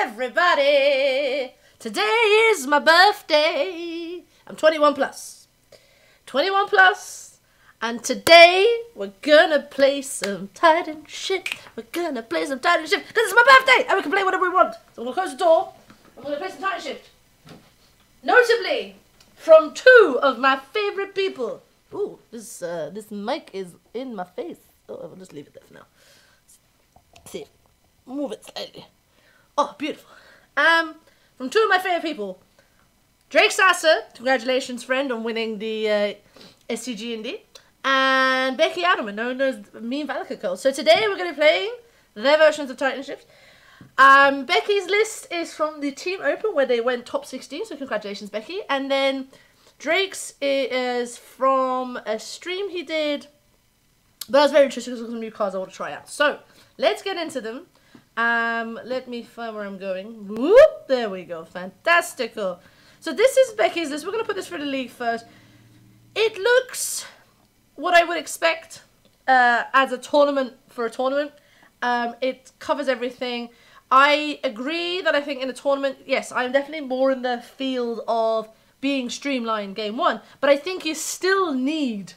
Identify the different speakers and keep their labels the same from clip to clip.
Speaker 1: everybody. Today is my birthday. I'm 21 plus. 21 plus. And today we're gonna play some Titan Shift. We're gonna play some Titan Shift because it's my birthday and we can play whatever we want. So we'll close the door and we're gonna play some Titan shift. Notably, from two of my favorite people. Ooh, this uh, this mic is in my face. Oh, I'll just leave it there for now. See, move it slightly. Oh, beautiful. Um, from two of my favorite people, Drake Sasser. Congratulations, friend, on winning the uh, SCG and Becky Adderman, known as Mean Valaka Girl. So today we're going to be playing their versions of Titan Shift. Um, Becky's list is from the Team Open where they went top 16, so congratulations, Becky. And then Drake's is from a stream he did, but was very interested because some new cards I want to try out. So let's get into them. Um, let me find where I'm going. Whoop, there we go, fantastical. So this is Becky's list. We're going to put this for the league first. It looks what I would expect uh, as a tournament for a tournament. Um, it covers everything. I agree that I think in a tournament, yes, I'm definitely more in the field of being streamlined game one, but I think you still need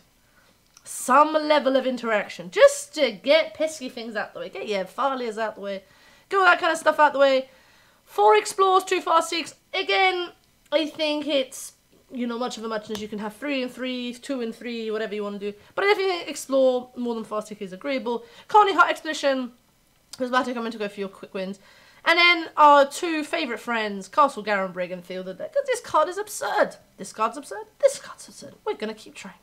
Speaker 1: some level of interaction just to get pesky things out the way, get your Farlias out the way, get all that kind of stuff out the way. Four explores, two Farseek. Again, I think it's you know much of a muchness. You can have three and three, two and three, whatever you want to do. But I definitely explore more than Farseek is agreeable. Khalni Heart Expedition Prismatic, I'm going to go for your quick wins. And then our two favourite friends, Castle Garenbrig and Field of the Dead. This card is absurd. This card's absurd. This card's absurd. We're going to keep trying.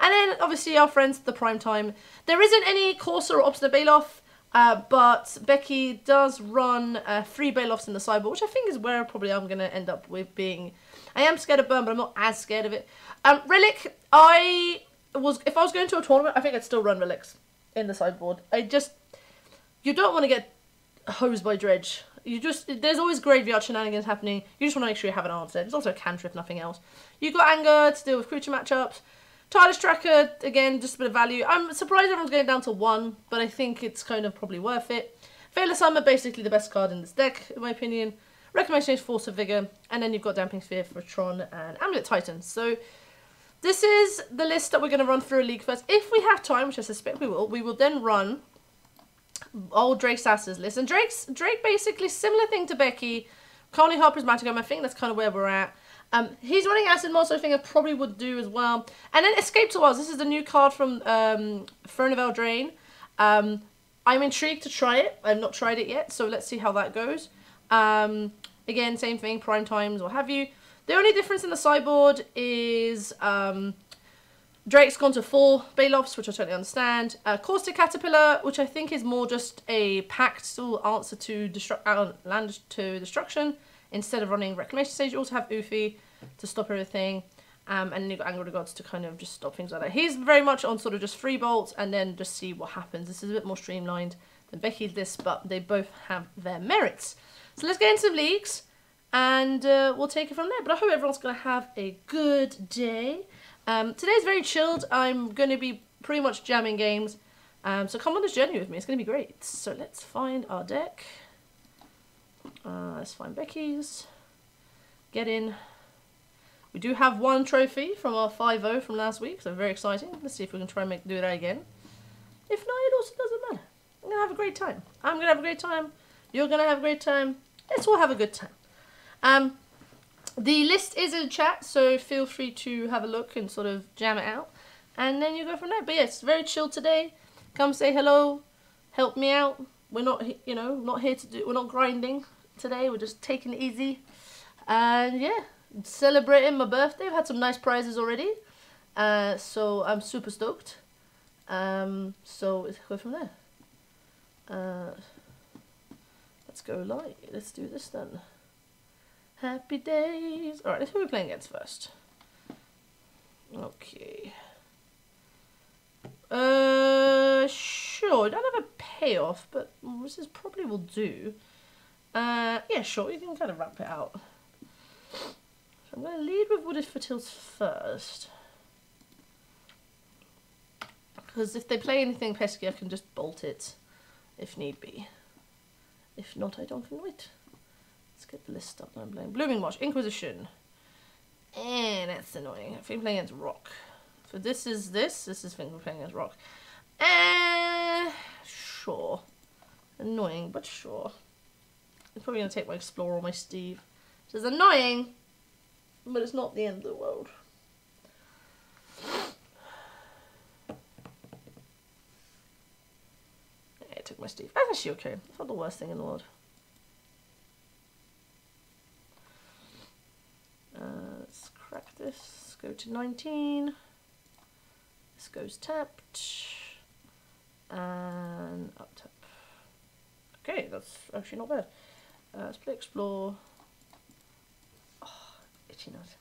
Speaker 1: And then, obviously, our friends, the Prime Time. There isn't any Corsair or Obstinate Baloth, uh, but Becky does run uh, three Baloths in the sideboard, which I think is where probably I'm going to end up with being... I am scared of Burn, but I'm not as scared of it. Um, Relic, I was... If I was going to a tournament, I think I'd still run Relics in the sideboard. I just you don't want to get hosed by Dredge. You just there's always graveyard shenanigans happening. You just want to make sure you have an answer. There's also a cantrip, nothing else. You've got anger to deal with creature matchups. Tireless Tracker, again, just a bit of value. I'm surprised everyone's going down to one, but I think it's kind of probably worth it. Veil of Summer, basically the best card in this deck, in my opinion. Reclamation Force of Vigor, and then you've got Damping Sphere for Tron and Amulet Titan. So this is the list that we're going to run through a league first. If we have time, which I suspect we will, we will then run old Drake Sasser's list. And Drake's Drake basically similar thing to Becky. Connie Harper's Maticum, I think that's kind of where we're at. Um, he's running Acid so I think I probably would do as well. And then Escape to Oz. This is the new card from um, Throne of Eldraine. Um, I'm intrigued to try it. I've not tried it yet, so let's see how that goes. Um, again, same thing, prime times, what have you. The only difference in the sideboard is um, Drake's gone to four Baloths, which I totally understand. Uh, Caustic Caterpillar, which I think is more just a packed still answer to uh, land to destruction. Instead of running Reclamation Sage, you also have Ouphe to stop everything. Um, and you've got Anger Gods to kind of just stop things like that. He's very much on sort of just free bolt and then just see what happens. This is a bit more streamlined than Becky's list, but they both have their merits. So let's get into the leagues and uh, we'll take it from there. But I hope everyone's going to have a good day. Um, today's very chilled. I'm going to be pretty much jamming games. Um, so come on this journey with me. It's going to be great. So let's find our deck. Uh, let's find Becky's. Get in. We do have one trophy from our 5-0 from last week, so very exciting. Let's see if we can try and make do that again. If not, it also doesn't matter. I'm going to have a great time. I'm going to have a great time. You're going to have a great time. Let's all have a good time. Um, the list is in chat, so feel free to have a look and sort of jam it out. And then you go from there. But yes, very chill today. Come say hello, help me out. We're not, you know, not here to do, we're not grinding today. We're just taking it easy. And yeah, celebrating my birthday. I've had some nice prizes already. Uh, so I'm super stoked. Um, so let's go from there. Uh, let's go light. Let's do this then. Happy days. Alright, let's who we're we playing against first? Okay. Uh, sure. I don't have a payoff, but this is probably will do. Uh, yeah, sure. You can kind of wrap it out. So I'm going to lead with Wooded Foothills first. Because if they play anything pesky, I can just bolt it if need be. If not, I don't can wait. Let's get the list up I'm playing. Blooming Marsh, Inquisition. And that's annoying. I think playing against Rock. So this is this. This is think we're playing against Rock. Eh, sure. Annoying, but sure. It's probably going to take my Explorer or my Steve. Which is annoying, but it's not the end of the world. Yeah, I took my Steve. That's actually okay. It's not the worst thing in the world. Uh, let's crack this. Go to 19. This goes tapped. And up tap. Okay, that's actually not bad. Uh, let's play explore. Oh, itchy nose.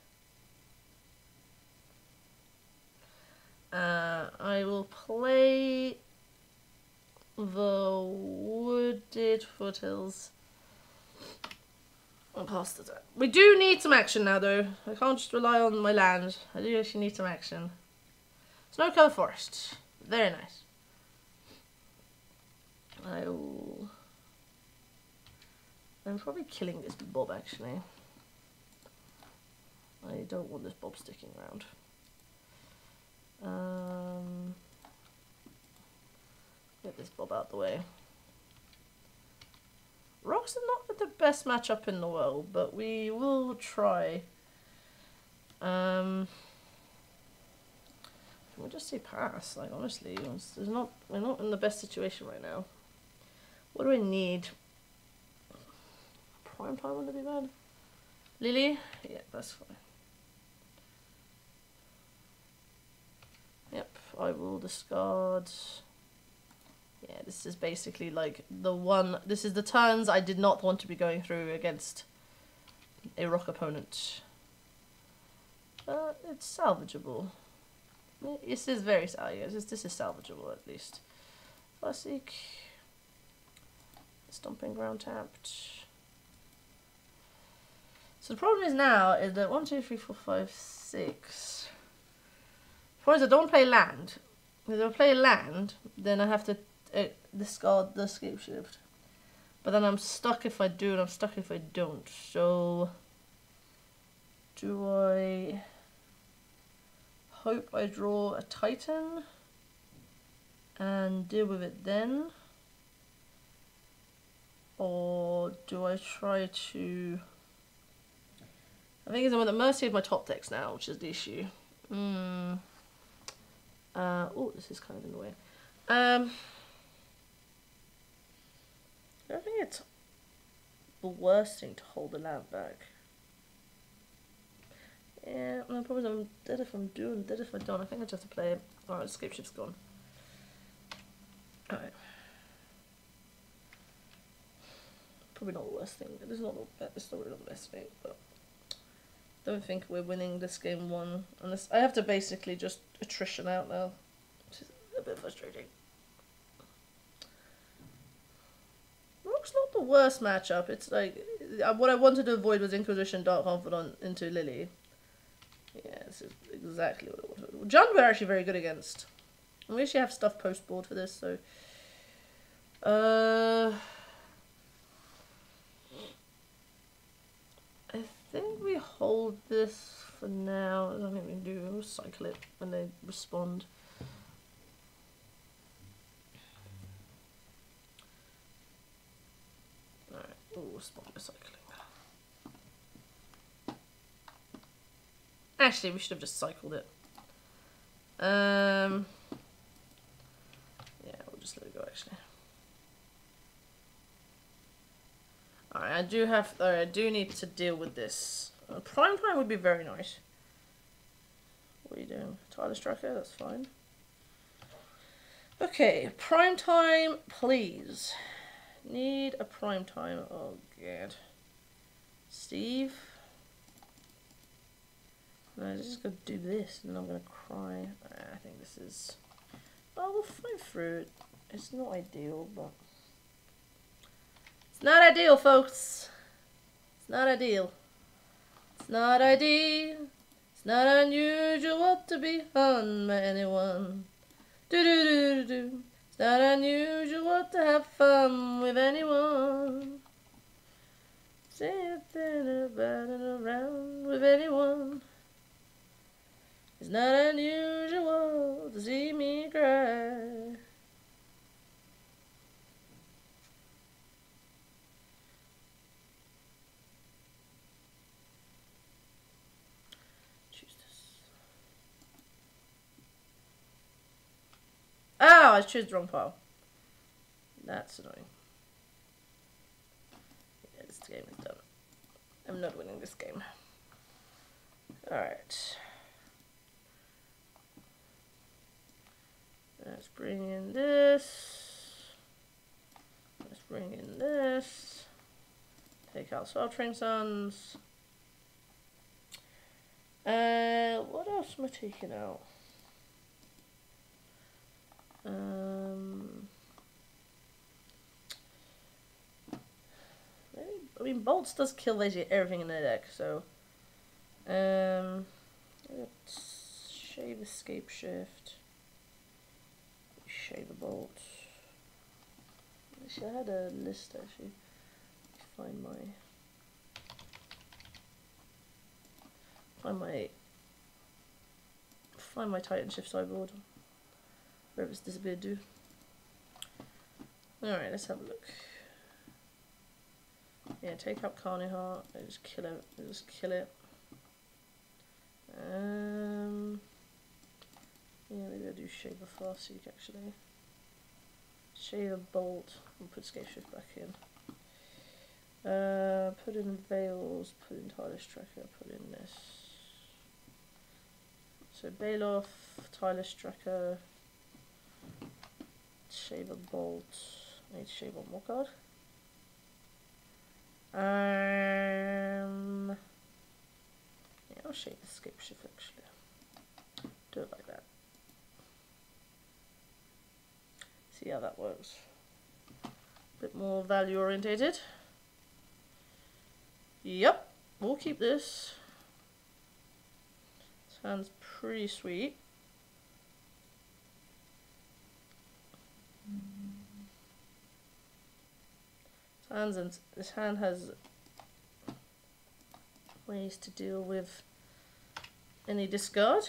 Speaker 1: Uh, I will play the wooded foothills. I'll pass the. We do need some action now, though. I can't just rely on my land. I do actually need some action. Snow cover forest. Very nice. I will. I'm probably killing this bob actually. I don't want this bob sticking around. Um, get this bob out the way. Rocks are not the best matchup in the world, but we will try. Um, we just say pass? Like honestly, there's not we're not in the best situation right now. What do I need? Prime time wouldn't be bad. Lily? Yeah, that's fine. Yep, I will discard. Yeah, this is basically like the one. This is the turns I did not want to be going through against a rock opponent. Uh, it's salvageable. This is very salvageable. This, this is salvageable at least. Classic. Stomping ground tapped. So the problem is now is that one, two, three, four, five, six. Problem is I don't play land. If I play land, then I have to uh, discard the escape shift. But then I'm stuck if I do and I'm stuck if I don't. So do I hope I draw a titan and deal with it then? Or do I try to... I think I'm at the mercy of my top decks now, which is the issue. Hmm. Uh, oh, this is kind of in the way. Um, I think it's the worst thing to hold the lamp back. Yeah, no problem. I'm dead if I'm doing, dead if I don't. I think I just have to play it. Alright, escape shift's gone. Alright. Probably not the worst thing. This is not the it's not really the best thing, but don't think we're winning this game one. Unless I have to basically just attrition out now. Which is a bit frustrating. Rock's not the worst matchup. It's like uh, what I wanted to avoid was Inquisition Dark Confidant into Lily. Yeah, this is exactly what I wanted. Jund we're actually very good against. we actually have stuff post board for this, so uh think we hold this for now. I think we do we'll cycle it when they respond. Alright, we'll respond cycling. Actually, we should have just cycled it. Um, yeah, we'll just let it go actually. I do have, I do need to deal with this. Uh, prime time would be very nice. What are you doing? Tyler Striker, that's fine. Okay, prime time, please. Need a prime time. Oh, God. Steve? No, just gonna do this and I'm gonna cry. I think this is... Oh, we'll find through it. It's not ideal, but... It's not ideal, folks. It's not ideal. It's not ideal. It's not unusual to be fun by anyone. Do do do do. -do. It's not unusual to have fun with anyone. Sitting about it around with anyone. It's not unusual to see me cry. Choose this. Oh, I chose the wrong pile. That's annoying. Yeah, this game is done. I'm not winning this game. Alright. Let's bring in this. Let's bring in this. Take out Sweltering Suns. Uh, what else am I taking out? Um, I mean, Bolts does kill basically everything in their deck, so. Um, let's shave Escape Shift. Shave a Bolt. Actually, I had a list actually. Find my. Find my. Find my Titan Shift sideboard. Wherever it's disappeared to. Alright, let's have a look. Yeah, take out Heart. Just kill it. Just kill it. Um, yeah, maybe I'll do Shaver Farseek actually. Shaver Bolt. and put Escape Shift back in. Uh, put in Veils, put in Tireless Tracker, put in this. So Baloth, Tireless Tracker, Shaver Bolt. I need to shave one more card. Um, yeah, I'll shave Escape Shift actually. Do it like that. See how that works. A bit more value orientated. Yep, we'll keep this. Sounds pretty sweet. Hands and this hand has ways to deal with any discard.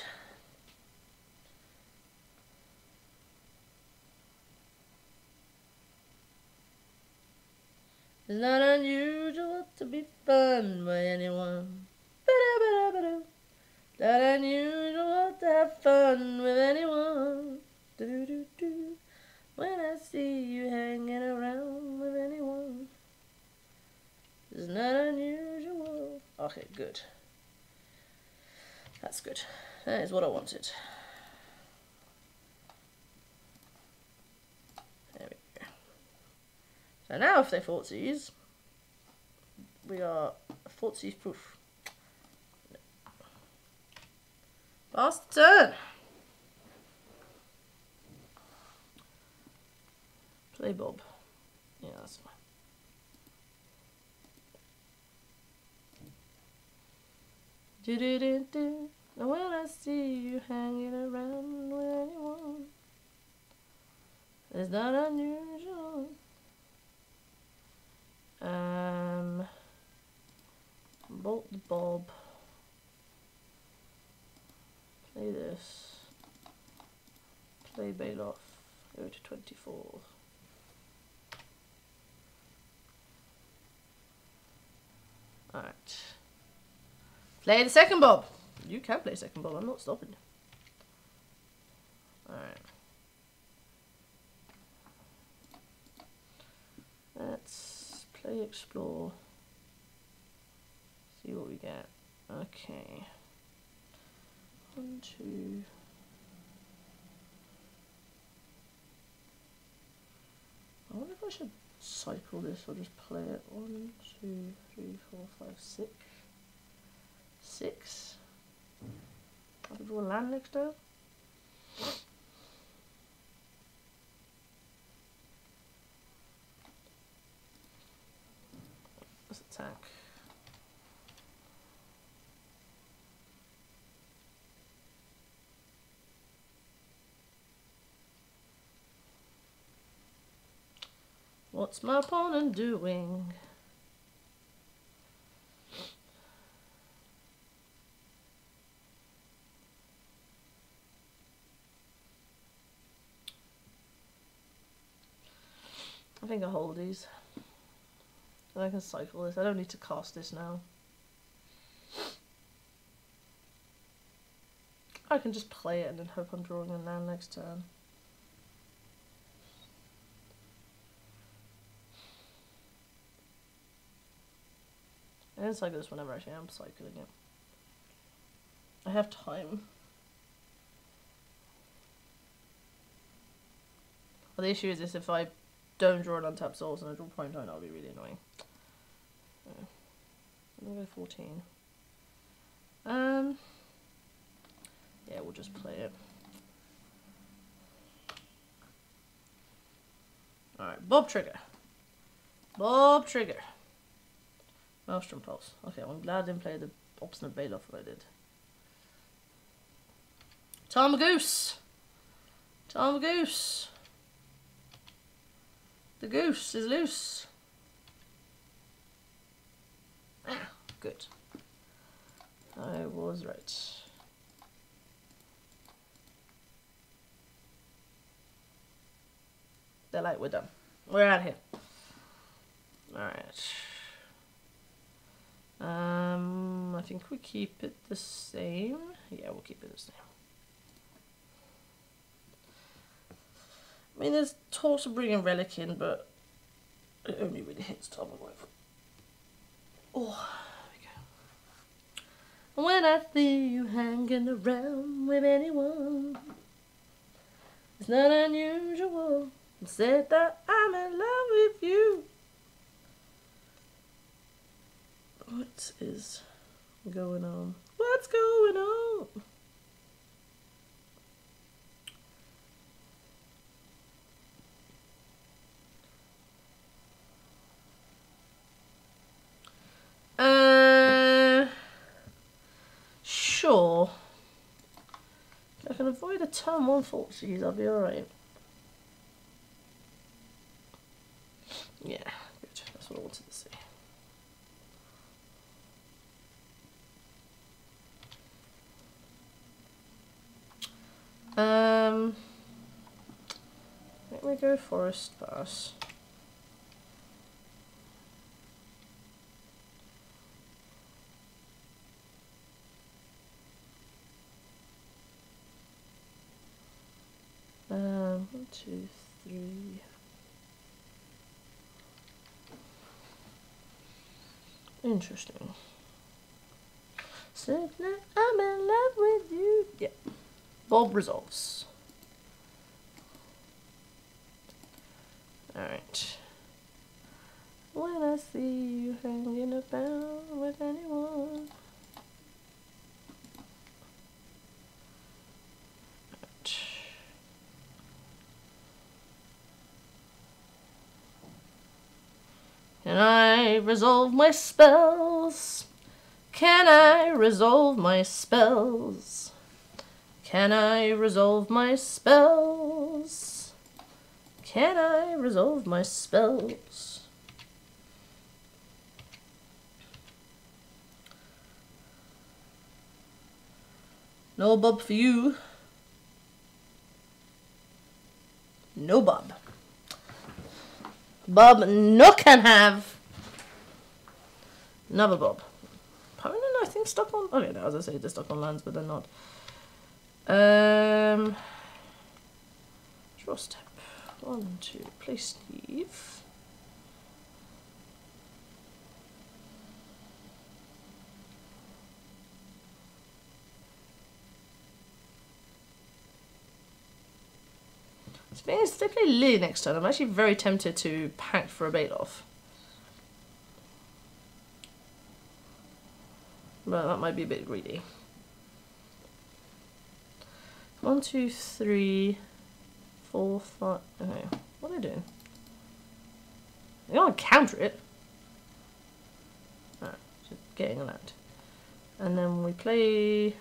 Speaker 1: It's not unusual to be fun by anyone. Ba-da-ba-da-ba-da. Not unusual to have fun with anyone. Do-do-do. When I see you hanging around with anyone. It's not unusual. Okay, good. That's good. That is what I wanted. There we go. So now if they Thoughtseize, we are Thoughtseize proof. Last turn. Play Bob. Yeah, that's fine. Do do do do. When I see you hanging around with anyone, it's not unusual. Um, bolt the bob. Play this. Play Baloth. Go to 24. Alright. Play the second bob. You can play second bob, I'm not stopping. Alright. Let's play explore. See what we get. Okay. One, two. I wonder if I should cycle this or just play it. One, two, three, four, five, six. Six. I could draw a land next turn. Let's attack. What's my opponent doing? Think I hold these. And I can cycle this. I don't need to cast this now. I can just play it and then hope I'm drawing a land next turn. And it's like this whenever actually I'm cycling it. I have time. Well, the issue is this if I don't draw an untapped souls and I draw prime time, that'll be really annoying. Yeah. I'm gonna go 14. Um, yeah, we'll just play it. Alright, Bob Trigger. Bob Trigger. Maelstrom Pulse. Okay, well, I'm glad I didn't play the Obstinate Baloth that I did. Tarmogoose! Tom Goose! The goose is loose. Ah, good. I was right. They're like, we're done. We're out here. Alright. Um, I think we keep it the same. Yeah, we'll keep it the same. I mean, there's talks of bringing Relic in, but it only really hits Tom and whatever. Oh, there we go. When I see you hanging around with anyone, it's not unusual. I Said that I'm in love with you. What is going on? What's going on? Uh, sure. I can avoid a turn one Thoughtseize, I'll be alright. Yeah, good. That's what I wanted to see. Um, let me go Forest Pass. Um, one, two, three. Interesting. Said that I'm in love with you. Yeah. Bob resolves. Alright. When I see you hanging about with anyone. Can I resolve my spells? Can I resolve my spells? Can I resolve my spells? Can I resolve my spells? No Bob for you. No Bob. Bob no can have. Another Bob. Permanent, I think, on. Okay, no, as I say, they're stuck on lands, but they're not. Um, draw step. One, two, play Steve. If they play Lee next turn, I'm actually very tempted to pack for a Baloth. But that might be a bit greedy. One, two, three, four, five. Okay, what are they doing? They can't counter it. Alright, just getting that. And then we play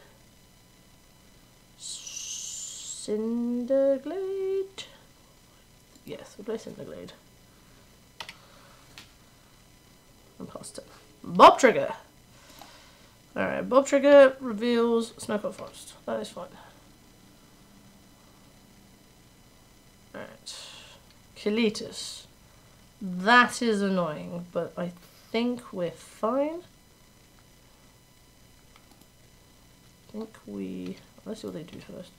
Speaker 1: Cinderglade. Yes. And past it. Bob Trigger. Alright, Bob Trigger reveals Snow-Covered Forest. That is fine. Alright. Kalitas. That is annoying, but I think we're fine. I think we... Let's see what they do first.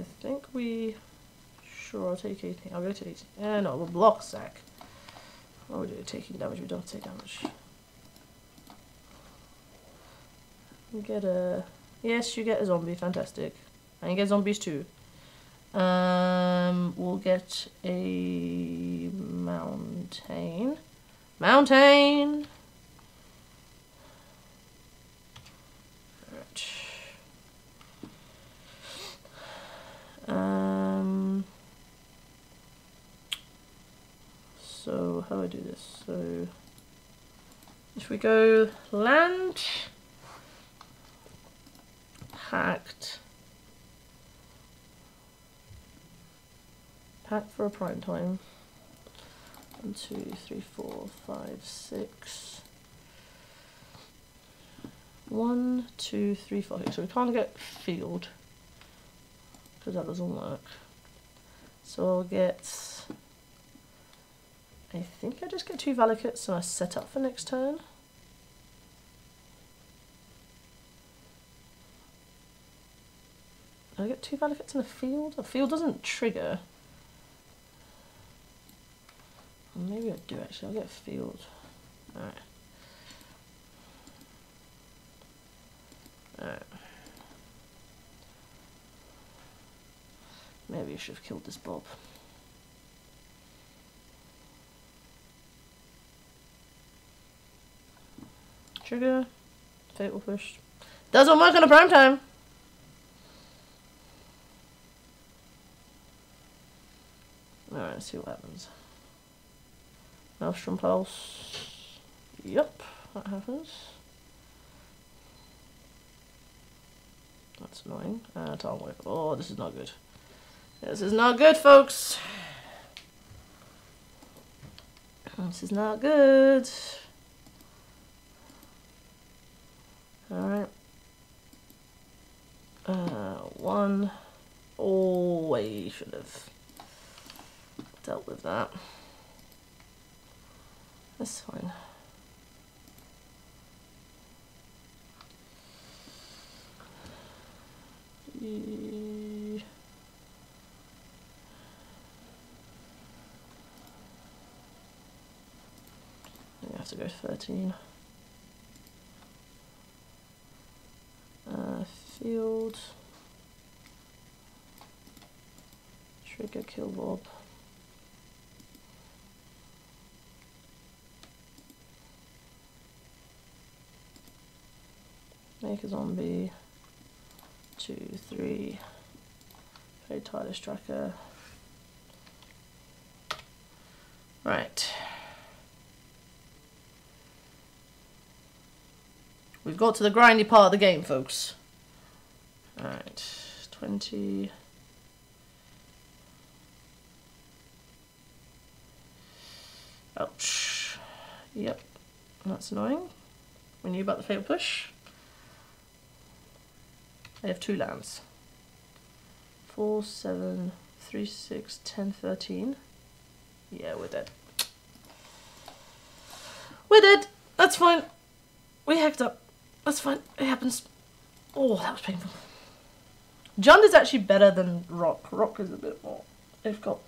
Speaker 1: I think we... Sure, I'll take 18. I'll go to 18. Eh, no, we'll block sack. Oh, we doing? Taking damage. We don't take damage. We get a... Yes, you get a zombie. Fantastic. And you get zombies too. Um, we'll get a mountain. Mountain! Right. Um, so, how do I do this? So, if we go land, hacked, Pack for a prime time. One, two, three, four, five, six. One, two, three, four. So we can't get field because that doesn't work. So I'll get. I think I just get two Valakuts and I set up for next turn. I get two Valakuts in a field? A field doesn't trigger. Maybe I do actually. I'll get field. Alright. Alright. Maybe I should have killed this Bob. Trigger. Fatal push. Doesn't work on a prime time. Alright, let's see what happens. Maelstrom Pulse. Yep, that happens. That's annoying. Uh, Time Wipe. Oh, this is not good. This is not good, folks. This is not good. Alright. Uh, one. Oh, I should have dealt with that. That's fine. You have to go 13. Uh, field. Trigger kill Bob. Make a zombie. Two, three. Play Tireless Tracker. Right. We've got to the grindy part of the game, folks. Alright. 20. Ouch. Yep. That's annoying. We knew about the fatal push. I have two lands. 4, 7, 3, 6, 10, 13. Yeah, we're dead. We're dead. That's fine. We hacked up. That's fine. It happens. Oh, that was painful. Jund is actually better than Rock. Rock is a bit more. They've got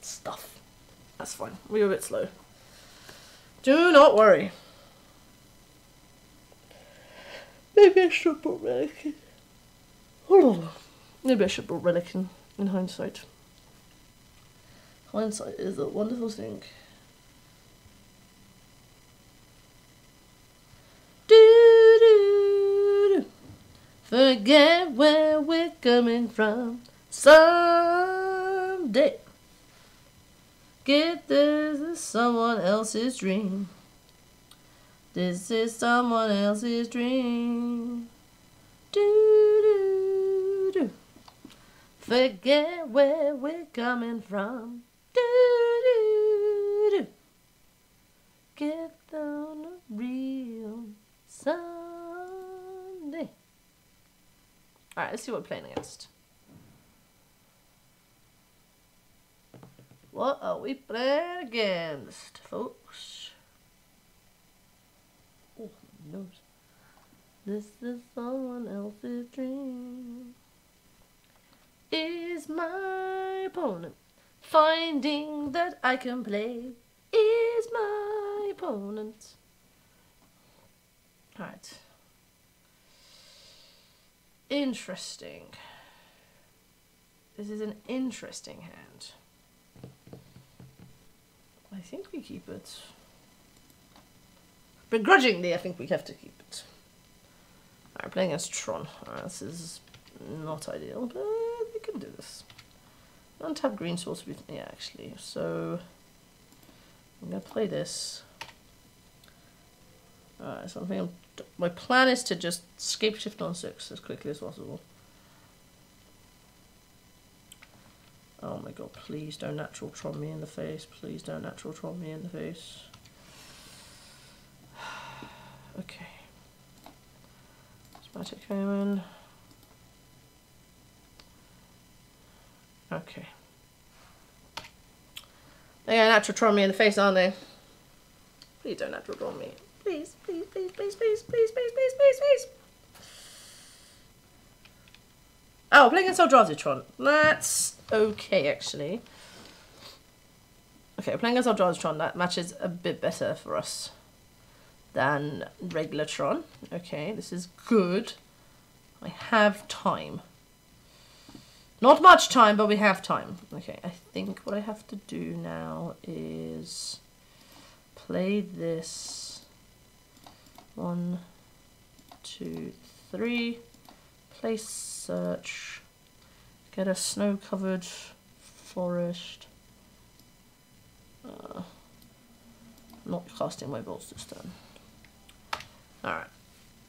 Speaker 1: stuff. That's fine. We were a bit slow. Do not worry. Maybe I should put Relic Oh, maybe I should put Relic in, in hindsight. Hindsight is a wonderful thing. Do, do, do. Forget where we're coming from someday. Get this is someone else's dream. This is someone else's dream. Do, do. do. Forget where we're coming from. Do, do, do. Get on a real Sunday. Alright, let's see what we're playing against. What are we playing against, folks? Oh, nose. This is someone else's dream. Is my opponent finding that I can play? Is my opponent. Alright. Interesting. This is an interesting hand. I think we keep it. Begrudgingly, I think we have to keep it. Alright, playing as Tron. Alright, this is not ideal, but we can do this. Have green source with yeah actually, so I'm gonna play this. Alright, so I think I'm, my plan is to just escape shift on six as quickly as possible. Oh my god, please don't natural tron me in the face. Please don't natural tron me in the face. okay. Magic came Okay. They're gonna natural tron me in the face, aren't they? Please don't natural tron me. Please, please, please, please, please, please, please, please, please, please. Oh, playing against Eldrazi That's okay, actually. Okay, playing against Eldrazi that matches a bit better for us than regular Tron. Okay, this is good. I have time. Not much time, but we have time. Okay, I think what I have to do now is play this. One, two, three. Place search. Get a snow-covered forest. Uh, not casting my bolts this turn. Alright.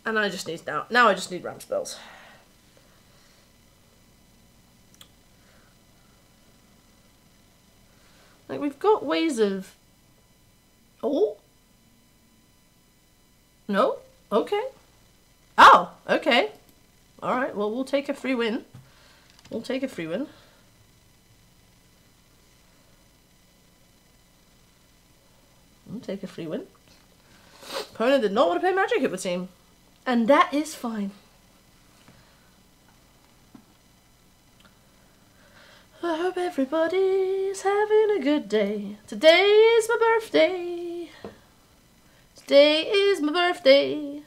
Speaker 1: And I just need now now I just need ramp spells. Like we've got ways of Oh No? Okay. Oh, okay. Alright, well we'll take a free win. We'll take a free win. We'll take a free win. Opponent did not want to play Magic, it would seem. And that is fine. I hope everybody's having a good day. Today is my birthday. Today is my birthday.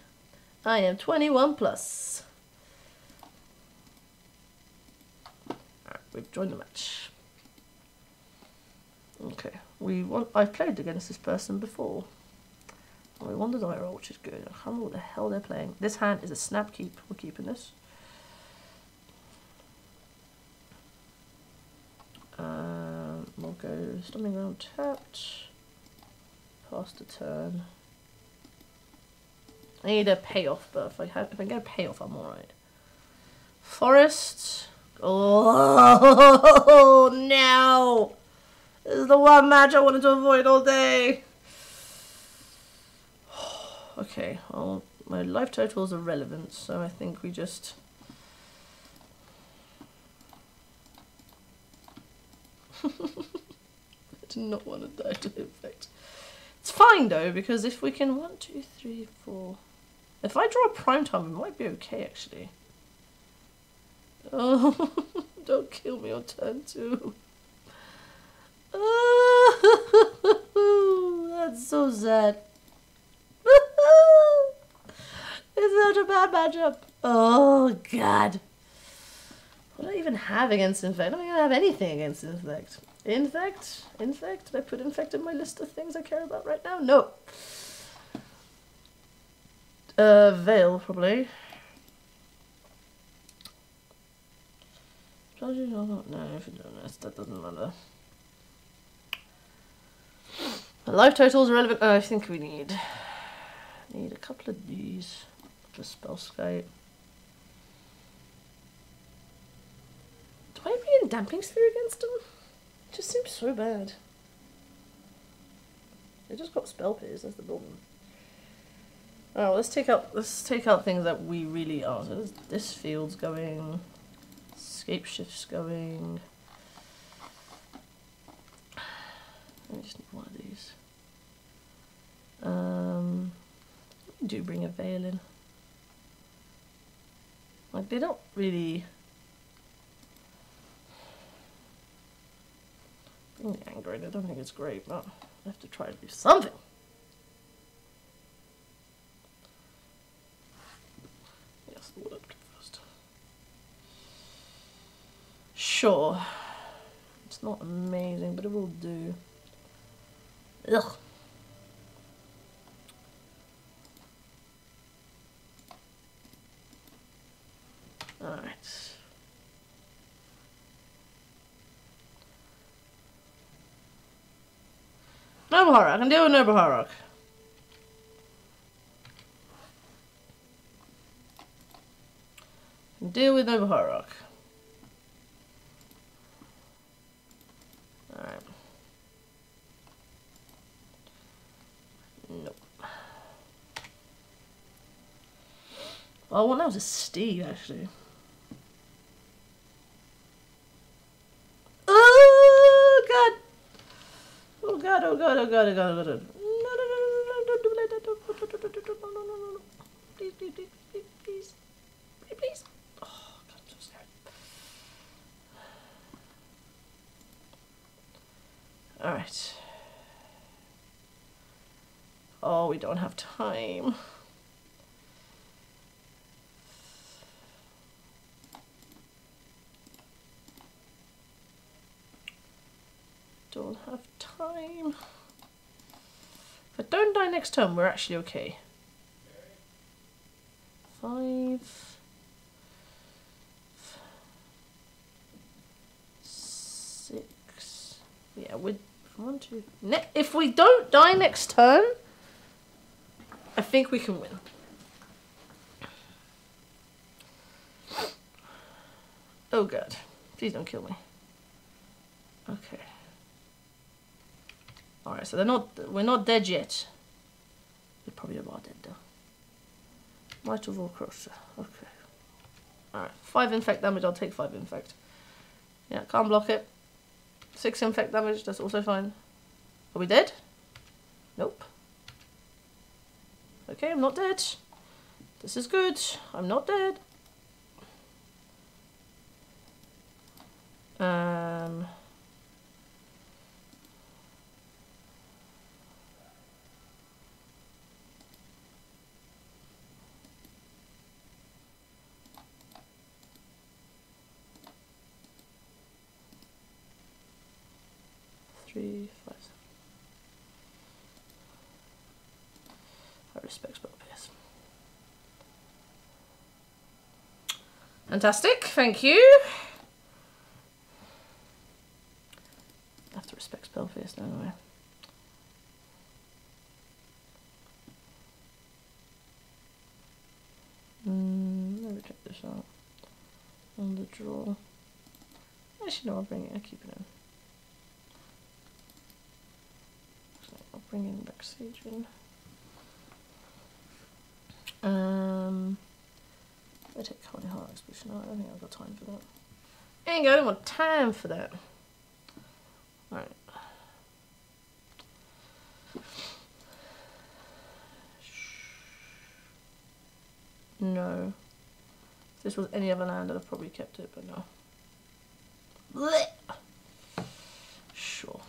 Speaker 1: I am 21 plus. We've joined the match. Okay, we want. I've played against this person before. We won the die roll, which is good. I can't remember what the hell they're playing. This hand is a snap keep. We're keeping this. Um, we'll go Stomping Ground tapped. Pass the turn. I need a payoff, but if I have, if I get a payoff, I'm alright. Forest. Oh no! This is the one match I wanted to avoid all day. Okay, well, my life total is irrelevant, so I think we just... I do not want to die to infect. It's fine though, because if we can one, two, three, four. If I draw a prime time, it might be okay actually. Oh, don't kill me on turn two. Oh, that's so sad. it's such a bad matchup. Oh, God. What do I even have against Infect? I don't even have anything against Infect. Infect? Infect? Did I put Infect in my list of things I care about right now? No. Uh, Veil, probably. No, if you don't that doesn't matter. The Life totals relevant. Oh, I think we need need a couple of these for Spellskite. Do I be in Damping Sphere against them? It just seems so bad. They just got spell pierce, that's the problem. Oh, let's take out let's take out things that we really are. So this, this field's going, Scapeshift's going. I just need one of these. Um, do bring a veil in. Like they don't really bring the anger in. I don't think it's great, but I have to try to do something. The first. Sure. It's not amazing, but it will do. Ugh. Alright. Noble Horror. I can deal with Noble Horror. Deal with Horror. Alright. Nope. Oh, I want that was a Steve actually. Oh god! Oh god, oh god, oh god, oh god, oh god. Oh, no, no, no, no, no, don't do that. Don't, don't, don't, don't, don't, don't, no, no, no, no. Please, please, please, please, please. Please, please. Oh god, I'm so scared. Alright. Oh, we don't have time. Don't have time. If I don't die next turn, we're actually okay. Five. Six. Yeah, we're one, two. Ne- if we don't die next turn, I think we can win. Oh god. Please don't kill me. Okay. Alright, so they're not we're not dead yet. We probably are dead though. Might of Old Krosa. Okay. Alright. Five infect damage, I'll take five infect. Yeah, can't block it. Six infect damage, that's also fine. Are we dead? Nope. Okay, I'm not dead. This is good. I'm not dead. Um three, five, seven. I respect spell pierce. Fantastic, thank you. I have to respect spell pierce don't I? Mm, let me check this out. On the draw. Actually, no, I'll bring it. I'll keep it in. So I'll bring in Backstage in. Um, I take Khalni Heart Expedition. I don't think I've got time for that. Ain't got any more time for that. Alright. No. If this was any other land, I'd have probably kept it, but no. Blech. Sure.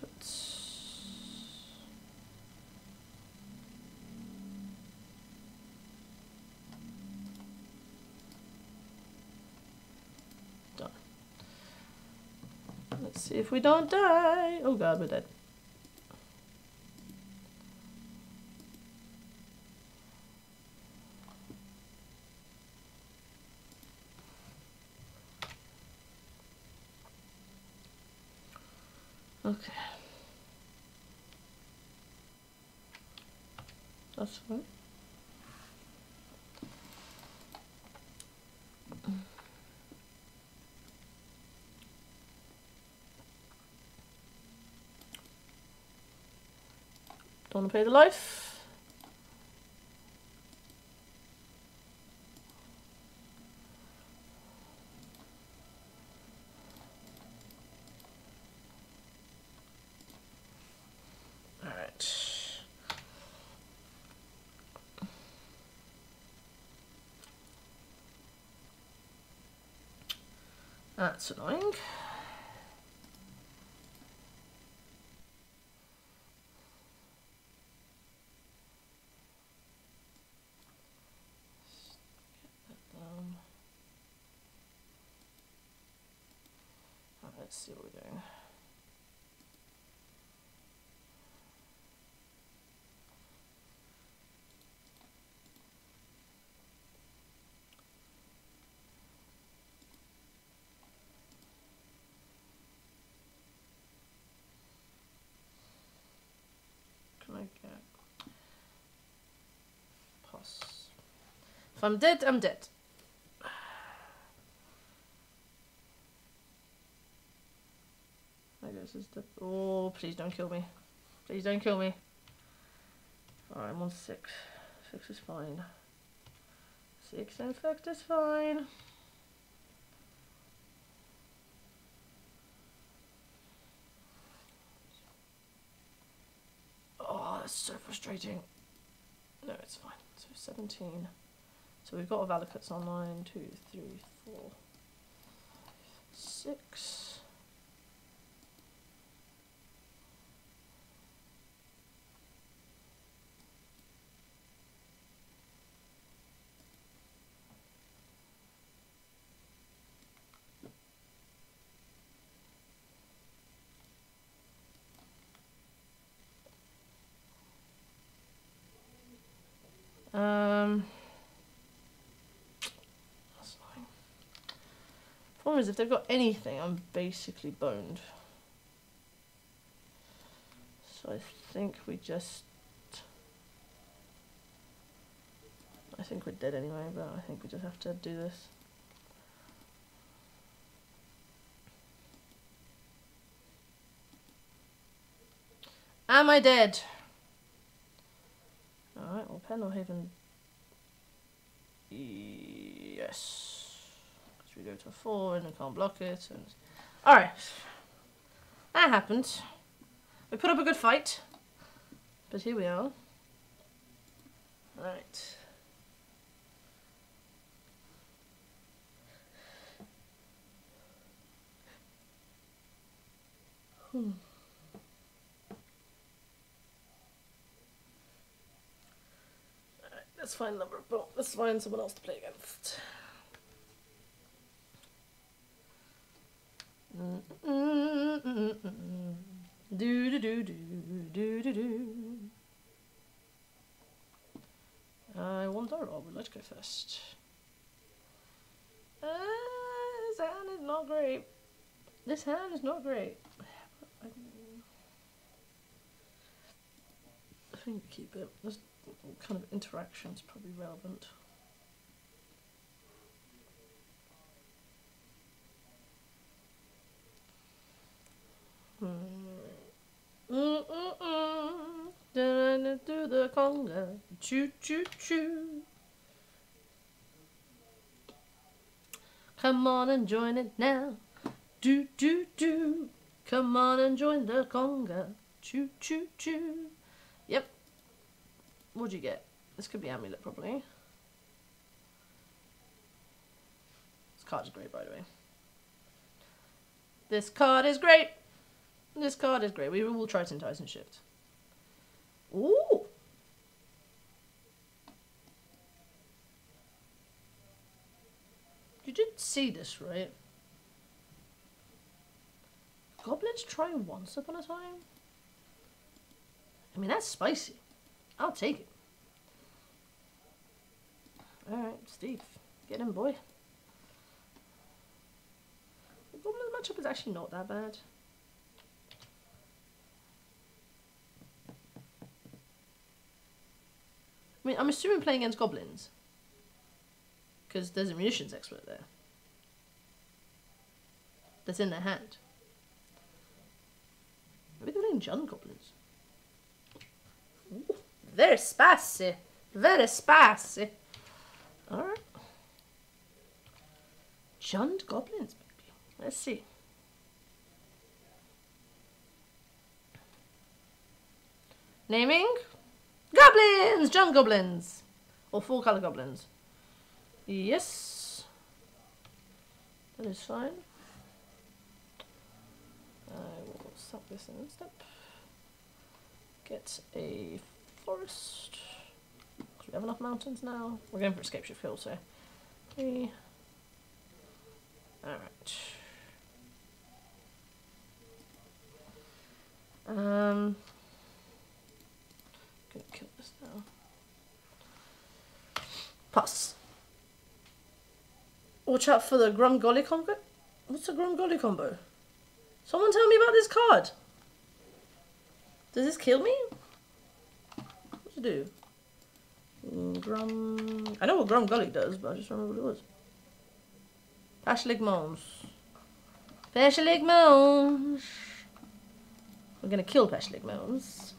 Speaker 1: Put... Done. Let's see if we don't die. Oh god, we're dead. Okay. That's fine. Don't want to play the life. That's annoying. I'm dead, I'm dead. I guess it's the. Oh, please don't kill me. Please don't kill me. Alright, I'm on six. Six is fine. Six infect is fine. Oh, that's so frustrating. No, it's fine. So 17. So we've got a Valakuts online. Two, three, four, six. Um, that's annoying. Problem is, if they've got anything, I'm basically boned. So I think we just. I think we're dead anyway, but I think we just have to do this. Am I dead? Alright, well, Pendelhaven. Yes. We go to a 4 and I can't block it. And... Alright. That happened. We put up a good fight. But here we are. Alright. Hmm. Let's find let's find someone else to play against. Do do do do do do do. I wonder. Oh, let's go first. Uh, this hand is not great. This hand is not great. I think keep it. Let's kind of interaction is probably relevant. Mm -mm -mm. Through the conga, choo choo choo. Come on and join it now. Do do do. Come on and join the conga. Choo choo choo. Yep, What'd you get? This could be Amulet, probably. This card is great, by the way. This card is great! This card is great. We will try to Titan Shift. Ooh! You did see this, right? Goblins try once upon a time? I mean, that's spicy. I'll take it. Alright, Steve. Get him, boy. The Goblin matchup is actually not that bad. I mean, I'm assuming playing against Goblins. Because there's a munitions expert there. That's in their hand. Maybe they're playing Jund Goblins. Ooh. Very spicy. Very spicy. Alright. Jund goblins, maybe. Let's see. Naming? Goblins! Jund goblins! Or full color goblins. Yes. That is fine. I will suck this in a step. Get a forest. 'Cause we have enough mountains now. We're going for Scapeshift hill, so. Alright. Um gonna kill this now. Pass. Watch out for the Grumgully combo. What's a Grumgully combo? Someone tell me about this card. Does this kill me? What's it do? Mm, Grum. I know what Grumgully does, but I just remember what it was. Pashalik Mons. Pashalik Mons. We're gonna kill Pashalik Mons.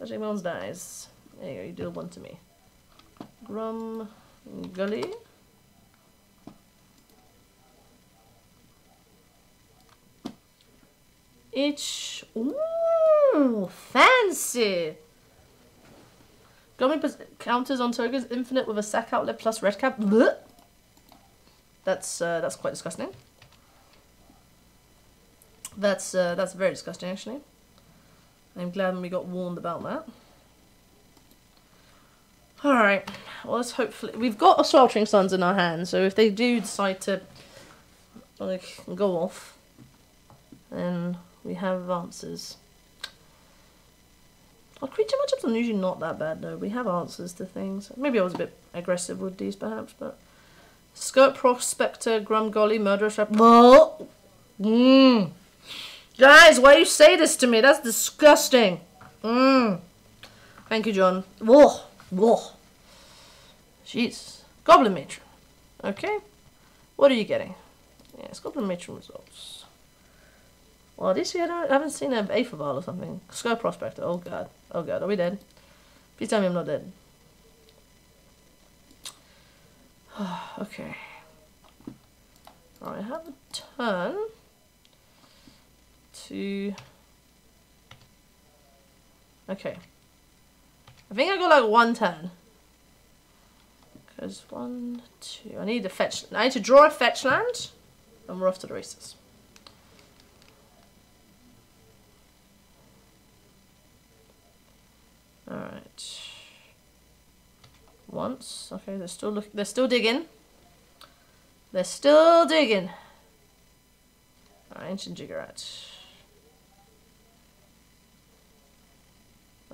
Speaker 1: Pashalik Mons dies. There you go, you deal one to me. Grum Gully. Each. Ooh, fancy! Pos- counters on Toga's infinite with a sack outlet plus red cap. That's uh, that's quite disgusting. That's uh, that's very disgusting actually. I'm glad we got warned about that. Alright, well let's hopefully we've got a sweltering suns in our hands, so if they do decide to like go off, then we have answers. Our creature matchups are usually not that bad though. We have answers to things. Maybe I was a bit aggressive with these perhaps, but Skirk Prospector, Grumgully, Murderous Rap. Whoa! Mmm. Guys, why you say this to me? That's disgusting. Mmm. Thank you, John. Whoa. Whoa. Jeez. Goblin Matron. Okay. What are you getting? Yes, Goblin Matron results. Well, at least we haven't seen an Aether Vial or something. Skirk Prospector. Oh, God. Oh, God. Are we dead? Please tell me I'm not dead. okay. Alright, I have a turn to... Okay. I think I got like one turn. Because one, two... I need to fetch... I need to draw a fetch land. And we're off to the races. Alright. Once. Okay, they're still look they're still digging. They're still digging. Ancient Ziggurat.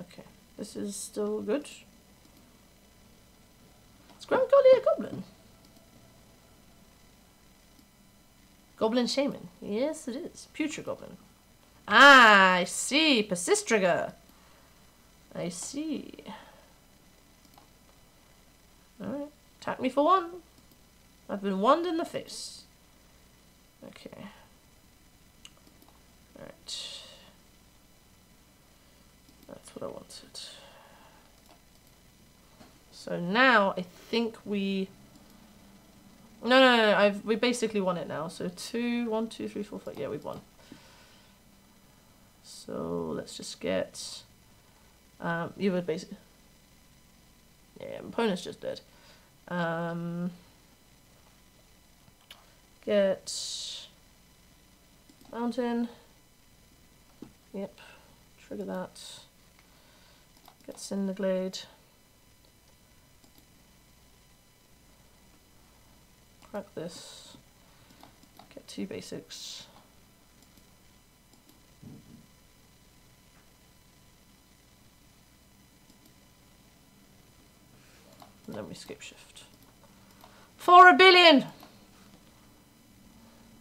Speaker 1: Okay. This is still good. Is Grumgully a goblin? Goblin Shaman. Yes, it is. Future Goblin. Ah, I see. Persistrigger. I see. Alright. Attack me for one. I've been wand in the face. Okay. Alright. That's what I wanted. So now I think we no, no, no, no, I've we basically won it now. So two, one, two, three, four, five. Yeah, we've won. So let's just get. Um, you would basically. Yeah, opponent's just dead. Um, get mountain. Yep, trigger that. Get Cinder Glade. Crack this. Get two basics. And then we Scapeshift. For a billion!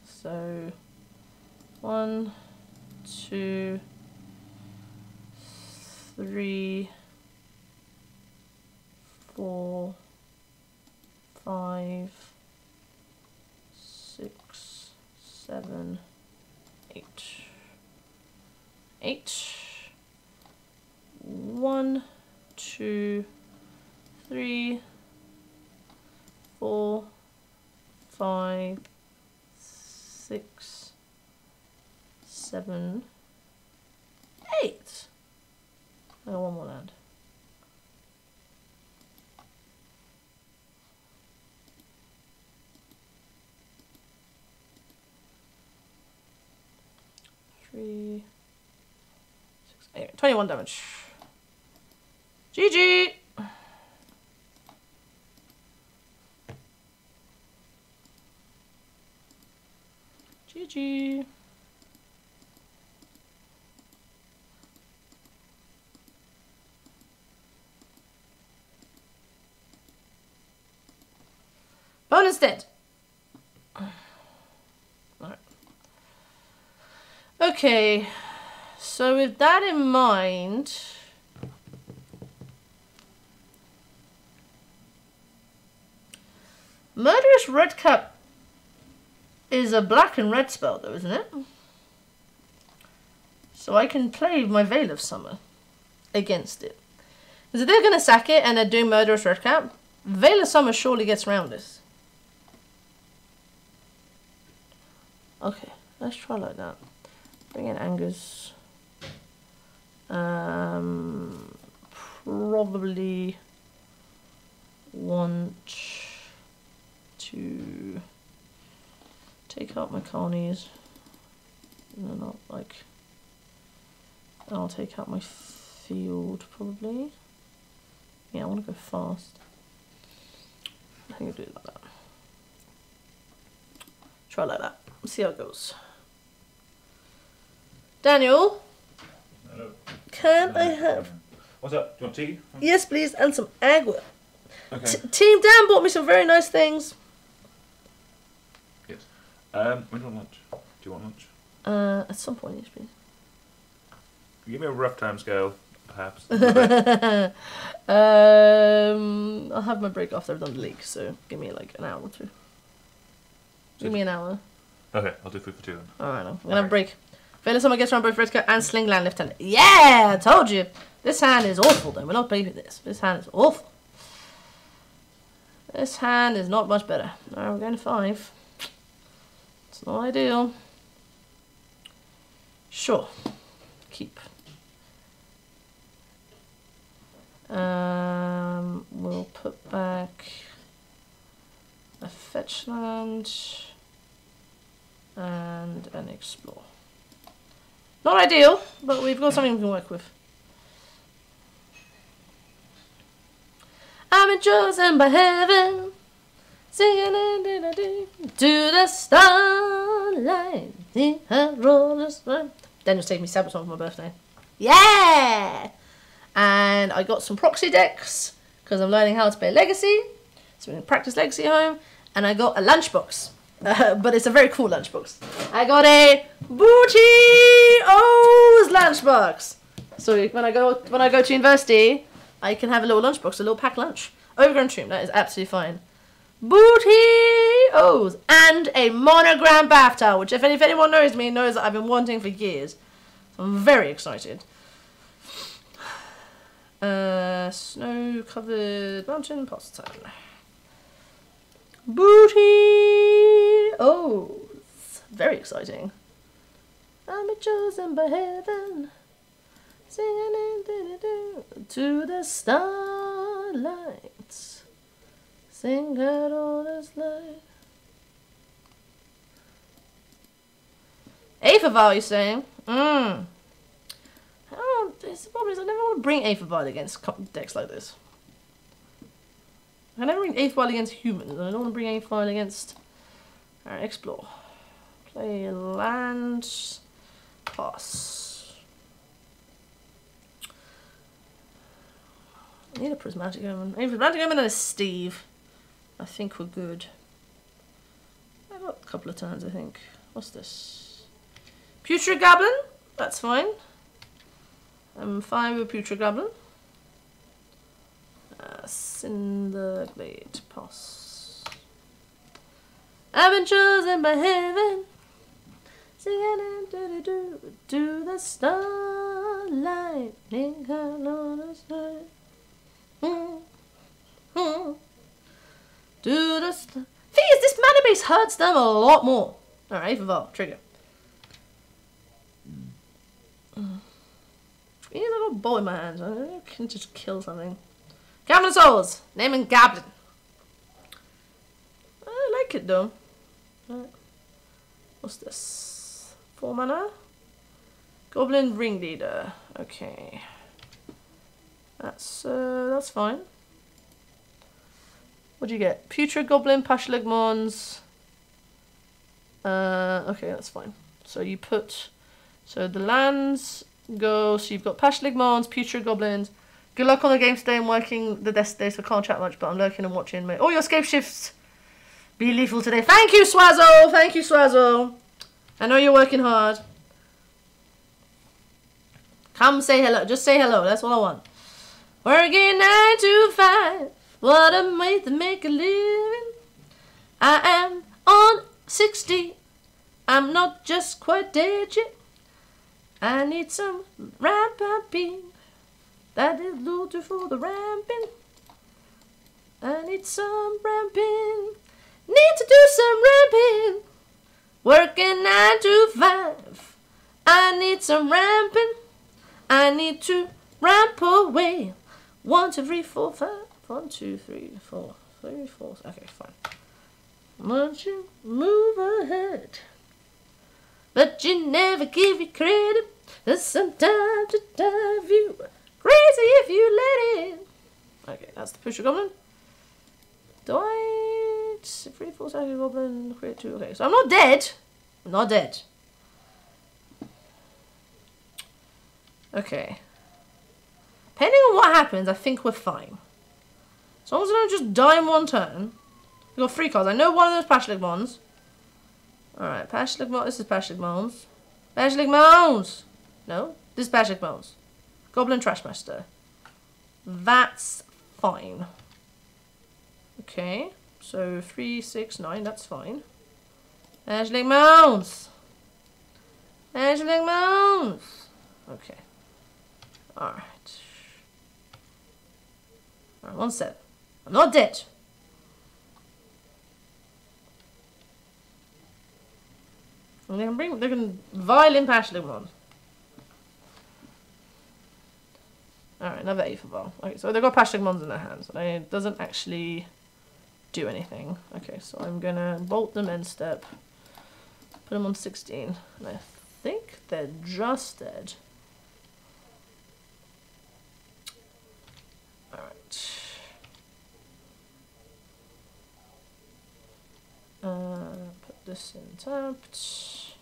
Speaker 1: So, one, two, three, four, five, six, seven, eight. Eight. One, two, three, four, five, six, seven, eight. I got one more land. Three, six, eight, 21 damage. GG! GG. Bonus dead. Okay, so with that in mind, Murderous Redcap is a black and red spell though, isn't it? So I can play my Veil of Summer against it. They're going to sack it and they're doing Murderous Redcap, Veil of Summer surely gets around this. Okay, let's try like that. Bring in Angus. Um, probably want to take out my colonies. No, not like. I'll take out my field probably. Yeah, I want to go fast. I think I'll do it like that. Try like that. See how it goes. Daniel,
Speaker 2: Hello.
Speaker 1: can I have
Speaker 2: What's up? Do you want tea?
Speaker 1: yes, please, and some agua?
Speaker 2: Okay.
Speaker 1: T- Team Dan bought me some very nice things.
Speaker 2: yes. Um, when do you want lunch? Do you want lunch?
Speaker 1: Uh, at some point, yes, please.
Speaker 2: Give me a rough time scale, perhaps.
Speaker 1: um, I'll have my break after I've done the leak, so give me like an hour or two. Give me an hour.
Speaker 2: okay, I'll do food for two then.
Speaker 1: Alright, I'm gonna have a break. Vela someone gets around both Red and Sling-Gang Lieutenant. Yeah, I told you. This hand is awful though. We're not with this. This hand is awful. This hand is not much better. Alright, we're going to five. It's not ideal. Sure. Keep. Um, we'll put back a fetch land and an explore. Not ideal, but we've got something we can work with. I'm chosen by heaven, singing day to the starlight. The rollers. Daniel's taking me Sabbath song for my birthday. Yeah! And I got some proxy decks because I'm learning how to play Legacy. So we're going to practice Legacy at home. And I got a lunchbox. Uh, but it's a very cool lunchbox. I got a Booty O's lunchbox. So when I go when I go to university, I can have a little lunchbox, a little packed lunch. Overgrown tomb, that is absolutely fine. Booty O's and a monogram bath towel, which if, if anyone knows me knows that I've been wanting for years. I'm very excited. Uh, snow covered mountain pastime. Booty! Oh, very exciting. I'm chosen by heaven, singing to the starlight. Sing hmm. out all this light. Aether Vial, you saying? Mmm. Oh, this the problem is I never want to bring Aether Vial against decks like this. I never bring Aether Vial against humans, I don't want to bring Aether Vial against... Alright, explore. Play land... Pass. I need a Prismatic Omen. A Prismatic Omen and a Steve. I think we're good. I got a couple of turns, I think. What's this? Putrid Goblin? That's fine. I'm fine with Putrid Goblin. Cinder Glade. Pass. I've been chosen by heaven. Singing do do do to the starlight. On the side. Mm, mm. Do the st- Thing is, this mana base hurts them a lot more. Alright, Evolve, trigger. Mm. I got a ball in my hands. I can just kill something. Goblin Souls! Naming Goblin. I like it though. What's this? Four mana? Goblin ringleader. Okay. That's uh, that's fine. What do you get? Putrid Goblin, Pashalik Mons. Uh, okay, that's fine. So you put, so the lands go, so you've got Pashalik Mons, Putrid Goblins. Good luck on the game today. I'm working the desk today, so I can't chat much, but I'm lurking and watching. Mate. Oh, your Scapeshifts. Be lethal today. Thank you, Swazzle. Thank you, Swazzle. I know you're working hard. Come say hello. Just say hello. That's all I want. Working nine to five. What a way to make a living. I am on 60. I'm not just quite dead yet. I need some ramping. That is looter for the ramping. I need some ramping. Need to do some ramping. Working nine to five. I need some ramping. I need to ramp away. One, two, three, four, five. One, two, three, four, three, four. Okay, fine. Won't you move ahead? But you never give you credit. There's sometimes to drive you crazy if you let it. Okay, that's the pusher goblin. Do I three, four, second goblin, create two? Okay, so I'm not dead. I'm not dead. Okay. Depending on what happens, I think we're fine. As long as I don't just die in one turn. We've got three cards. I know one of those Pashalik ones. Alright, Pashalik Mons. This is Pashalik Mons. Pashalik Mons! No, this is Pashalik Mons. Goblin Trashmaster. That's fine. Okay, so three, six, nine, that's fine. Ashling Mons! Ashling Mons! Okay. Alright. Alright, one set. I'm not dead. And they can bring, they can violin Pashalik Mons. Alright, another A for ball. Okay, so they've got Pashalik Mons in their hands. And it doesn't actually do anything. Okay, so I'm gonna bolt them end step. Put them on 16. And I think they're just dead. Alright. Uh, put this in tapped.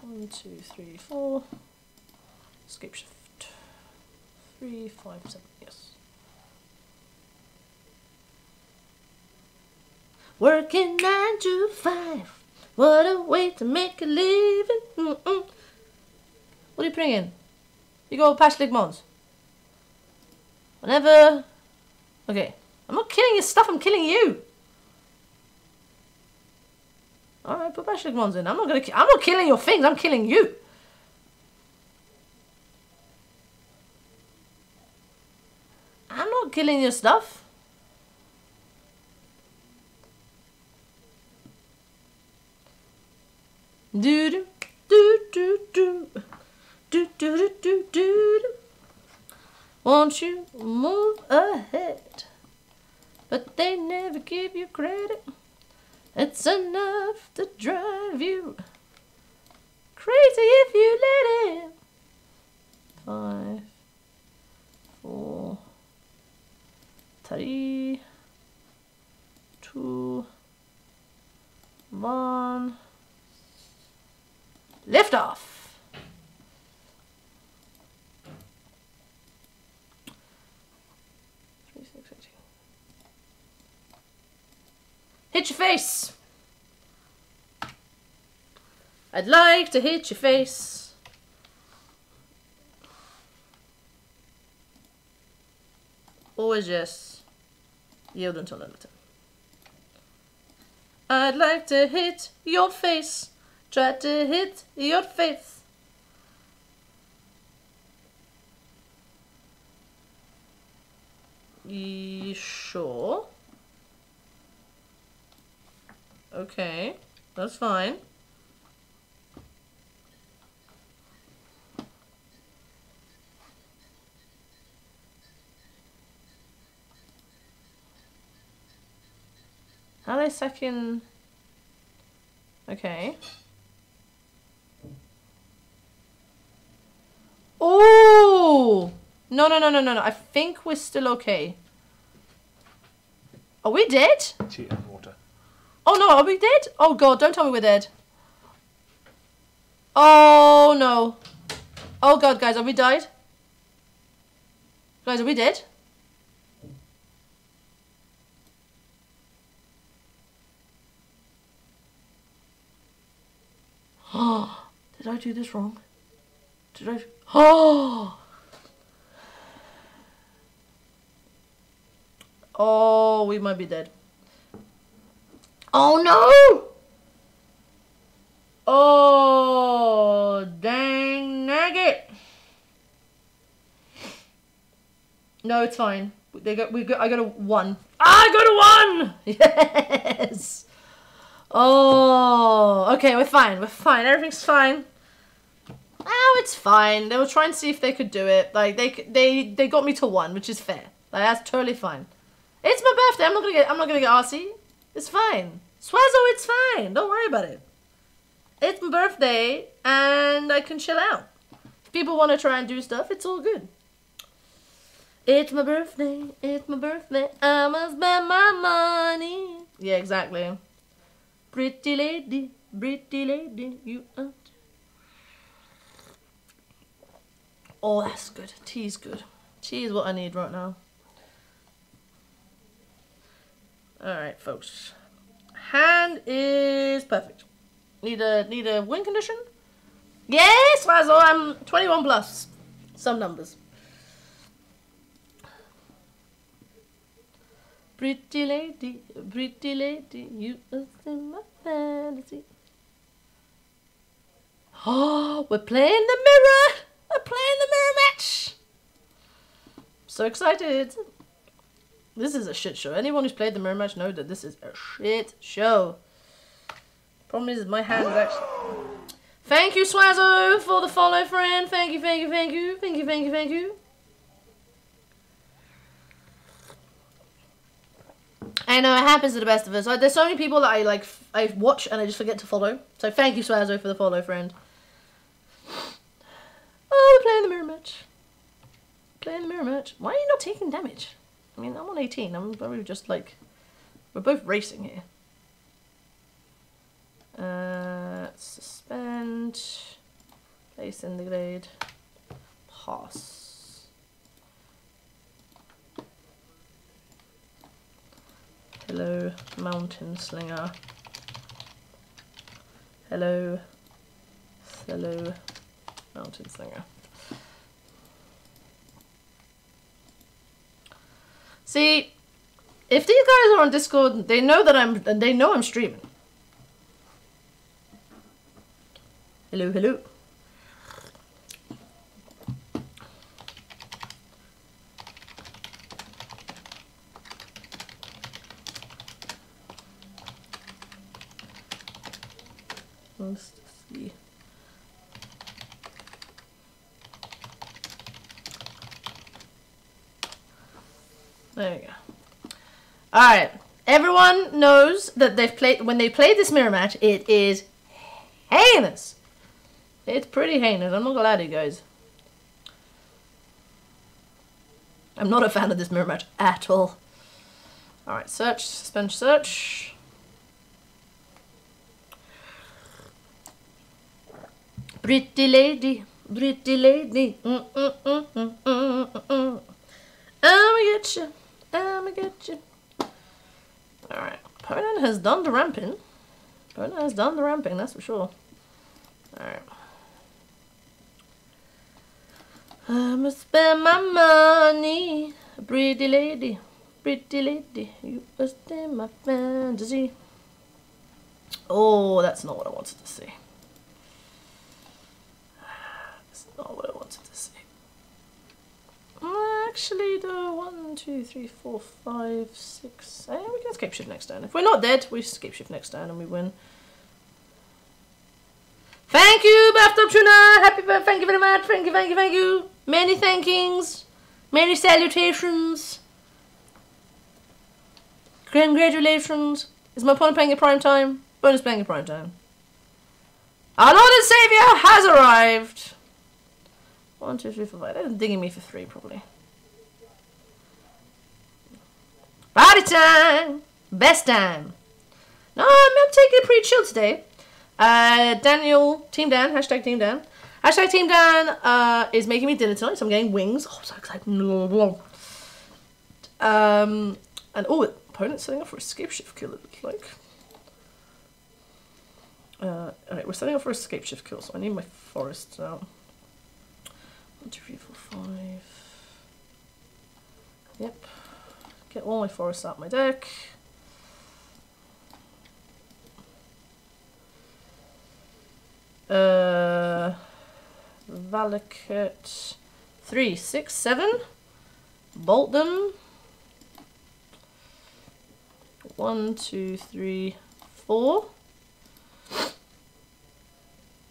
Speaker 1: One, two, three, four. Scapeshift. Three, five, seven, yes. Working nine to five. What a way to make a living. Mm-mm. What are you putting in? You go Pashalik Mons. Whenever. Okay. I'm not killing your stuff, I'm killing you. Alright, put Pashalik Mons in. I'm not gonna I'm not killing your things, I'm killing you. Killing your stuff. Do do do do do do do do do. Won't you move ahead? But they never give you credit. It's enough to drive you crazy if you let it. Five, four, three, two, one. Lift off. Hit your face. I'd like to hit your face. Always yes. I'd like to hit your face. Try to hit your face. Ye sure. Okay, that's fine. How they sucking... Okay. Oh! No, no, no, no, no, no. I think we're still okay. Are we dead?
Speaker 2: Tea and water.
Speaker 1: Oh no, are we dead? Oh god, don't tell me we're dead. Oh no. Oh god, guys, have we died? Guys, are we dead? Oh, did I do this wrong? Did I? Oh! Oh, we might be dead. Oh no! Oh, dang nugget! No, it's fine. They got we got I got a one. I got a one! Yes! Oh, okay, we're fine. We're fine. Everything's fine. Oh, it's fine. They were trying to see if they could do it. Like they they they got me to one, which is fair. Like that's totally fine. It's my birthday. I'm not gonna get I'm not gonna get arsy. It's fine. Swazzo, it's fine. Don't worry about it. It's my birthday and I can chill out. If people want to try and do stuff, it's all good. It's my birthday. It's my birthday. I must spend my money. Yeah, exactly. Pretty lady, pretty lady, you are. Oh, that's good. Tea's good. Tea is what I need right now. Alright, folks. Hand is perfect. Need a need a win condition? Yes, Razzle, I'm 21 plus. Some numbers. Pretty lady, pretty lady, you are in my fantasy. Oh, we're playing the mirror! We're playing the mirror match! So excited! This is a shit show. Anyone who's played the mirror match know that this is a shit show. Problem is, my hand is actually. Thank you, Swazzo, for the follow, friend. Thank you, thank you, thank you, thank you, thank you, thank you. I know it happens to the best of us. There's so many people that I like. I watch and I just forget to follow. So thank you, Swazzo, for the follow, friend. Oh, we're playing the mirror match. Playing the mirror match. Why are you not taking damage? I mean, I'm on 18. I'm probably just like. We're both racing here. Uh, suspend. Place in the glade. Pass. Hello, mountain slinger. Hello. Hello, mountain slinger. See, if these guys are on Discord, they know that I'm. And they know I'm streaming. Hello, hello. Let's see. There we go. Alright. Everyone knows that they've played when they play this mirror match, it is heinous. It's pretty heinous, I'm not gonna lie to you guys. I'm not a fan of this mirror match at all. Alright, search, suspend search. Pretty lady, pretty lady. Mm, mm, mm, mm, mm, mm. I'ma get you, I'ma get you. Alright, opponent has done the ramping. Opponent has done the ramping, that's for sure. Alright. I'ma spend my money, pretty lady, pretty lady, you must in my fantasy. Oh, that's not what I wanted to see. That's not what I wanted Actually, the one, two, three, four, five, six. Eh, we can Scapeshift next turn. If we're not dead, we Scapeshift next turn and we win. Thank you, Bathtub Tuna. Happy. Thank you very much. Thank you, thank you, thank you. Many thankings. Many salutations. Congratulations. Is my opponent playing at prime time? Bonus playing at prime time. Our Lord and Savior has arrived. One, two, three, four, five. They're digging me for three, probably. Party time! Best time! No, I'm, I'm taking it pretty chill today. Uh, Daniel, Team Dan, hashtag Team Dan. Hashtag Team Dan uh, is making me dinner tonight, so I'm getting wings. Oh, so excited. Um, and oh, opponent's setting up for Scapeshift kill, it looks like. Uh, alright, we're setting up for Scapeshift kill, so I need my forests out. Three, four, five. Yep. Get all my forests out my deck. Uh, Valakut. Three, six, seven. Bolt them. One, two, three, four.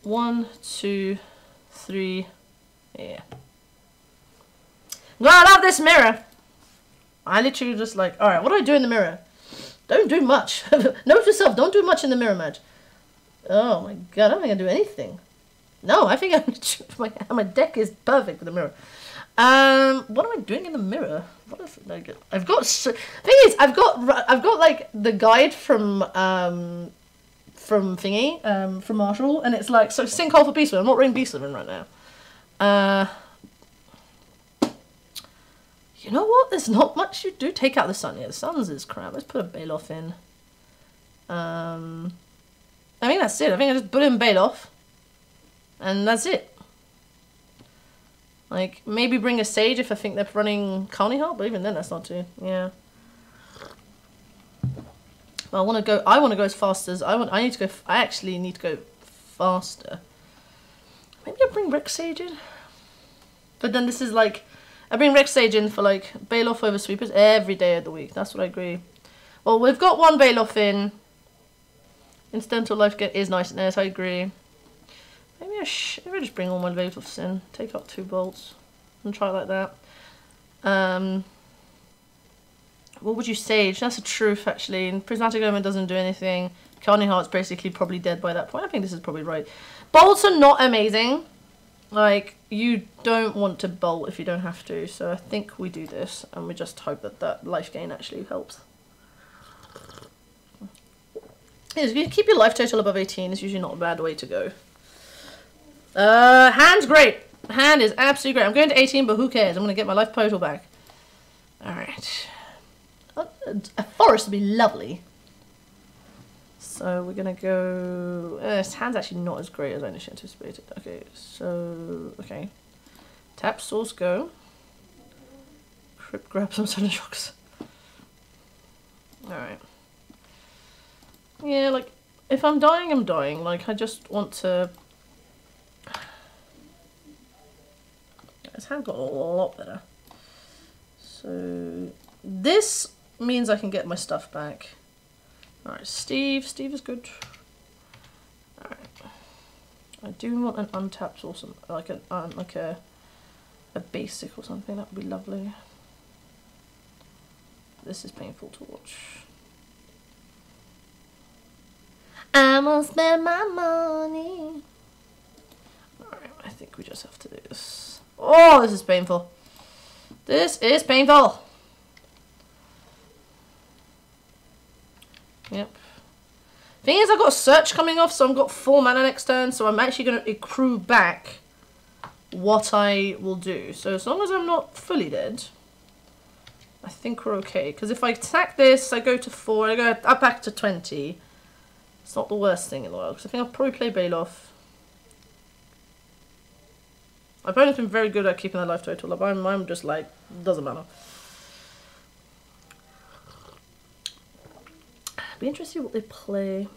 Speaker 1: One, two, three. Yeah. God, I love this mirror. I literally just like, all right, what do I do in the mirror? Don't do much. Note yourself, don't do much in the mirror, Madge. Oh my god, I am not gonna do anything. No, I think I'm, my, my deck is perfect for the mirror. Um, what am I doing in the mirror? What if like I've got so, thing is I've got I've got like the guide from um from thingy um from Marshall and it's like so sinkhole for Beastman. I'm not reading Beastman right now. Uh, you know what? There's not much you do. Take out the sun. Yeah, the sun's is crap. Let's put a Baloth in. Um, I think that's it. I think I just put in Baloth, and that's it. Like, maybe bring a Sage if I think they're running Khalni Heart, but even then that's not too, yeah. I want to go, I want to go as fast as, I want, I need to go, I actually need to go faster. Maybe I bring Rec Sage in. But then this is like, I bring Rec Sage in for like Baloth over Sweepers every day of the week. That's what I agree. Well, we've got one Baloth in. Incidental Life Get is nice and nice, I agree. Maybe I, sh maybe I just bring all my Baloths in. Take out two bolts. And try like that. Um, what would you sage? That's a truth, actually. And Prismatic Omen doesn't do anything. Khalni Heart's basically probably dead by that point. I think this is probably right. Bolts are not amazing. Like, you don't want to bolt if you don't have to. So I think we do this. And we just hope that that life gain actually helps. If you keep your life total above 18, it's usually not a bad way to go. Uh, hand's great. Hand is absolutely great. I'm going to 18, but who cares? I'm going to get my life total back. Alright. A forest would be lovely. So we're to go... Uh, this hand's actually not as great as I initially anticipated. Okay, so... Okay. Tap, source, go. Crypt, grab some sudden shocks. Alright. Yeah, like, if I'm dying, I'm dying. Like, I just want to His hand got a lot better. So this means I can get my stuff back. Alright, Steve. Steve is good. Alright. I do want an untapped or some like an um, like a a basic or something. That would be lovely. This is painful to watch. I'm gonna spend my money. Alright, I think we just have to do this. Oh, this is painful. This is painful. Yep. Thing is, I've got a search coming off, so I've got four mana next turn, so I'm actually going to accrue back what I will do. So as long as I'm not fully dead, I think we're okay. Because if I attack this, I go to four, I go up back to 20. It's not the worst thing in the world, because I think I'll probably play Baloth. My opponent's been very good at keeping their life total up. I'm, I'm just like, doesn't matter. Be interested what they play.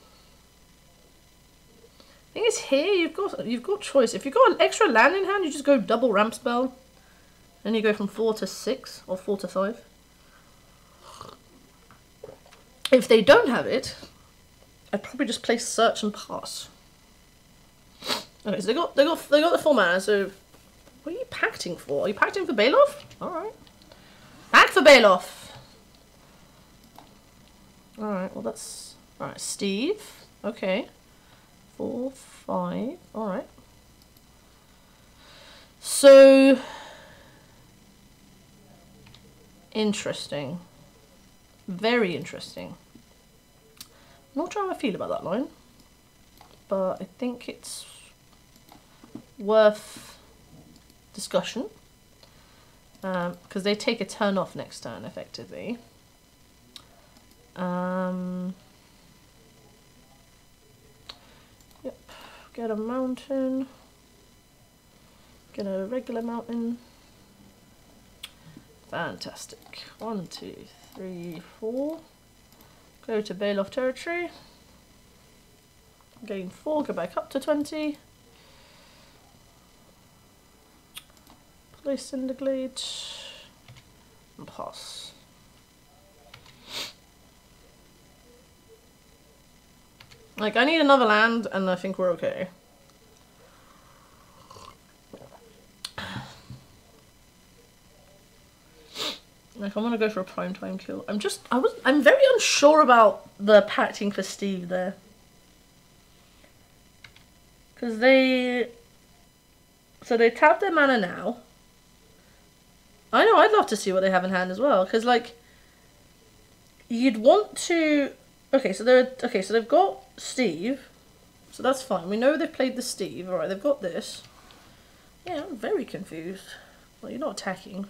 Speaker 1: Thing is, here you've got you've got choice. If you've got an extra land in hand, you just go double ramp spell, Then you go from four to six or four to five. If they don't have it, I'd probably just play search and pass. Okay, so they got they got they got the full mana, so what are you pacting for? Are you pacting for Baloth? Alright. Pack for Baloth! Alright, well that's... Alright, Steve. Okay. Four, five. Alright. So interesting. Very interesting. I'm Not sure how I feel about that line, but I think it's worth discussion because um, they take a turn off next turn effectively. Um, yep, get a mountain, get a regular mountain. Fantastic. One, two, three, four. Go to Baloth territory. Gain four, go back up to 20. Place in the glade. And pass. Like, I need another land, and I think we're okay. Like I want to go for a prime time kill. I'm just I was I'm very unsure about the pacting for Steve there. Cause they so they tap their mana now. I know I'd love to see what they have in hand as well. Cause like you'd want to Okay, so they're okay, so they've got Steve. So that's fine. We know they've played the Steve. Alright, they've got this. Yeah, I'm very confused. Well, you're not attacking.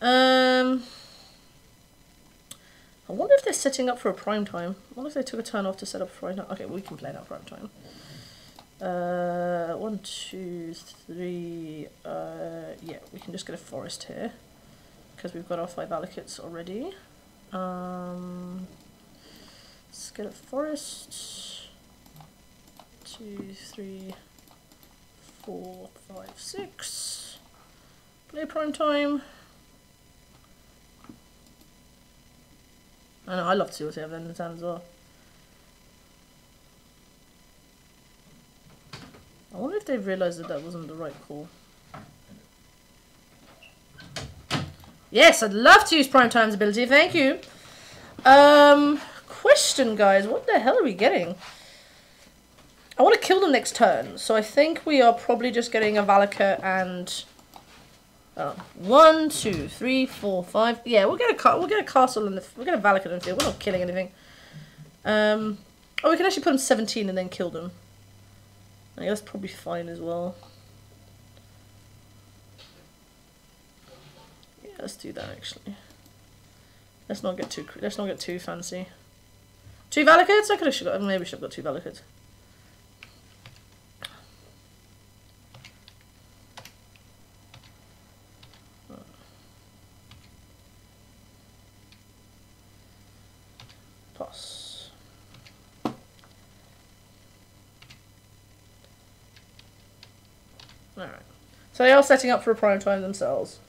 Speaker 1: Um, I wonder if they're setting up for a prime time. I wonder if they took a turn off to set up for prime time. Okay, we can play that prime time. Uh, one, two, three. Uh, yeah, we can just get a forest here because we've got our five allocates already. Um, let's get a forest. Two, three, four, five, six. Play prime time. I know, I love to see what they have in the town as well. I wonder if they've realised that that wasn't the right call. Yes, I'd love to use Prime Time's ability, thank you. Um, question, guys, what the hell are we getting? I want to kill them next turn, so I think we are probably just getting a Valakut and one, two, three, four, five. Yeah, we'll get a we'll get a castle in the we'll get a Valakut in the field. We're not killing anything. Um, oh, we can actually put them 17 and then kill them. I think that's probably fine as well. Yeah, let's do that actually. Let's not get too let's not get too fancy. Two Valakuts? I could have got maybe should have got two Valakuts. Alright. So they are setting up for a prime time themselves.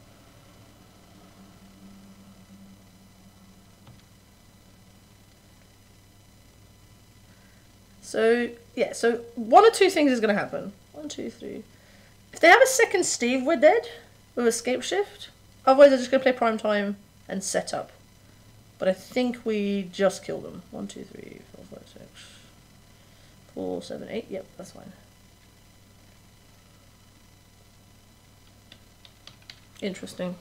Speaker 1: So, yeah, so one or two things is going to happen. One, two, three. If they have a second Steve, we're dead with Scapeshift. Otherwise, they're just going to play prime time and set up. But I think we just kill them. One, two, three, four, five, six, four, seven, eight. Yep, that's fine. Interesting.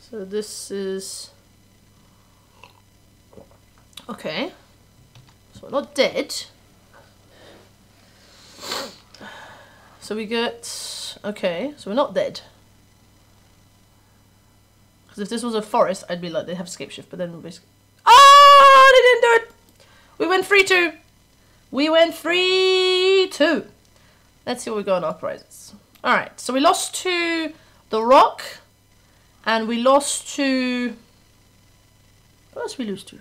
Speaker 1: So this is... Okay. So we're not dead. So we get... Okay, so we're not dead. Because if this was a forest, I'd be like, they have Scapeshift, but then we're basically... Oh, they didn't do it! We went 3-2. We went 3-2. Let's see what we got on our prizes. Alright, so we lost to the Rock, and we lost to... What else we lose to?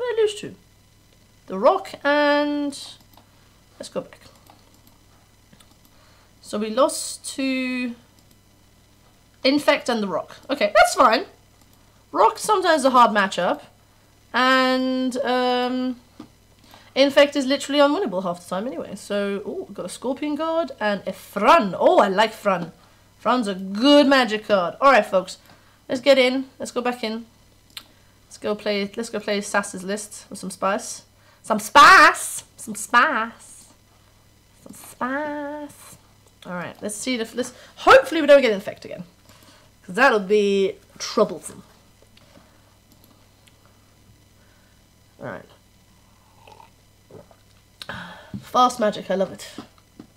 Speaker 1: I lose to? The Rock and... Let's go back. So we lost to... Infect and the Rock. Okay, that's fine. Rock sometimes a hard matchup. And um, Infect is literally unwinnable half the time anyway. So, oh, got a Scorpion Guard and a Fran. Oh, I like Fran. Fran's a good magic card. Alright, folks. Let's get in. Let's go back in. Let's go play let's go play Sass's list with some spice. Some spice! Some spice. Some spice. Alright, let's see if this. Hopefully, we don't get infected again. Because that'll be troublesome. Alright. Fast magic, I love it.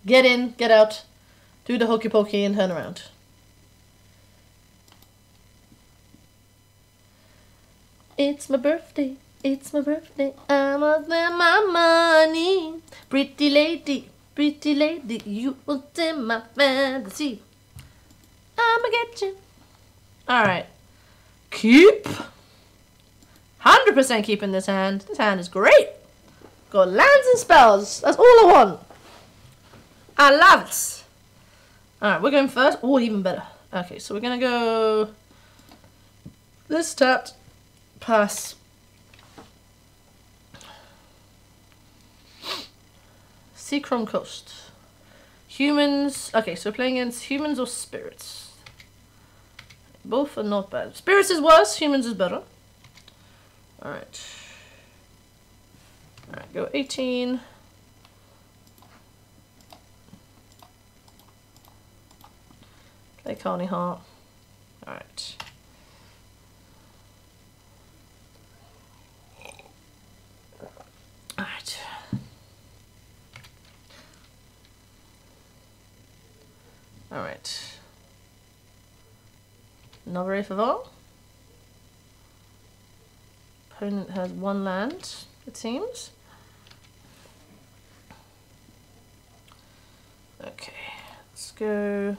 Speaker 1: Get in, get out, do the hokey pokey, and turn around. It's my birthday, it's my birthday, I'm out my money. Pretty lady, pretty lady, you will in my fantasy. I'ma get you. Alright. Keep. 100% keeping this hand. This hand is great. Got lands and spells. That's all I want. I love it. Alright, we're going first. Oh, even better. Okay, so we're going to go... This tapped. Pass. Seachrome Coast. Humans. Okay, so playing against humans or spirits. Both are not bad. Spirits is worse, humans is better. Alright. Alright, go 18. Play Khalni Heart. Alright. Alright. Alright. Another of all. Opponent has one land, it seems. Okay, let's go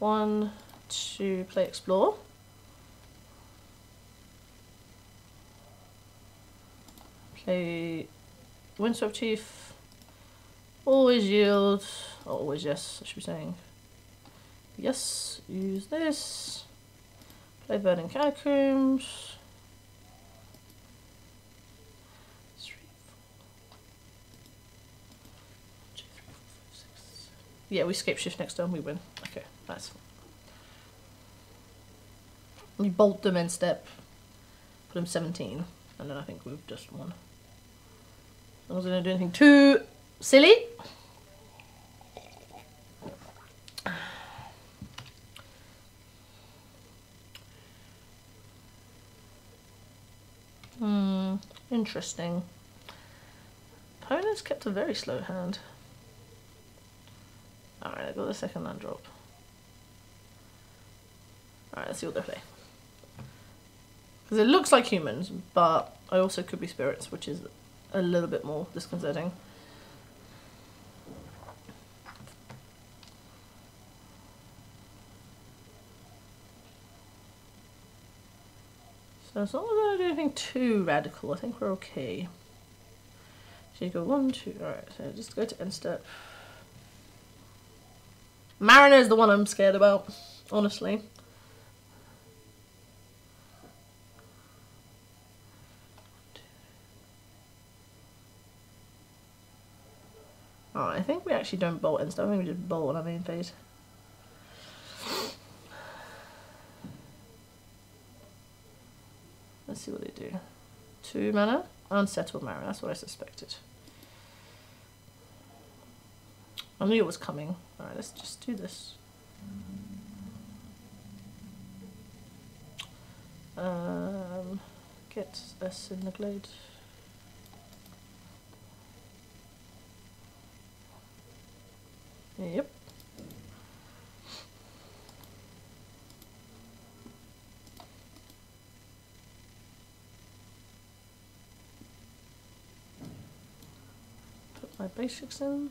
Speaker 1: one, two, play explore. Play Windswept Chief. Always yield. Always yes, I should be saying. Yes, use this. Play Catacombs. Four, five, six. Yeah, we Scapeshift next turn, we win. Okay, nice. We bolt them in step, put them 17, and then I think we've just won. I was going to do anything too silly. Hmm, interesting. Opponent's kept a very slow hand. Alright, I got the second land drop. Alright, let's see what they play. Because it looks like humans, but I also could be spirits, which is a little bit more disconcerting. So as long as I don't do anything too radical, I think we're okay. So you go one, two, alright, so just go to end step. Mariner is the one I'm scared about, honestly. Oh, I think we actually don't bolt and stuff. I think we just bolt on our main phase. Let's see what they do. Two mana? Unsettled mana. that's what I suspected. I knew it was coming. Alright, let's just do this. Um, get us in the glade. Yep. Put my basics in.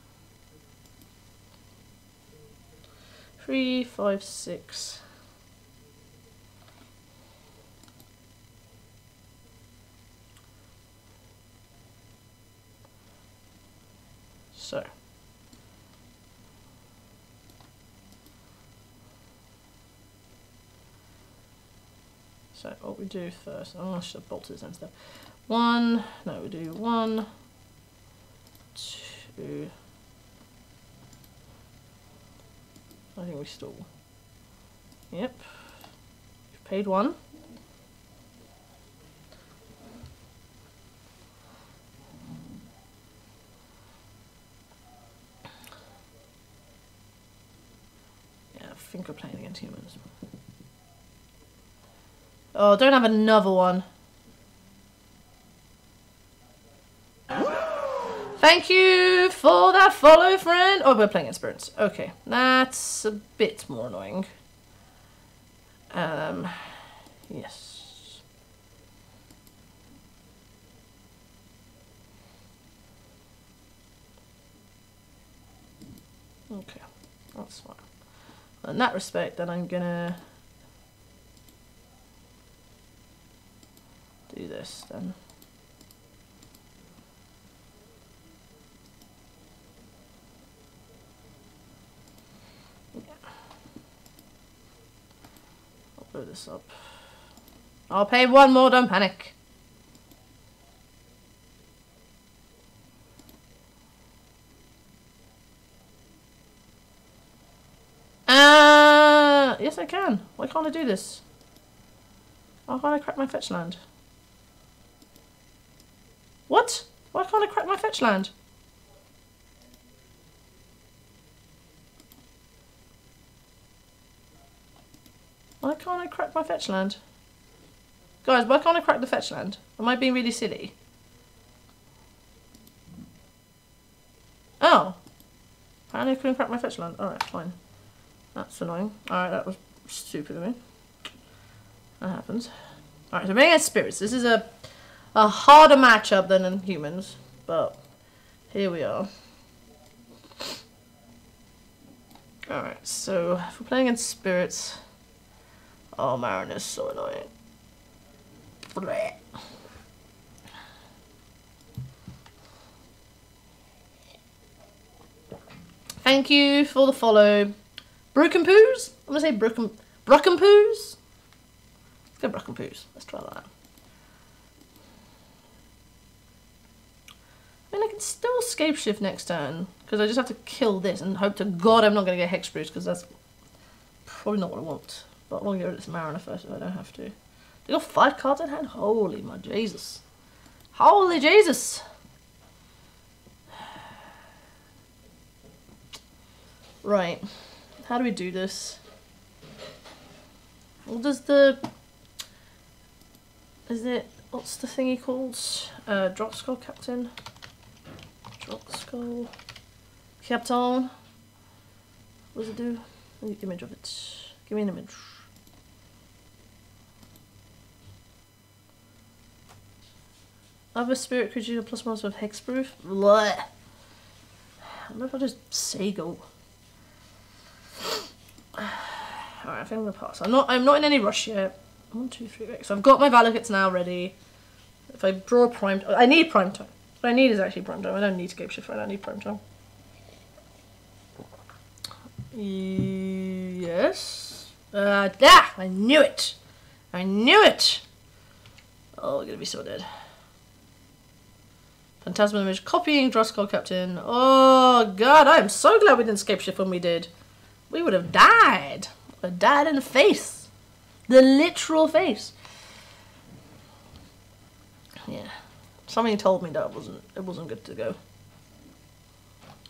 Speaker 1: Three, five, six. So. So what we do first, oh, I should have bolted this instead. One, no, we do one, two. I think we stall. Yep. We've paid one. think we're playing against humans. Oh, don't have another one. Thank you for that follow, friend. Oh, we're playing in spirits. Okay, that's a bit more annoying. Um, yes. Okay, that's fine. In that respect, then I'm gonna do this then. Yeah. I'll blow this up. I'll pay one more, don't panic. Uh, yes I can. Why can't I do this? Why can't I crack my fetch land? What? Why can't I crack my fetch land? Why can't I crack my fetch land? Guys, why can't I crack the fetch land? Am I being really silly? Oh. Apparently I couldn't crack my fetch land. Alright, fine. That's annoying. Alright, that was stupid of me. That happens. Alright, so in spirits. This is a a harder matchup than in humans, but here we are. Alright, so if we're playing in spirits. Oh, Marin is so annoying. Blech. Thank you for the follow. Broken Poos? I'm gonna say Broken Poos? Let's go Broken Poos. Let's try that. I mean, I can still Scapeshift next turn because I just have to kill this and hope to God I'm not going to get Hexproof because that's probably not what I want. But I want to get rid of this Mariner first if I don't have to. They got five cards in hand? Holy my Jesus. Holy Jesus! Right. How do we do this? What does the... Is it... What's the thingy called? Uh, Drogskol Captain? Drop go. Captain? What does it do? An image of it. Give me an image. Other spirit creature plus with hexproof? Blech. I wonder if I'll just say go. Alright, I think I'm gonna pass. I'm not I'm not in any rush yet. One, two, three. So I've got my Valakuts now ready. If I draw prime I need prime time. What I need is actually prime time. I don't need to shift I don't need prime time. Yes. Uh, ah! I knew it! I knew it! Oh, we're gonna be so dead. Phantasmal image copying Drogskol Captain. Oh god, I am so glad we didn't Scapeshift when we did. We would have died. We died in the face. The literal face. Yeah. Something told me that it wasn't it wasn't good to go.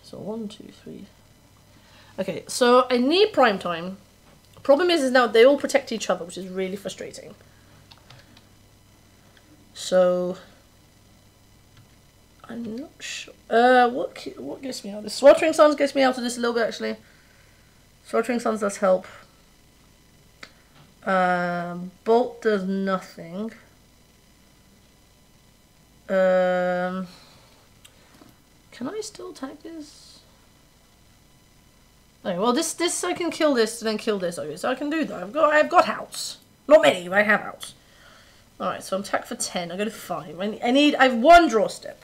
Speaker 1: So one, two, three. Okay, so I need prime time. Problem is, is now they all protect each other, which is really frustrating. So I'm not sure. Uh, what what gets me out of this? Sweltering Suns gets me out of this a little bit actually. Sweltering Suns does help. Um, Bolt does nothing. Um, can I still attack this? Okay, well this this I can kill this then kill this. Okay, so I can do that. I've got I've got outs. Not many, but I have outs. Alright, so I'm attack for 10. I go to 5. I need, I need, I have one draw step.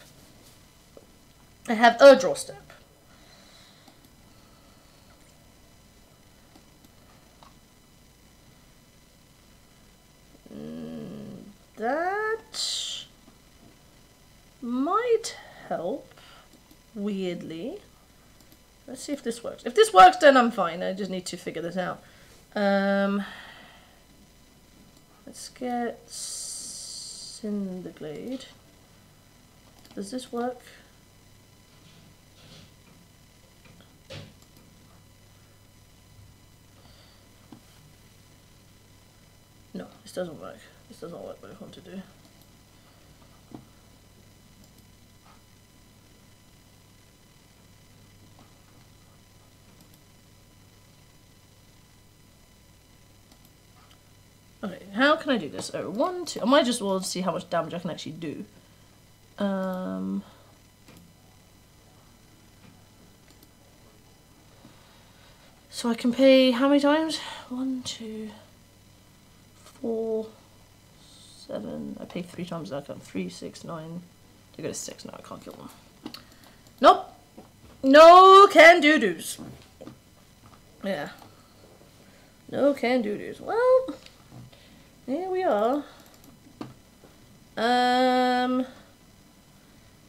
Speaker 1: I have a draw step. Mm, that might help, weirdly. Let's see if this works. If this works, then I'm fine. I just need to figure this out. Um, let's get Cinder Glade. Does this work? No, this doesn't work. This doesn't work what I want to do. Okay, how can I do this? Oh, one, two. I might just want to see how much damage I can actually do. Um. So I can pay how many times? One, two, four, seven. I pay three times that. Got three, six, nine. I go to six now. I can't kill them. Nope. No can do do's. Yeah. No can do do's. Well, here we are. Um.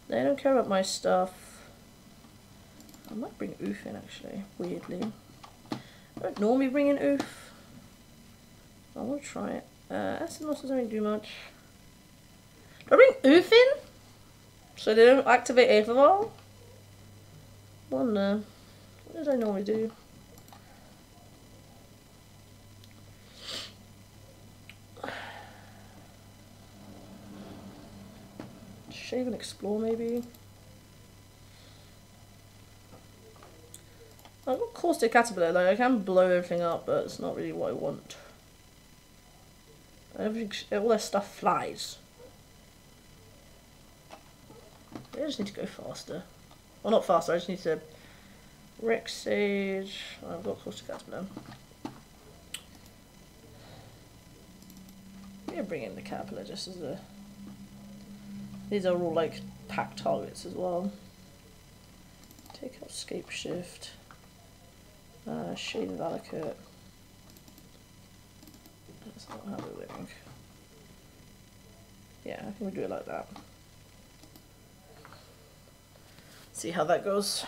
Speaker 1: They don't care about my stuff. I might bring Ouphe in actually, weirdly. I don't normally bring in Ouphe. I will try it. Uh, acid loss doesn't do much. Do I bring Ouphe in? So they don't activate Aether Vial? Wonder. What did I normally do? Shave and explore maybe? I've got caustic caterpillar, like I can blow everything up, but it's not really what I want. Everything, all their stuff flies. I just need to go faster. Well, not faster, I just need to... Rec Sage... Oh, I've got caustic caterpillar. I'm gonna bring in the caterpillar just as a... These are all like pack targets as well. Take out Scapeshift. Uh, Shade of Valakut. That's not how we're. Yeah, I think we do it like that. See how that goes.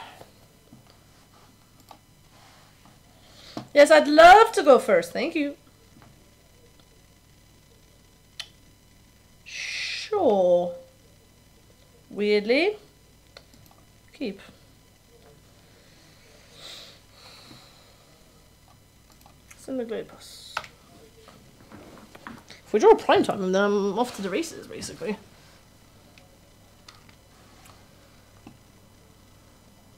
Speaker 1: Yes, I'd love to go first. Thank you. Sure. Weirdly. Keep. in the pass. If we draw a prime time, then I'm off to the races, basically.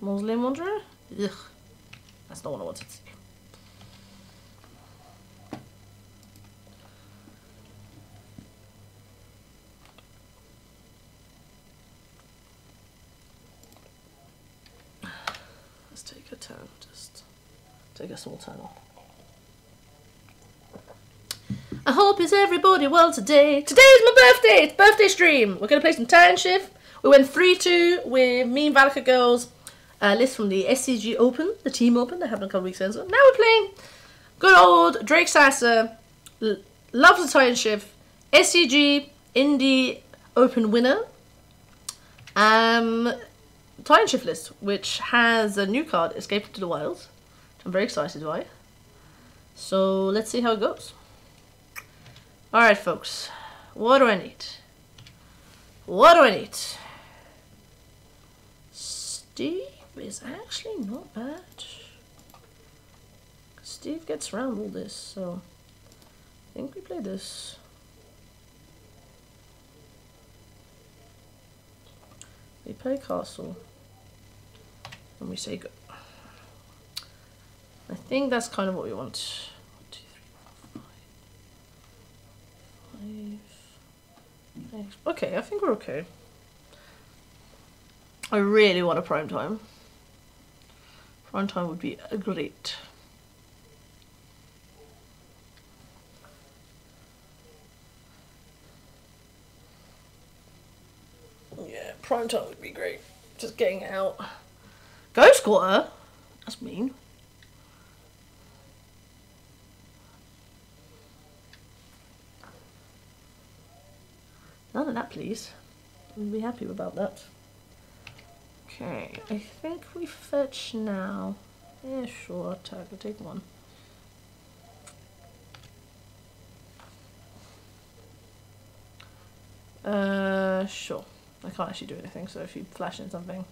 Speaker 1: Mausoleum Wanderer? Ugh. That's not what I wanted to see. Let's take a turn, just take a small turn off. I hope is everybody well today. Today is my birthday. It's birthday stream. We're gonna play some Titan Shift. We went three two with me and Valaka girls. Uh, list from the SCG Open, the Team Open that happened a couple weeks ago. So now we're playing good old Drake Sasser. L- loves the Titan Shift. SCG Indy Open winner. Um, Titan Shift list, which has a new card, Escape to the Wild. I'm very excited by. So let's see how it goes. Alright, folks. What do I need? What do I need? Steve is actually not bad. Steve gets around all this, so I think we play this. We play castle. And we say go. I think that's kind of what we want. Okay, I think we're okay. I really want a prime time. Prime time would be great. Yeah, prime time would be great. Just getting out. Ghost Quarter? That's mean. None of that, please. We'll be happy about that. Okay, I think we fetch now. Yeah, sure. I'll take one. Uh, sure. I can't actually do anything, so if you flash in something.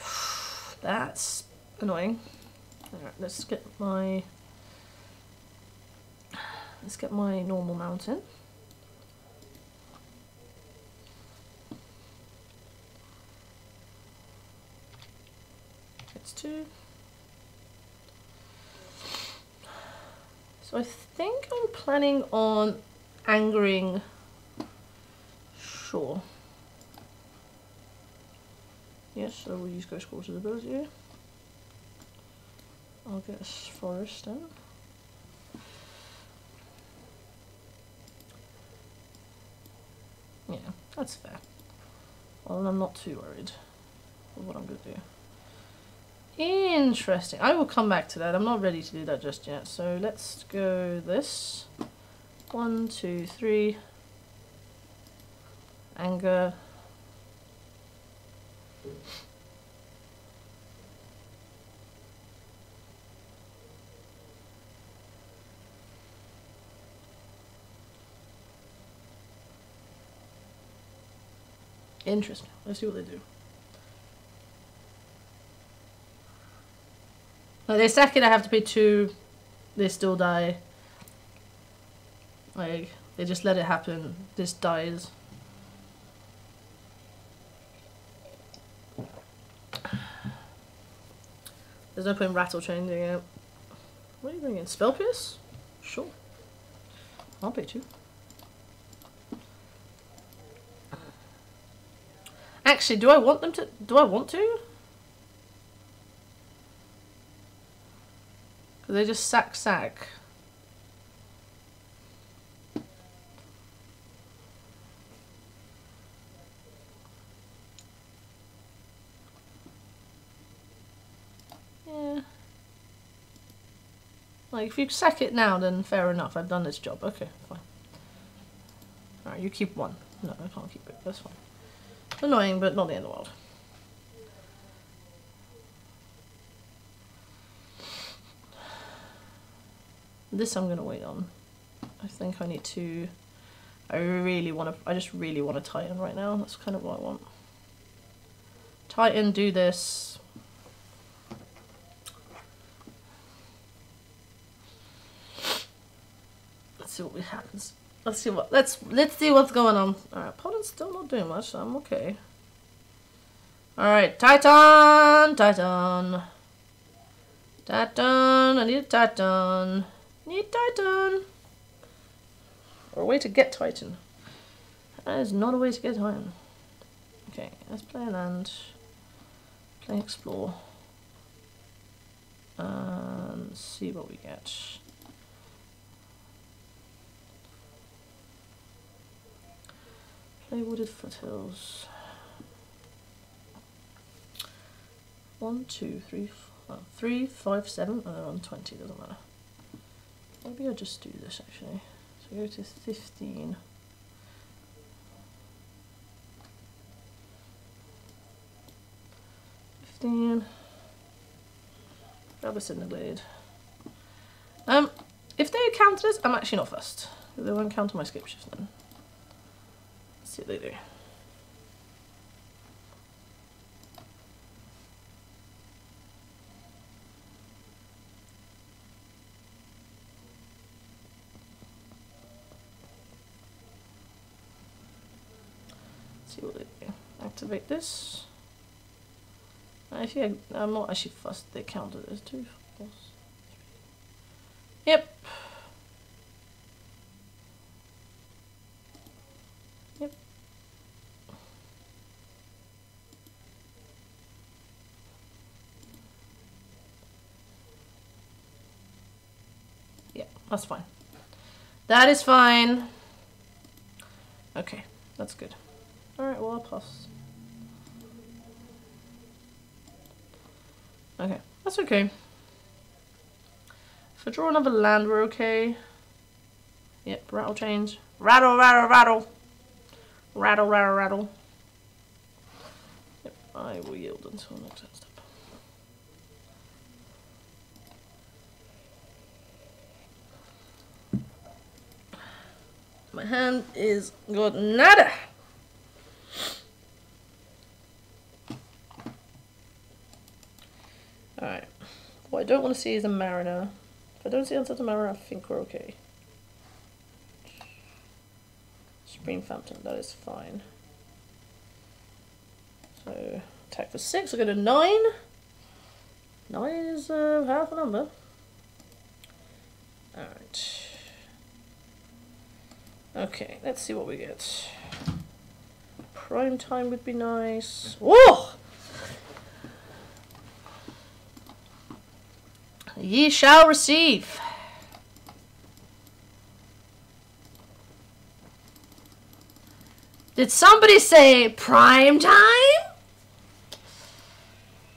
Speaker 1: That's annoying. Alright, let's get my let's get my normal mountain. It's two. So I think I'm planning on angering Sure. Yes, so we'll use Ghost Quarter's ability. I'll get a forest then. Yeah, that's fair. Well, I'm not too worried with what I'm going to do. Interesting. I will come back to that. I'm not ready to do that just yet. So let's go this. One, two, three. Anger. Interesting. Let's see what they do. Like they second I have to pay two, they still die. Like they just let it happen. This dies. There's no point in rattle changing it. What are you bringing? Spell pierce? Sure. I'll pay two. Actually, do I want them to? Do I want to? They just sack sack. Yeah. Like, if you sack it now, then fair enough. I've done this job. Okay, fine. Alright, you keep one. No, I can't keep it. That's fine. Annoying, but not the end of the world. This I'm going to wait on. I think I need to... I really want to... I just really want to tighten right now. That's kind of what I want. Tighten, do this. Let's see what happens. Let's see what let's let's see what's going on. Alright, Potter's still not doing much, so I'm okay. Alright, Titan! Titan! Titan! I need a Titan. Need Titan! Or a way to get Titan. That is not a way to get Titan. Okay, let's play land. Play explore. And see what we get. Play wooded foothills. One, two, three, four, three, five, seven. Oh, they're on twenty. Doesn't matter. Maybe I'll just do this actually. So go to fifteen. Fifteen. Grab us in the blade. Um, if they counter this, I'm actually not fussed. They won't counter my Scapeshift then see they do. see. Activate this. Actually, I'm not actually fussed. They counted as two. Yep. That's fine. That is fine. Okay, that's good. Alright, well, I'll pass. Okay, that's okay. If I draw another land, we're okay. Yep, rattle change. Rattle, rattle, rattle. Rattle, rattle, rattle. Yep, I will yield until next step. My hand is got nada. Alright. What I don't want to see is a Mariner. If I don't see Unsettled Mariner, I think we're okay. Supreme Phantom. That is fine. So attack for six. I'll go to nine. Nine is uh, a powerful number. Alright. Okay, let's see what we get. Prime time would be nice. Whoa! Ye shall receive. Did somebody say prime time?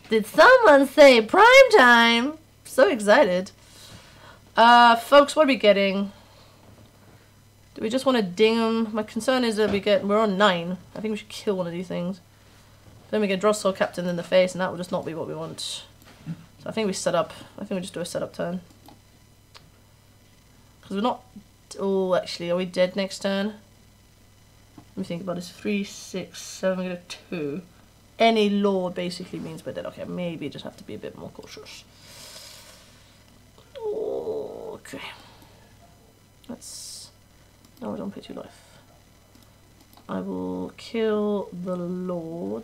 Speaker 1: Did someone say prime time? So excited. Uh, folks, what are we getting? Do we just want to ding them? My concern is that we get, we're on nine. I think we should kill one of these things. Then we get Drogskol Captain in the face and that will just not be what we want. So I think we set up, I think we just do a setup turn. Because we're not, oh actually, are we dead next turn? Let me think about this. Three, six, seven, we go to two. Any law basically means we're dead. Okay, maybe just have to be a bit more cautious. Okay. Let's... No, I don't pay two life. I will kill the Lord.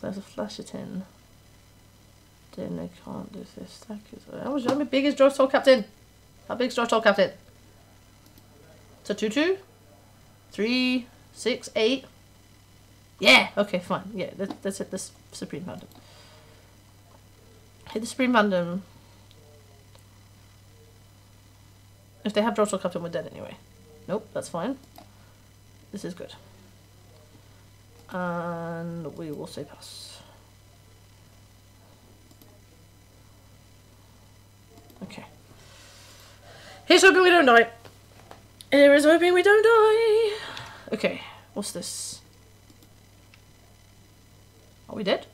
Speaker 1: There's a flash it in. Then I can't do this. Stack is how much? How big is Toll Captain? How big is Drogskol Captain? A two two, three, six, eight. Yeah. Okay. Fine. Yeah. Let's let's hit this Supreme Phantom. Hit the Supreme Phantom. If they have Toll Captain, we're dead anyway. Nope. That's fine. This is good. And we will say pass. Okay. Here's hoping we don't die. Here is hoping we don't die. Okay, what's this? Are we dead?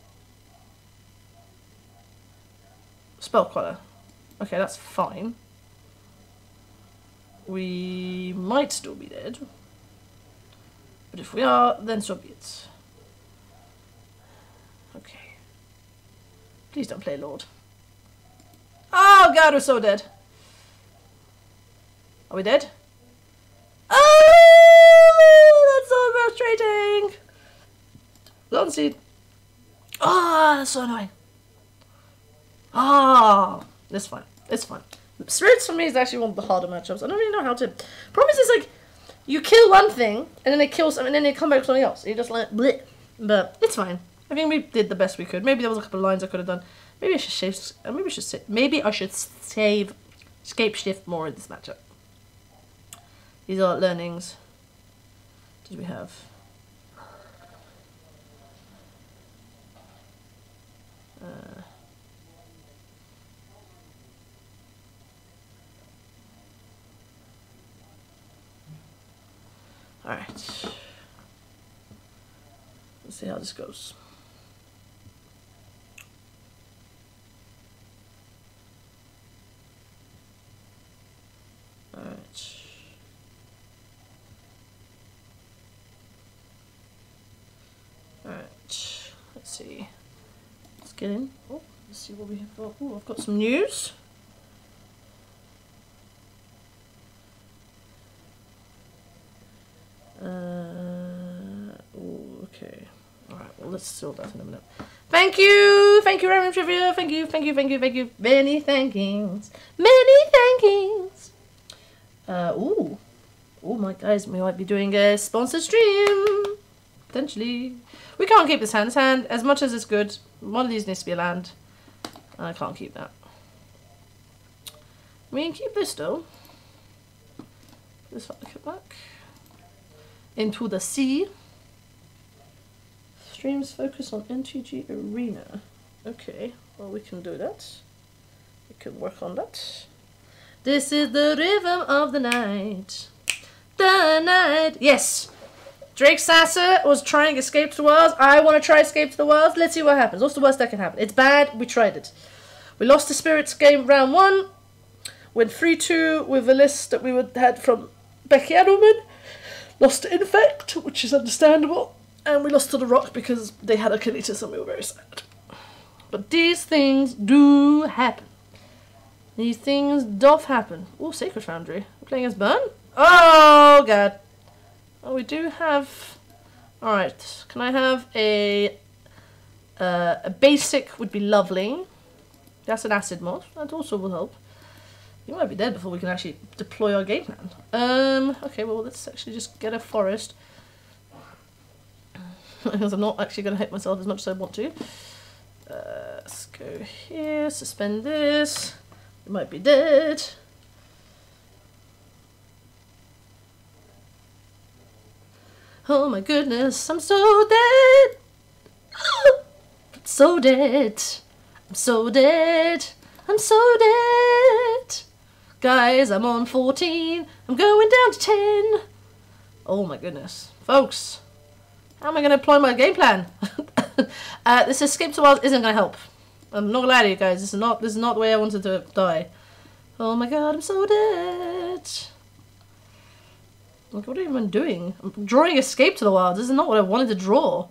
Speaker 1: Spell queller. Okay, that's fine. We might still be dead. But if we are, then so be it. Okay. Please don't play Lord. Oh god, we're so dead. Are we dead? Oh, that's so frustrating. Lone seed. Ah, oh, that's so annoying. Ah, oh, it's fine. It's fine. Spirits for me is actually one of the harder matchups. I don't really know how to. Problem is, like you kill one thing and then they kill something and then they come back with something else. You're just like, bleh. But it's fine. I think we did the best we could. Maybe there was a couple of lines I could have done. Maybe I should save. Uh, maybe I should save. Maybe I should save Scapeshift more in this matchup. These are learnings. Did we have? Uh, Alright. Let's see how this goes. Alright. Alright. Let's see. Let's get in. Oh, let's see what we have. Oh, I've got some news. Uh, okay. Alright, well, let's sort that in a minute. Thank you! Thank you, Random Trivia! Thank you, thank you, thank you, thank you. Many thankings. Many thankings! Uh, ooh. Oh my guys, we might be doing a sponsored stream. Potentially. We can't keep this hand. This hand, as much as it's good, one of these needs to be a land. I can't keep that. We can keep this though. This back into the sea. Streams focus on MTG Arena. Okay, well we can do that. We can work on that. This is the rhythm of the night. The night. Yes. Drake Sasser was trying Escape to the Wilds. I want to try Escape to the Wilds. Let's see what happens. What's the worst that can happen? It's bad. We tried it. We lost the Spirits game round one. Went 3-2 with a list that we would had from Becky Adelman. Lost to Infect, which is understandable, and we lost to the Rock because they had a Achilles and we were very sad. But these things do happen. These things doth happen. Oh, Sacred Foundry. We're playing as Burn? Oh god. Oh, we do have. All right. Can I have a uh, a basic? Would be lovely. That's an acid moss. That also will help. You might be dead before we can actually deploy our game plan. Um. Okay. Well, let's actually just get a forest. because I'm not actually going to hit myself as much as I want to. Uh, let's go here. Suspend this. We might be dead. Oh my goodness, I'm so dead. I'm so dead. I'm so dead. I'm so dead. Guys, I'm on 14. I'm going down to 10. Oh my goodness. Folks, how am I going to deploy my game plan? uh, this escape to the wild isn't going to help. I'm not going to lie to you guys. This is not this is not the way I wanted to die. Oh my god, I'm so dead. Like, what am I doing? I'm drawing Escape to the Wild. This is not what I wanted to draw.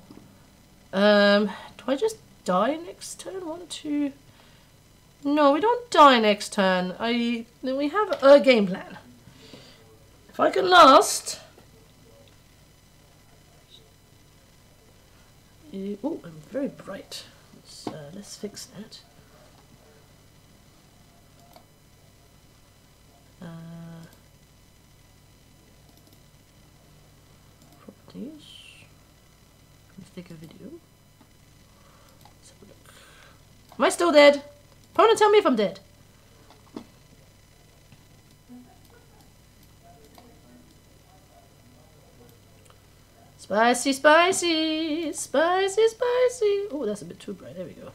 Speaker 1: Um, do I just die next turn? One, two... No, we don't die next turn. I we have a game plan. If I can last... Oh, I'm very bright. Let's, uh, let's fix that. Uh, properties. A video. Am I still dead? Opponent, tell me if I'm dead. Spicy, spicy, spicy, spicy. Oh, that's a bit too bright. There we go.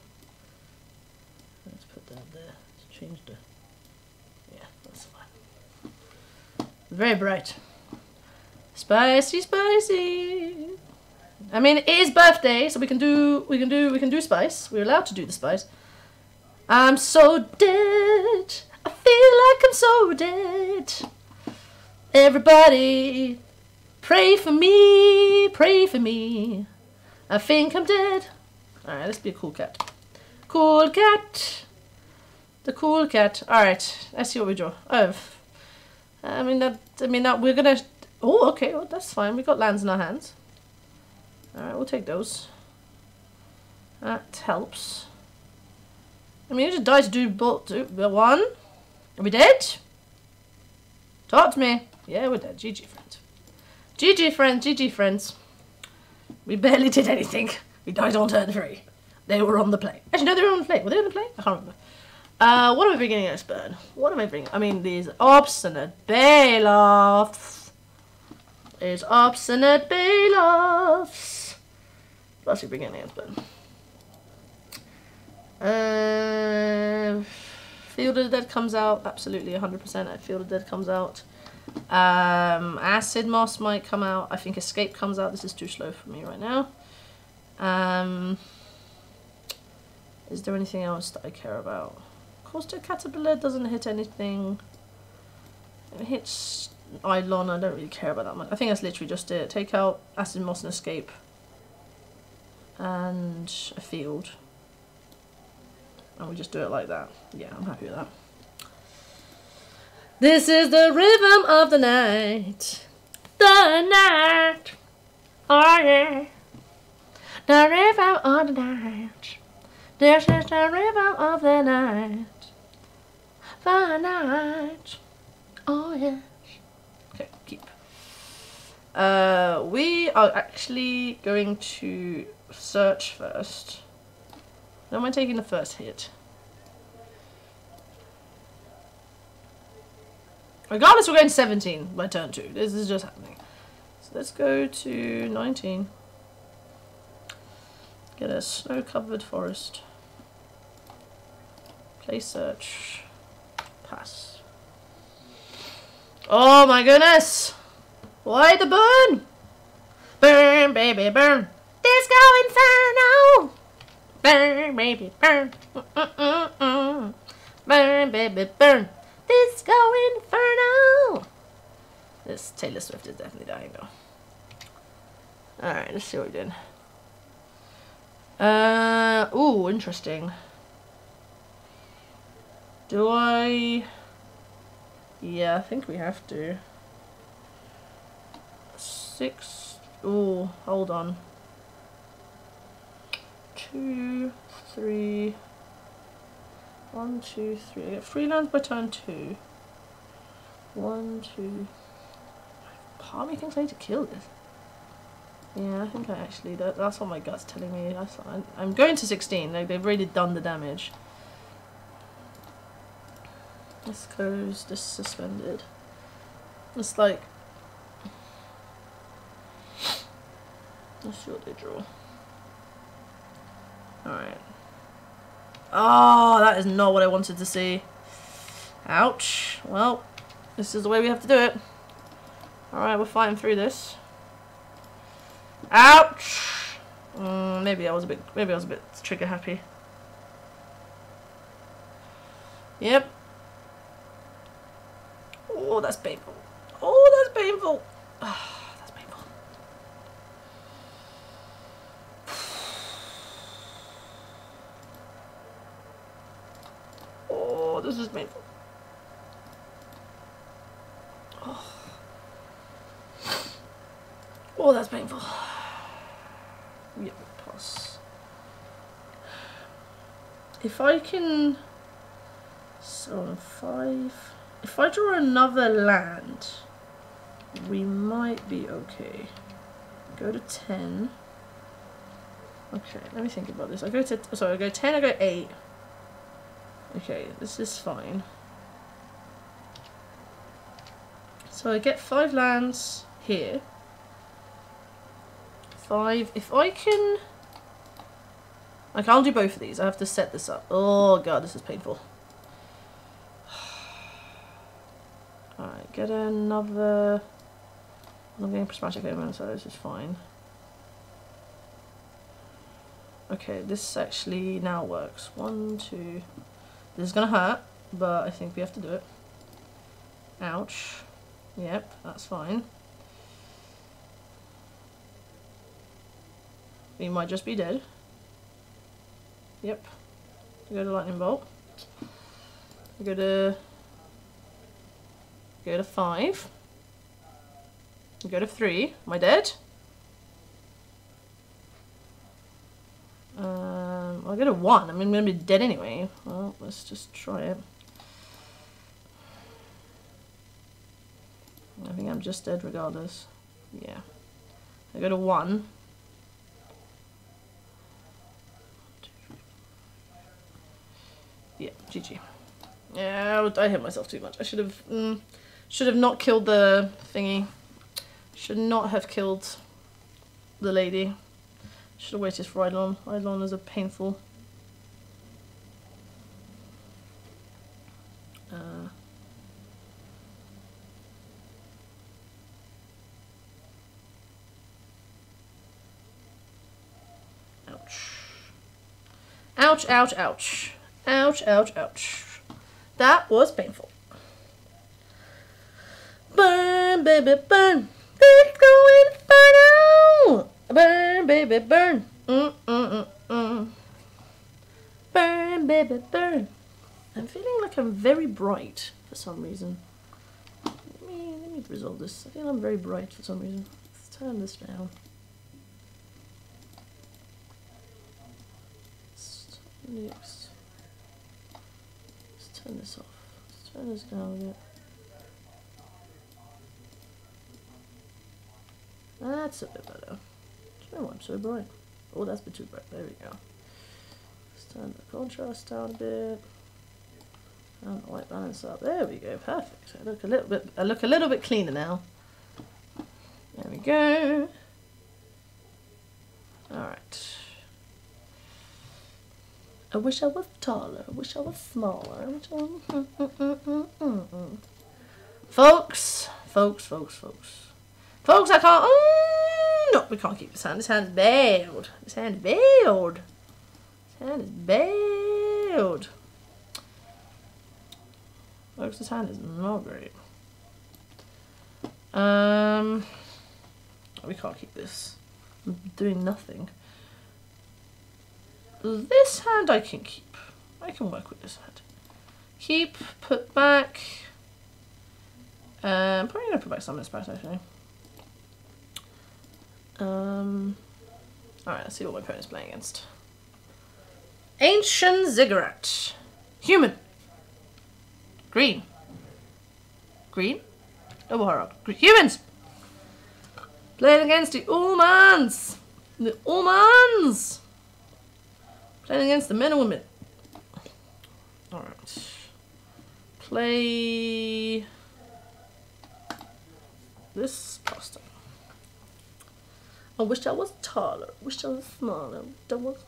Speaker 1: Let's put that there. Let's change the. Yeah, that's fine. Very bright. Spicy, spicy. I mean, it is birthday, so we can do, we can do, we can do spice. We're allowed to do the spice. I'm so dead. I feel like I'm so dead. Everybody, pray for me, pray for me. I think I'm dead. Alright, let's be a cool cat. Cool cat. The cool cat. Alright, let's see what we draw. Oh, I mean that. I mean that we're gonna. Oh, okay. Well, that's fine. We got lands in our hands. Alright, we'll take those. That helps. I mean, you just died to do both. Do, one. Are we dead? Talk to me. Yeah, we're dead. GG, friends. GG, friends. GG, friends. We barely did anything. We died on turn three. They were on the play. Actually, no, they were on the play. Were they on the play? I can't remember. Uh, what am I bringing next, Bird? What am I bringing? I mean, these Obstinate Baloths. These Obstinate Baloths. What else are we bringing next, Bird? Uh, Field of the Dead comes out. Absolutely, 100%. Field of the Dead comes out. Um, Acid Moss might come out. I think Escape comes out. This is too slow for me right now. Um, is there anything else that I care about? Caustic Caterpillar doesn't hit anything. It hits Eidolon. I don't really care about that much. I think that's literally just it. Take out Acid Moss and Escape. And a field. And we just do it like that. Yeah, I'm happy with that. This is the rhythm of the night. The night. Oh yeah. The rhythm of the night. This is the rhythm of the night. The night. Oh yes. Okay, keep. Uh, we are actually going to search first. No, am I taking the first hit? Regardless, we're going 17 by turn 2. This is just happening. So let's go to 19. Get a snow-covered forest. Play search. Pass. Oh my goodness! Why the burn? Burn, baby, burn. Disco Inferno! Burn, baby, burn. Burn, baby, burn. Disco Inferno! This Taylor Swift is definitely dying though. Alright, let's see what we did. Uh, ooh, interesting. Do I... Yeah, I think we have to. six. Oh, hold on. Two, three. One, two, three. I get three lands by turn two. One, two. Part of me thinks I need to kill this. Yeah, I think I actually. That, that's what my gut's telling me. I, I'm going to 16. Like, they've really done the damage. This goes. This suspended. It's like. Let's see what they draw. Alright. Oh, that is not what I wanted to see. Ouch. Well, this is the way we have to do it. Alright, we're fighting through this. Ouch! Mm, maybe I was a bit, maybe I was a bit trigger happy. Yep. Oh, that's painful. Oh, that's painful. Ah, that's painful. Oh, this is painful. Oh, oh that's painful. Yep, pass. If I can... So, five... If I draw another land, we might be okay. Go to 10. Okay, let me think about this. I go to... Sorry, I go 10, I go 8. Okay, this is fine. So I get 5 lands here five. If I can... I can't do both of these. I have to set this up. Oh god, this is painful. Alright, get another... I'm getting prismatic omen, so this is fine. Okay, this actually now works. One, two... This is gonna hurt, but I think we have to do it. Ouch. Yep, that's fine. He might just be dead. Yep. Go to lightning bolt. Go to go to five. Go to three. Am I dead? Uh, Um, I'll go to one. I mean, I'm gonna be dead anyway. Well, let's just try it. I think I'm just dead regardless. Yeah. I go to one. Yeah, GG. Yeah, I hit myself too much. I should have, mm, should have not killed the thingy. Should not have killed the lady. Should have waited for Eidolon. Eidolon is a painful. Uh, ouch. Ouch, ouch, ouch. Ouch, ouch, ouch. That was painful. Burn, baby, burn. Let's go inferno. Burn, baby, burn. Mm, mm, mm, mm. Burn, baby, burn. I'm feeling like I'm very bright for some reason. Let me, let me resolve this. I feel I'm very bright for some reason. Let's turn this down. Next turn this off. Let's turn this down a bit. That's a bit better. I why I'm so bright. Oh, that's a bit too bright. There we go. Let's turn the contrast down a bit. And the white balance up. There we go. Perfect. I look a little bit. I look a little bit cleaner now. There we go. All right. I wish I was taller. I wish I was smaller. Folks, folks, folks, folks. Folks, I can't. Mm. No, we can't keep this hand. This hand's bailed. This hand is bailed. This hand is bailed. Looks this hand is not great. Um, we can't keep this. I'm doing nothing. This hand I can keep. I can work with this hand. Keep, put back. Um, probably to put back some of this back actually. Um. Alright, let's see what my opponent's playing against. Ancient Ziggurat. Human. Green. Green? Double horror. Humans! Playing against the Ullmans! The Ullmans! Playing against the men and women. Alright. Play this pasta. I wish I was taller. Wish I was smaller. I was.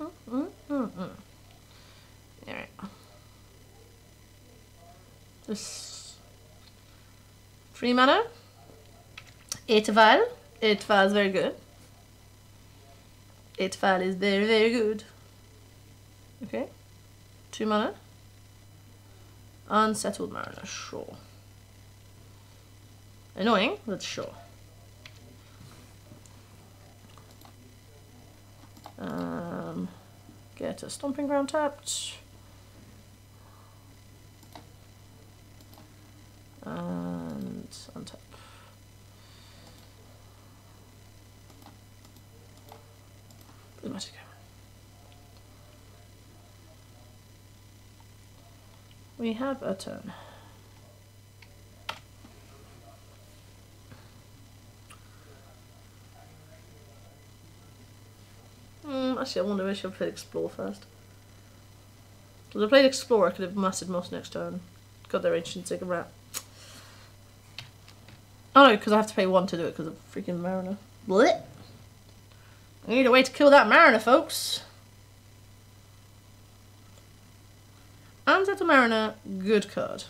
Speaker 1: Mm, mm, mm. Alright. This. Free mana. Aether Vial. Etval is very good. Aether Vial is very, very good. Okay. Two mana. Unsettled Mariner, sure. Annoying, but sure. Um, get a Stomping Ground tapped. And untap. Magic. We have a turn. Hmm, actually, I wonder if I should Explore first. Because I played Explore, I could have mastered Moss next turn. Got their Ancient Ziggurat. Oh no, because I have to pay one to do it because of freaking Mariner. Blech! I need a way to kill that Mariner, folks! Unsettled Mariner, good card.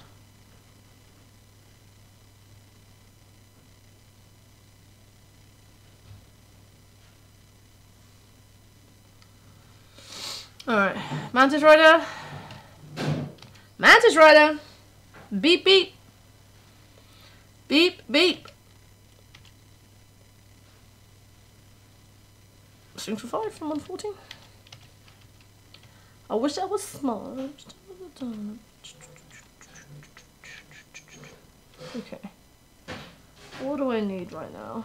Speaker 1: Alright, Mantis Rider. Mantis Rider. Beep beep. Beep beep. Swing for five from 114. I wish I was smart. Okay. What do I need right now?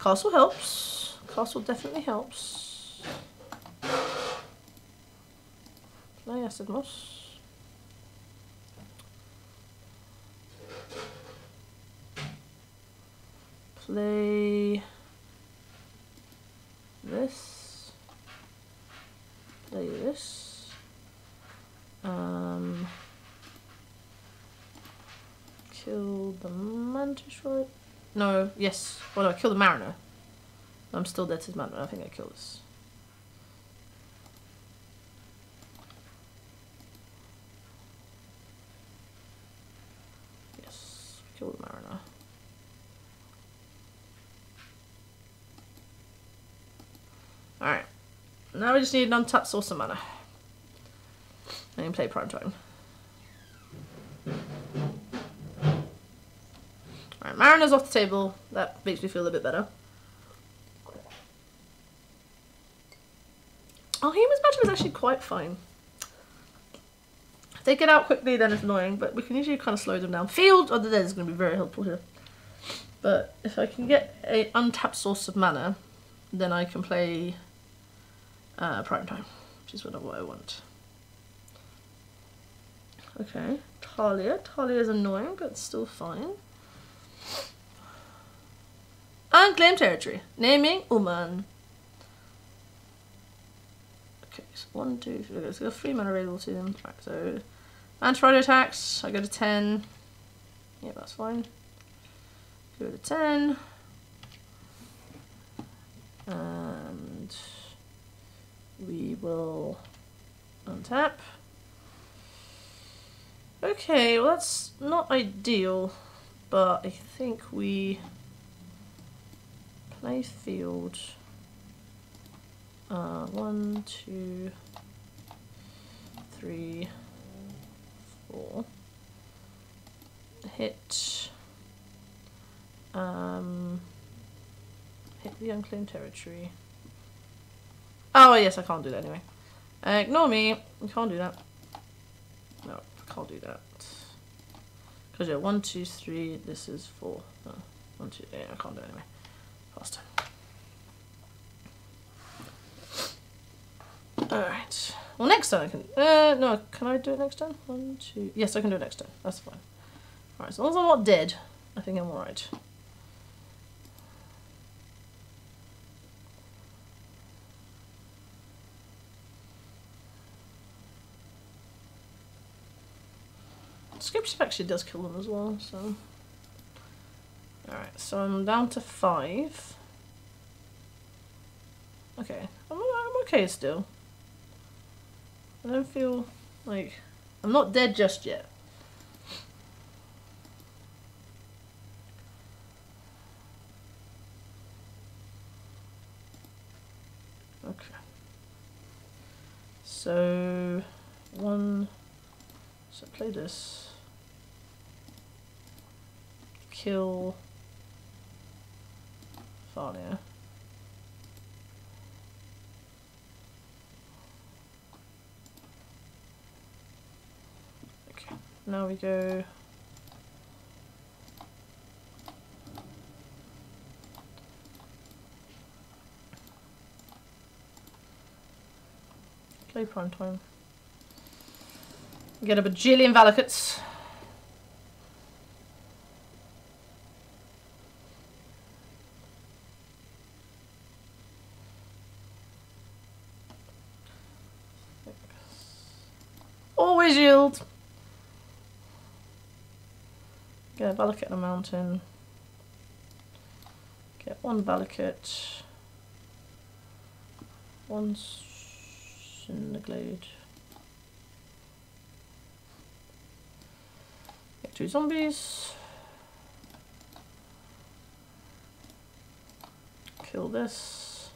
Speaker 1: Castle helps. Castle definitely helps. Play acid moss. Play this. Play this. Um, kill the mantis right? No, yes. Well, no, kill the mariner. I'm still dead to the mariner. I think I killed this. Yes, kill the mariner. Alright. Now we just need an untapped source of mana. I can play prime time. Alright, Mariner's off the table. That makes me feel a bit better. Oh, Human's matchup is actually quite fine. They get out quickly, then it's annoying, but we can usually kind of slow them down. Field of the Dead is going to be very helpful here. But if I can get an untapped source of mana, then I can play uh, prime time, which is what I, want. Okay, Thalia. Thalia is annoying, but still fine. Unclaimed territory. Naming Uman. Okay, so one, two, three. Okay, so got three mana available to them. So anti attacks. I go to ten. Yeah, that's fine. Go to ten. And we will untap. Okay, well that's not ideal, but I think we play field. Uh, one, two, three, Hit. Um, hit the unclaimed territory. Oh yes, I can't do that anyway. Uh, ignore me. I can't do that. No, I can't do that. Because yeah, one, two, three. This is four. One, two, yeah, I can't do it anyway. Faster. Alright. Well, next turn I can. Uh, no, can I do it next turn? One, two. Yes, I can do it next turn. That's fine. Alright, as long as I'm not dead, I think I'm alright. Skip actually does kill them as well, so. Alright, so I'm down to five. Okay, I'm, I'm okay still. I don't feel like. I'm not dead just yet. Okay. So, one. So play this. Kill. Thalia. Okay, now we go. Play prime time. Get a bajillion Valakuts. Always yield. Get a Valakut in a mountain. Get one Valakut. One s- in the glade. Get two zombies. Kill this.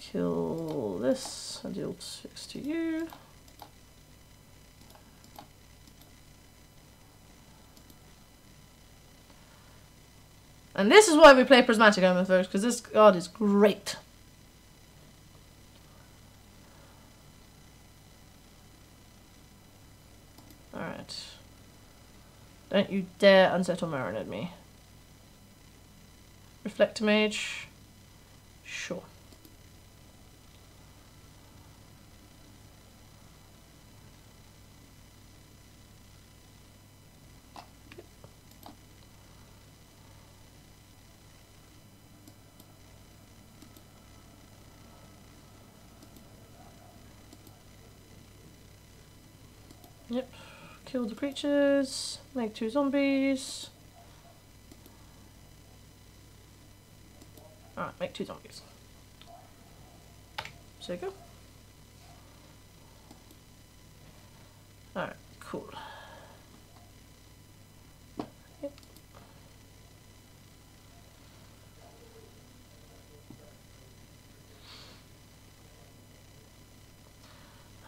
Speaker 1: Kill this. I deal six to you. And this is why we play Prismatic Omen first, because this card is great. Alright. Don't you dare unsettle Marinade me. Reflector Mage. Sure. Yep. Kill the creatures. Make two zombies. Alright, make two zombies. So go. Alright, cool. Yep.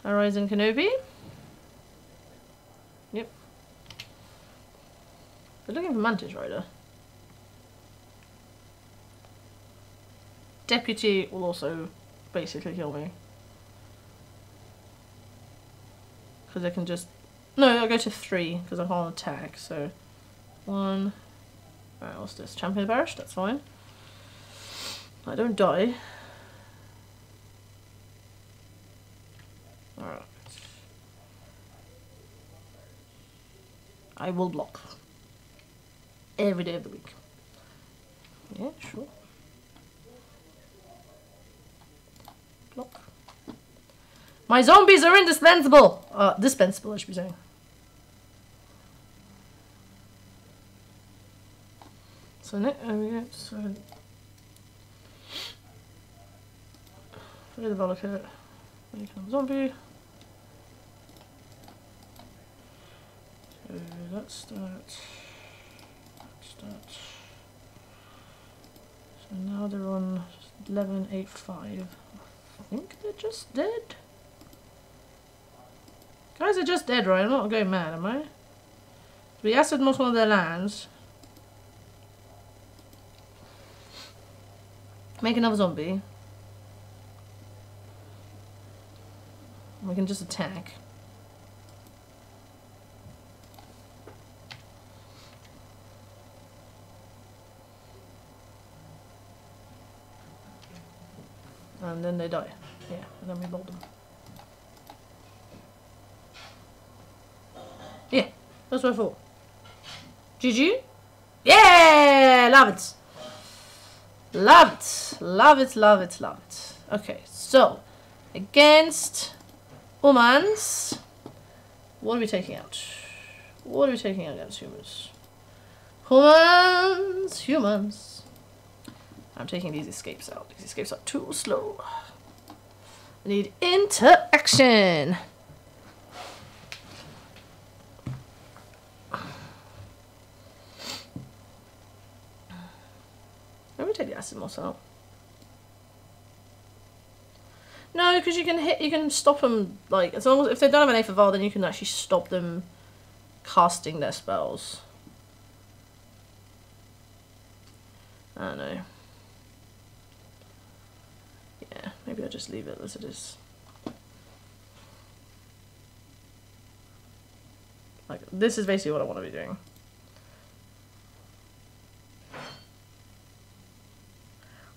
Speaker 1: Horizon Kenobi. Yep. We're looking for Mantis Rider. Deputy will also basically kill me. Because I can just... No, I'll go to three, because I can't attack, so... One... Alright, what's this? Champion Parish? That's fine. I don't die. Alright. I will block. Every day of the week. Yeah, sure. Block. My zombies are indispensable! Uh, dispensable, I should be saying. So, uh, we get, so... Play the a zombie. Uh, That's that. That's that. So now they're on 1185. I think they're just dead. Guys are just dead, right? I'm not going mad, am I? We acid moss one of their lands. Make another zombie. We can just attack. And then they die. Yeah, and then we mold them. Yeah, that's what I thought. GG? Yeah! Love it! Love it! Love it, love it, love it. Okay, so, against humans, what are we taking out? What are we taking out against humans? Humans! Humans! I'm taking these escapes out. These escapes are too slow. I need interaction! Let me take the acid moss out. No, because you can hit, you can stop them. Like as long as if they don't have an Aether then you can actually stop them casting their spells. I don't know. Yeah, maybe I'll just leave it as it is. Like this is basically what I want to be doing.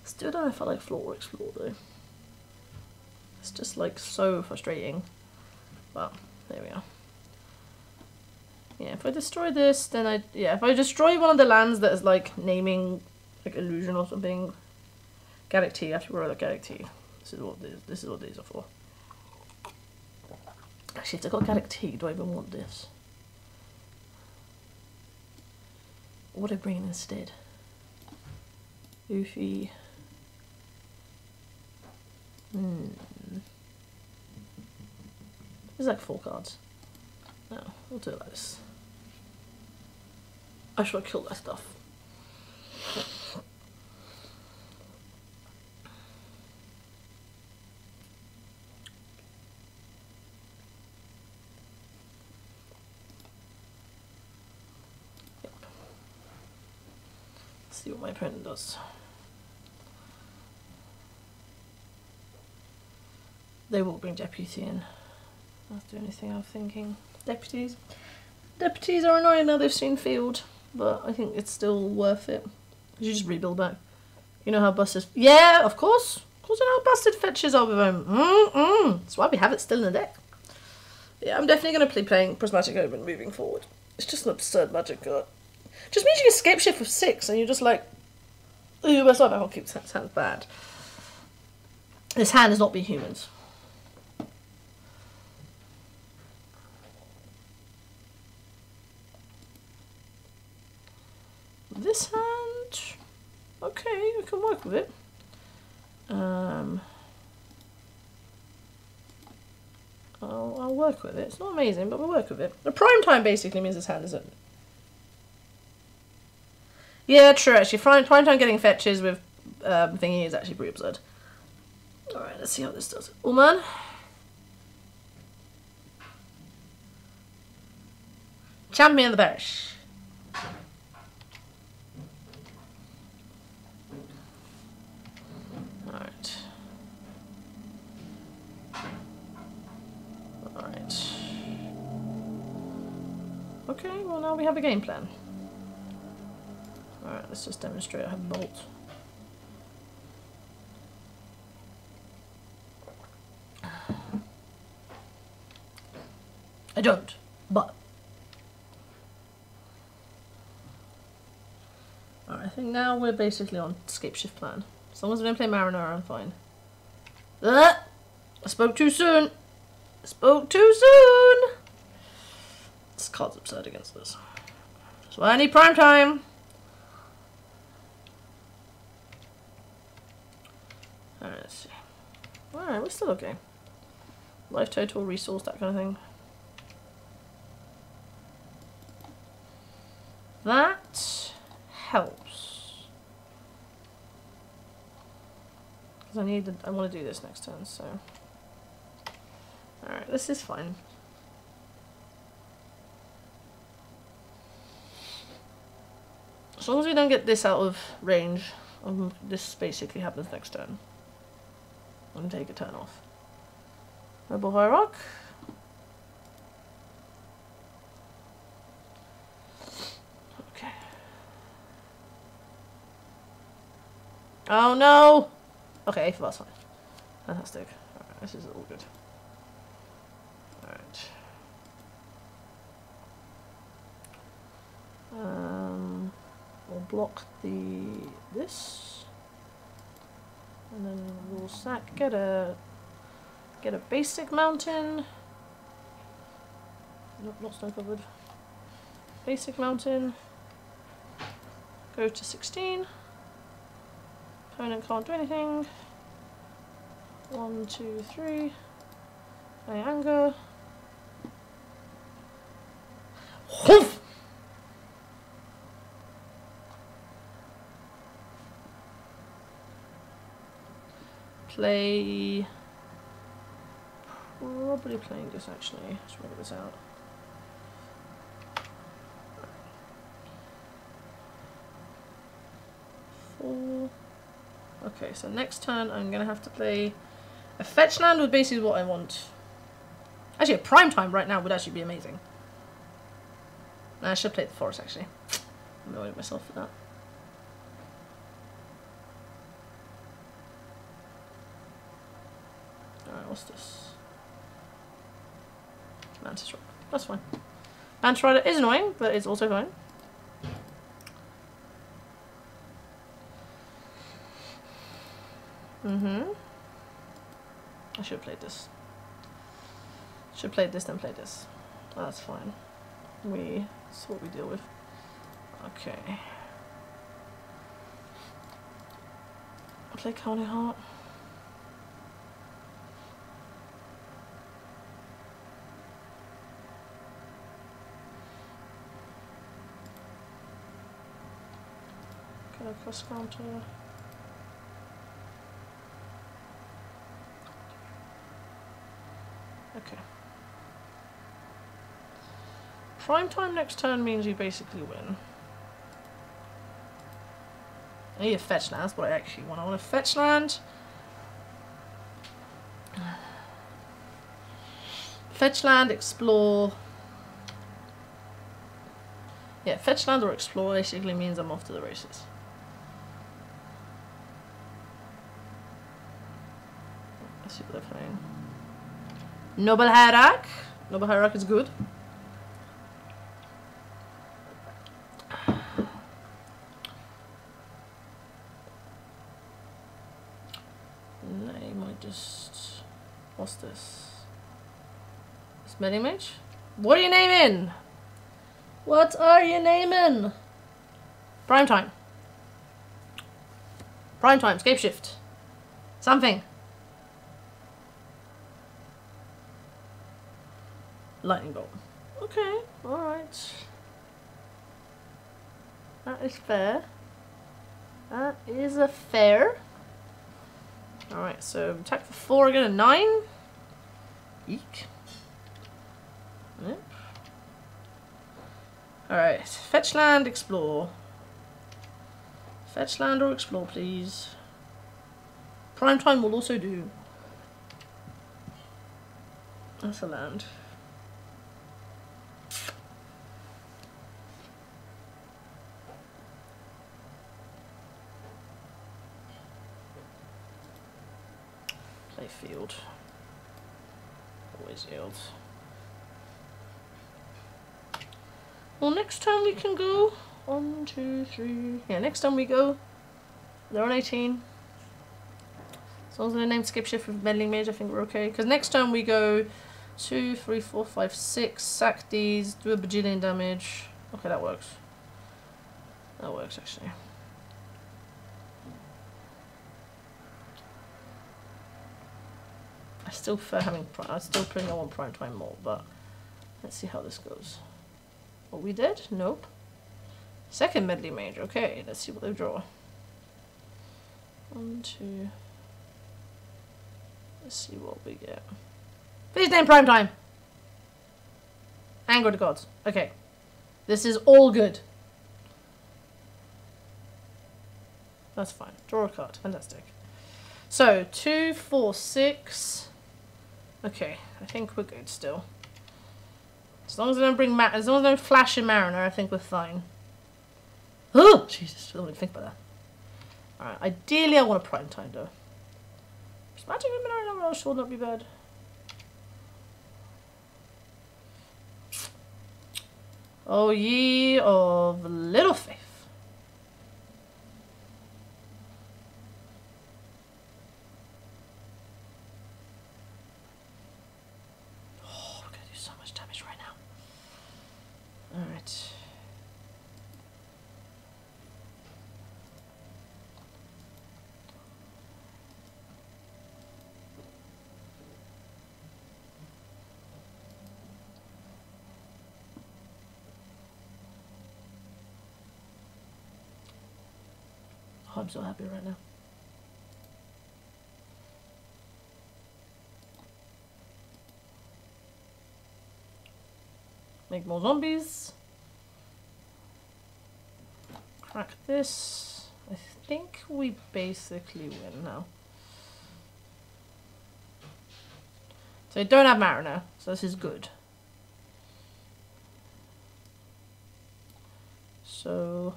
Speaker 1: Still don't know if I like floor or explore though. It's just like so frustrating. But there we are. Yeah, if I destroy this, then I yeah, if I destroy one of the lands that is like naming like illusion or something, Garrick T, I have to roll a Garrick T. This is what this, this is what these are for. Actually, if I got T, do I even want this? What would I bring in instead? Goofy. Hmm. There's like four cards. No, we'll do it like this. I should kill that stuff. See what my opponent does. They will bring deputy in. That's the only thing I'm thinking. Deputies. Deputies are annoying now they've seen field, but I think it's still worth it. You just rebuild back. You know how busted. Yeah, of course. Of course, you know how busted fetches are with him. Mm mm. That's why we have it still in the deck. Yeah, I'm definitely going to be playing Prismatic Omen moving forward. It's just an absurd magic card. Just means you can escape shift for six, and you're just like, ooh, that's not that keep sounds bad. This hand is not be humans. this hand, okay, we can work with it. Um, I'll, I'll work with it. It's not amazing, but we'll work with it. The prime time basically means this hand isn't. Yeah, true. Actually, prime, time getting fetches with um, thingy is actually pretty absurd. Alright, let's see how this does. Ullman. Champion of the Parish. Alright. Alright. Okay, well now we have a game plan. Alright, let's just demonstrate I have bolt. I don't, but... Alright, I think now we're basically on escape shift plan. As long as we don't play Mariner, I'm fine. Ah! I spoke too soon! I spoke too soon! This card's absurd against this. So I need prime time. Alright. Alright, we're still okay. Life total, resource, that kind of thing. That helps. Because I need, to, I want to do this next turn, so. Alright, this is fine. As long as we don't get this out of range, um, this basically happens next turn. I'm take a turn off. Rebel Hierarch. Okay. Oh no! Okay, that's fine. Fantastic. Alright, this is all good. Alright. Um, we'll block the this, and then we'll sack get a get a basic mountain. Nope, not snow covered. Basic mountain. Go to 16. Opponent can't do anything. One, two, three. My anger. Play. Probably playing this actually. Let's figure this out. Four. Okay, so next turn I'm gonna have to play a fetch land with basically what I want. Actually, a prime time right now would actually be amazing. I should play the forest actually. I'm annoyed myself for that. Alright, what's this? Mantis Rider. That's fine. Mantis Rider is annoying, but it's also fine. Mm-hmm. I should have played this. Should have played this, then played this. That's fine. We, that's what we deal with. Okay. Play Khalni Heart. Counter. Okay. Prime time next turn means you basically win. I need a fetch land, that's what I actually want. I want a fetch land. Fetch land, explore. Yeah, fetch land or explore basically means I'm off to the races. Let's see what they're playing. Noble Hierarch. Noble Hierarch is good. Name, I just... What's this? Meddling Mage? What are you naming? What are you naming? Prime time. Prime time, Scapeshift. Something. Lightning bolt. Okay, alright. That is fair. That is a fair. Alright, so attack for four again, a nine. Eek. Yep. Alright, fetch land, explore. Fetch land or explore, please. Prime time will also do. That's a land. Field. Always yields. Well, next time we can go. One, two, three. Yeah, next time we go. They're on 18. As long as they name Scapeshift with meddling mage, I think we're okay. Because next time we go two, three, four, five, six. Sack these, do a bajillion damage. Okay, that works. That works actually. I still prefer having. I still think I want prime time more, but let's see how this goes. What we did? Nope. Second Meddling Mage. Okay, let's see what they draw. One, two. Let's see what we get. Please name prime time. Anger the gods. Okay. This is all good. That's fine. Draw a card. Fantastic. So, two, four, six. Okay, I think we're good still. As long as I don't bring Ma as long as I don't flash in Mariner, I think we're fine. Oh, Jesus, I don't even think about that. Alright, ideally I want a prime time though. Prismatic Luminary Number should not be bad. O ye of little faith. Oh, we're gonna do so much damage right now. Alright. Oh, I'm so happy right now. Make more zombies. Crack this. I think we basically win now. So I don't have Mariner, so this is good. So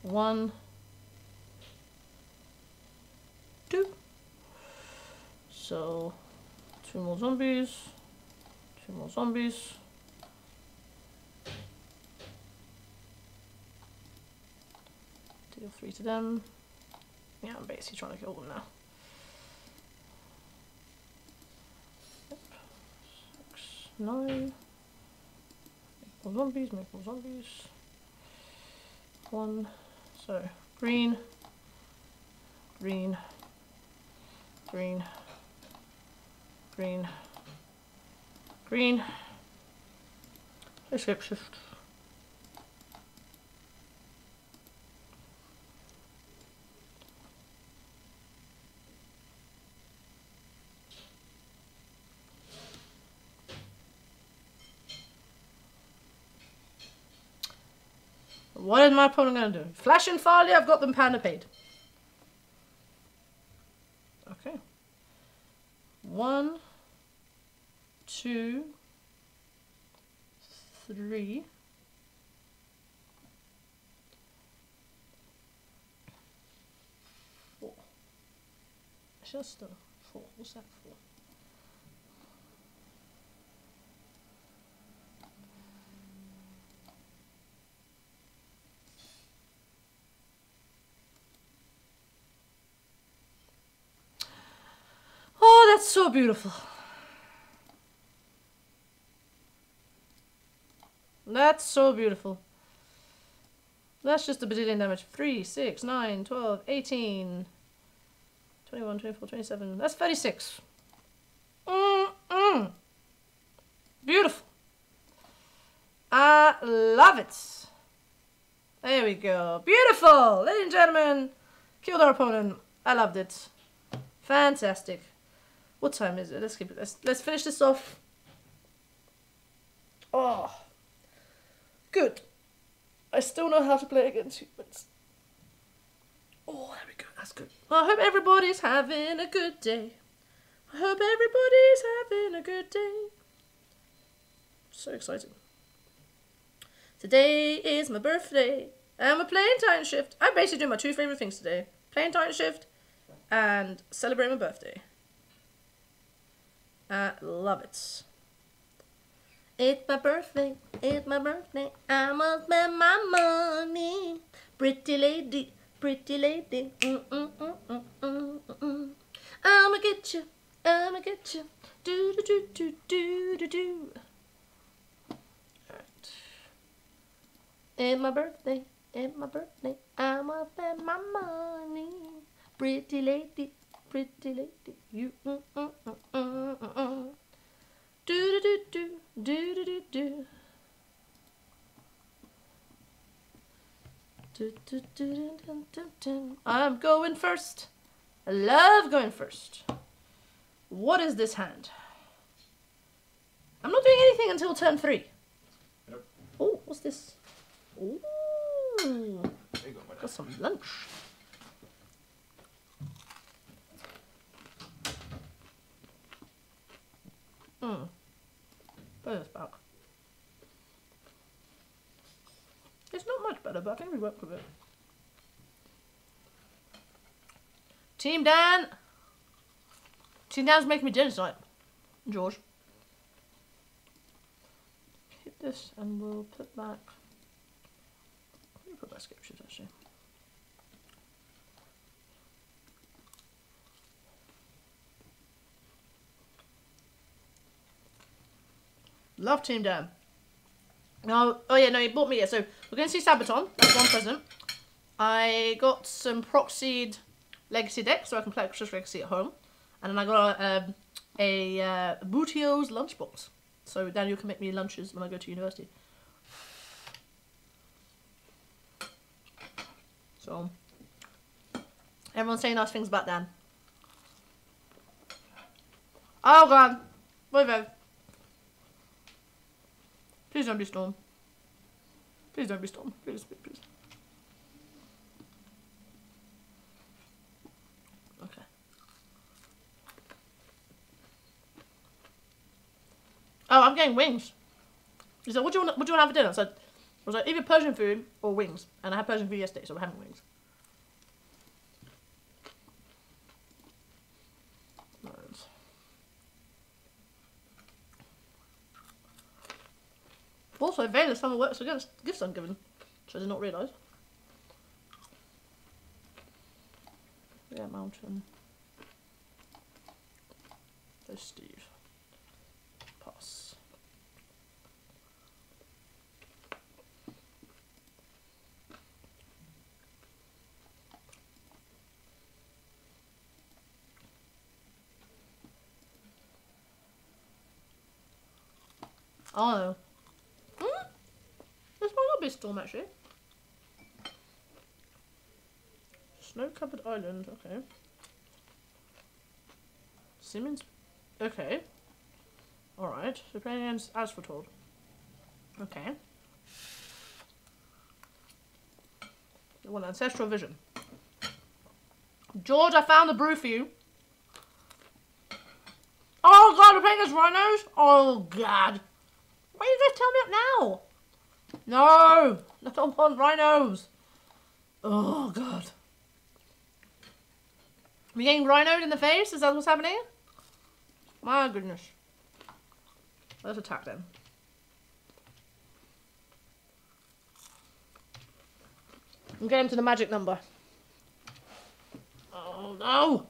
Speaker 1: one two. So, two more zombies. Two more zombies. Deal three to them. Yeah, I'm basically trying to kill them now. Yep. Six, nine. Make more zombies, make more zombies. One. So, green. Green green, green, green, escape shift. What is my opponent going to do? Flash and Farley, I've got them panda paid. Okay. One, two, three. Four. Just a four. What's that for? Oh, that's so beautiful. That's so beautiful. That's just a bazillion damage. 3, 6, 9, 12, 18, 21, 24, 27. That's 36. Mm-mm. Beautiful. I love it. There we go. Beautiful. Ladies and gentlemen, killed our opponent. I loved it. Fantastic. What time is it? Let's keep it. Let's let's finish this off. Oh, good. I still know how to play against humans. Oh, there we go. That's good. I hope everybody's having a good day. I hope everybody's having a good day. So exciting. Today is my birthday. I'm a playing Titan Shift. I'm basically doing my two favorite things today: playing Titan Shift and celebrating my birthday. I love it. It's my birthday, it's my birthday, I must spend my money. Pretty lady, pretty lady, mm mm mm mm mm mm. I'ma get you, I'ma get you, do do do do do do do. Alright. It's my birthday, it's my birthday, I'ma spend my money. Pretty lady, pretty lady, you mm mm mm mm mm Do do do do do do do do. Do, do, do, dun. I'm going first. I love going first. What is this hand? I'm not doing anything until turn three.
Speaker 2: Nope.
Speaker 1: Oh, what's this? Ooh,
Speaker 2: There you go,
Speaker 1: got some lunch. Hmm. Put this back. It's not much better, but I think we work with it. Team Dan! Team Dan's making me dinner tonight. George. Hit this and we'll put back. Let me put back shift actually. Love Team Dan. Oh yeah, no, he bought me it. So we're going to see Sabaton. That's one present. I got some Proxied Legacy deck so I can play Extra Legacy at home. And then I got um, a uh, lunchbox. So Daniel can make me lunches when I go to university. So, everyone's saying nice things about Dan. Oh god! Wait, wait. Please don't be Storm. Please don't be Storm. Please, please, please. Okay. Oh, I'm getting wings. He said, "What do you want? What do you want to have for dinner?" I said, "I was like either Persian food or wings." And I had Persian food yesterday, so I'm having wings. Right. Also, Vela summer works against gifts I'm given, which I did not realise. Yeah, mountain. There's Steve. Pass. Oh. Be a storm actually. Snow covered island, okay. Simmons okay. Alright. So playing against as foretold. Okay. Want ancestral vision. George, I found the brew for you. Oh god, we're playing against rhinos? Oh god. Why you guys tell me up now? No! I don't want rhinos! Oh god. Are we getting rhinoed in the face? Is that what's happening? My goodness. Let's attack them. And get him to the magic number. Oh no!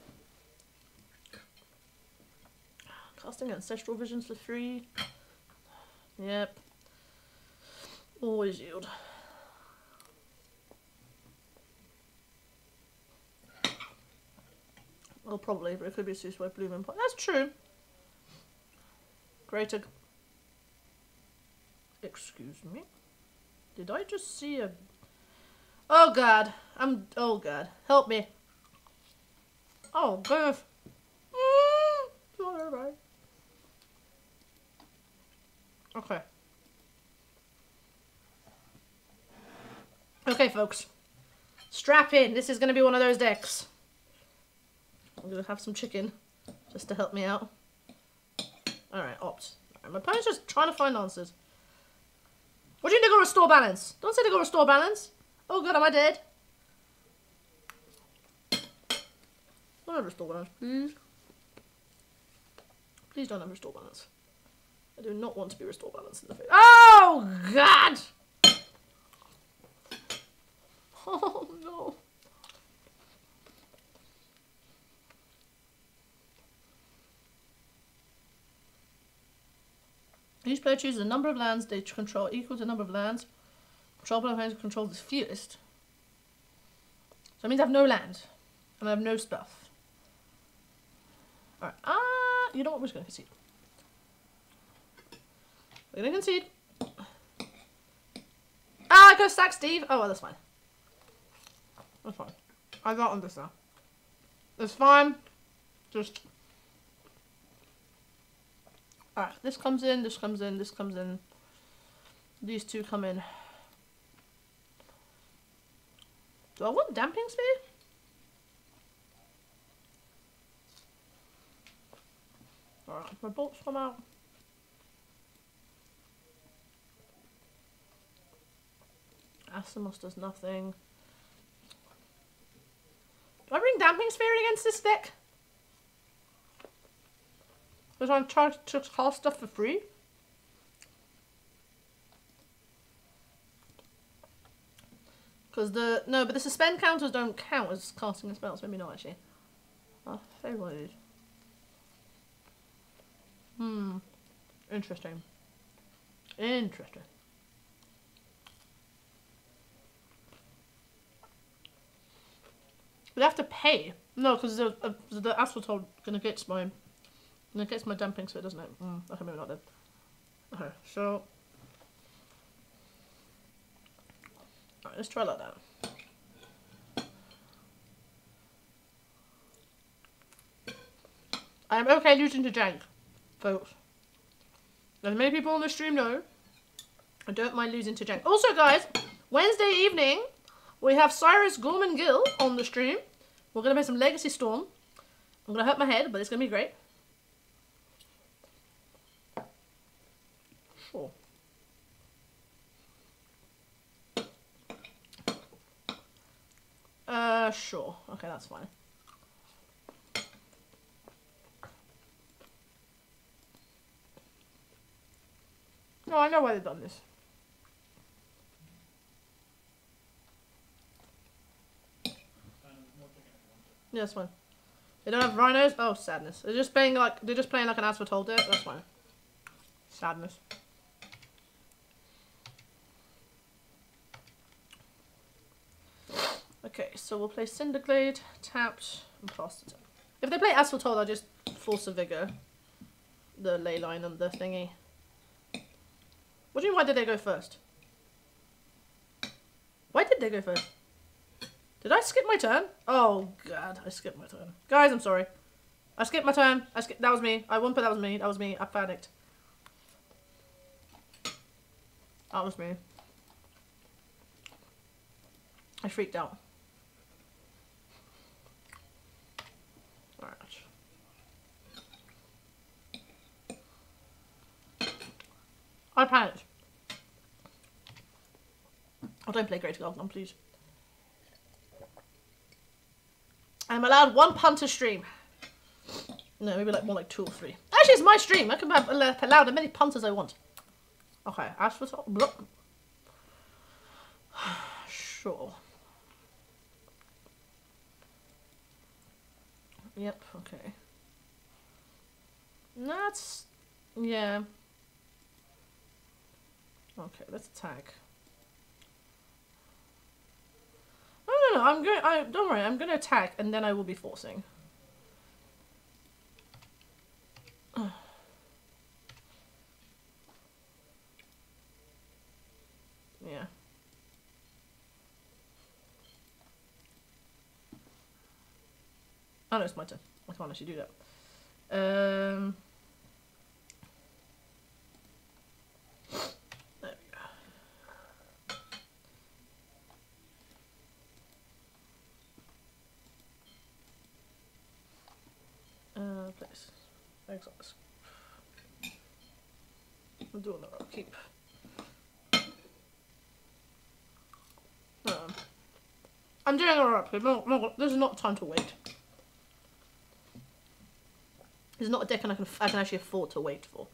Speaker 1: Casting ancestral visions for free. Yep. Always yield. Well, probably, but it could be a Seuss Blooming Pot. That's true. Greater. Excuse me. Did I just see a. Oh god. I'm. Oh god. Help me. Oh, Beth. Mm. Okay. Okay, folks. Strap in. This is going to be one of those decks. I'm going to have some chicken just to help me out. Alright, opt. Right, my opponent's just trying to find answers. What do you think they got restore balance? Don't say they got restore balance. Oh god, am I dead? Don't have restore balance, please. Please don't have restore balance. I do not want to be restore balance in the face. Oh god! Oh no. Each player chooses a number of lands they control equal to the number of lands controlled by players control the fewest. So it means I have no land. And I have no stuff. Alright. Ah, you know what? We're just going to concede. We're going to concede. Ah, I go stack Steve. Oh, well, that's fine. That's fine. I got on this now. It's fine. Just Alright, this comes in, this comes in, this comes in. These two come in. Do I want damping sphere? Alright, my bolts come out. Asimos does nothing. Do I bring damping sphere against this deck? Because I'm trying to cast stuff for free. Because the no, but the suspend counters don't count as casting a spell, so maybe not actually. Oh, favored. Hmm. Interesting. Interesting. We have to pay. No, because the uh, the asphalt gonna get my gonna my dumping, so it doesn't it? Mm, okay, maybe not then. Okay, so Alright, let's try like that. I'm okay losing to Jank, folks. As many people on the stream know, I don't mind losing to Jank. Also, guys, Wednesday evening, we have Cyrus Gorman Gill on the stream. We're going to play some Legacy Storm. I'm going to hurt my head, but it's going to be great. Sure. Uh, sure. Okay, that's fine. No, I know why they've done this. Yeah, that's fine. They don't have rhinos? Oh, sadness. They're just playing like they're just playing like an asphodel deck. That's fine. Sadness. Okay, so we'll play Cinder Glade, tapped, and Plaster If they play Asphodel, I'll just Force of Vigor. The ley line and the thingy. What do you mean, why did they go first? Why did they go first? Did I skip my turn? Oh, God, I skipped my turn. Guys, I'm sorry. I skipped my turn. I skipped. That was me. I won't put that was me. That was me. I panicked. That was me. I freaked out. Alright. I panicked. I don't play Greater Gargadon, please. I'm allowed one punter stream. No, maybe like more like two or three. Actually, it's my stream. I can have allowed as many punters I want. Okay, as for top, sure. Yep. Okay. That's yeah. Okay, let's attack. No, no, no. I'm going. I don't worry. I'm going to attack, and then I will be forcing. yeah. Oh no, it's my turn. I can't actually do that. Um. Uh, place. Exiles. I'm doing that. I'll keep. Um, I'm doing alright. This is not time to wait. This is not a deck I can I can actually afford to wait for.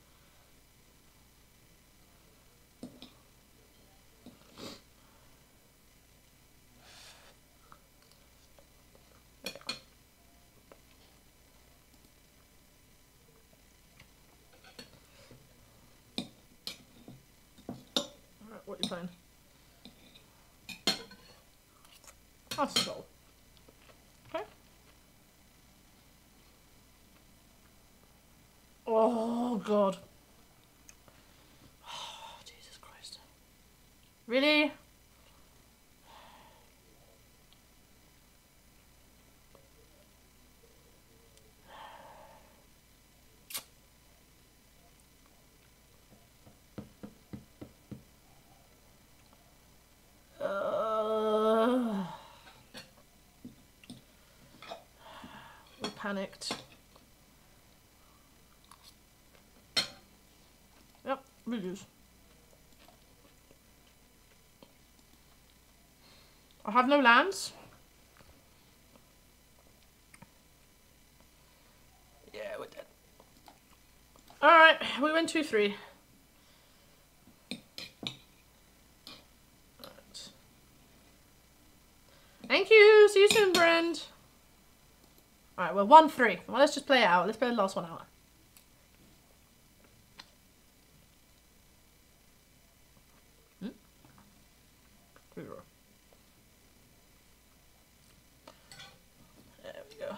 Speaker 1: Hostile. Okay. Oh, God. Oh, Jesus Christ. Really? Panicked. Yep, we lose. I have no lands. Yeah, we're dead. Alright, we went 2 3. Alright. Thank you. See you soon, Brand. Alright, we're 1 3. Well, let's just play it out. Let's play the last one out. Hmm? There we go.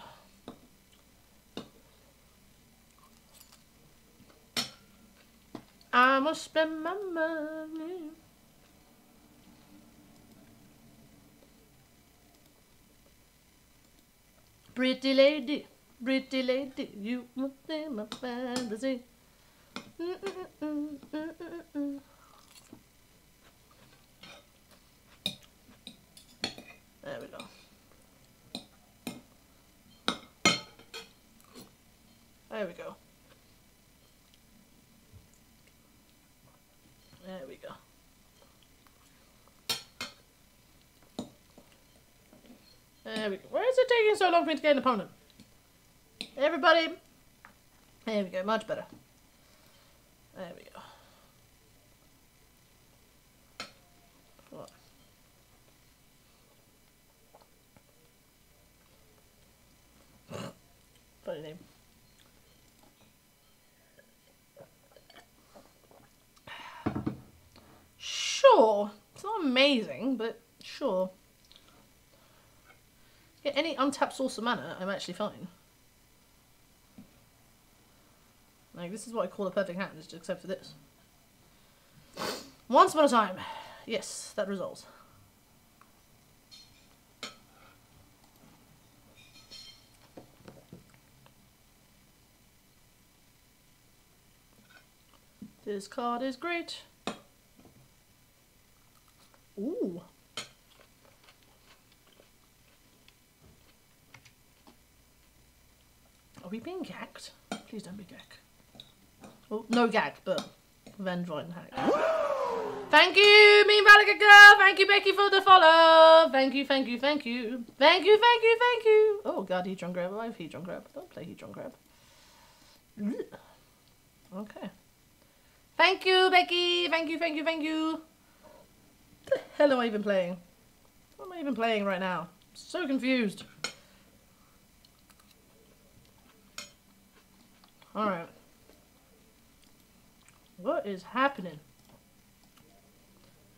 Speaker 1: I must spend my money. Pretty lady, pretty lady, you must be my fantasy. There we go. There we go. There we go. There we go. Why is it taking so long for me to get an opponent? Everybody. There we go. Much better. There we go. What? Funny name. Sure. It's not amazing, but sure. Yeah, any untapped source of mana, I'm actually fine. Like, this is what I call a perfect hand, except for this. Once upon a time. Yes, that resolves. This card is great. Ooh. Are we being gagged? Please don't be gagged. Well, no gag, but Vengevine hack. Thank you, Mean Valiant Girl. Thank you, Becky, for the follow. Thank you, thank you, thank you. Thank you, thank you, thank you. Oh, God, Hedron Crab. I have Hedron Crab. Don't play Hedron Crab. Ugh. Okay. Thank you, Becky. Thank you, thank you, thank you. What the hell am I even playing? What am I even playing right now? So confused. Alright. What is happening?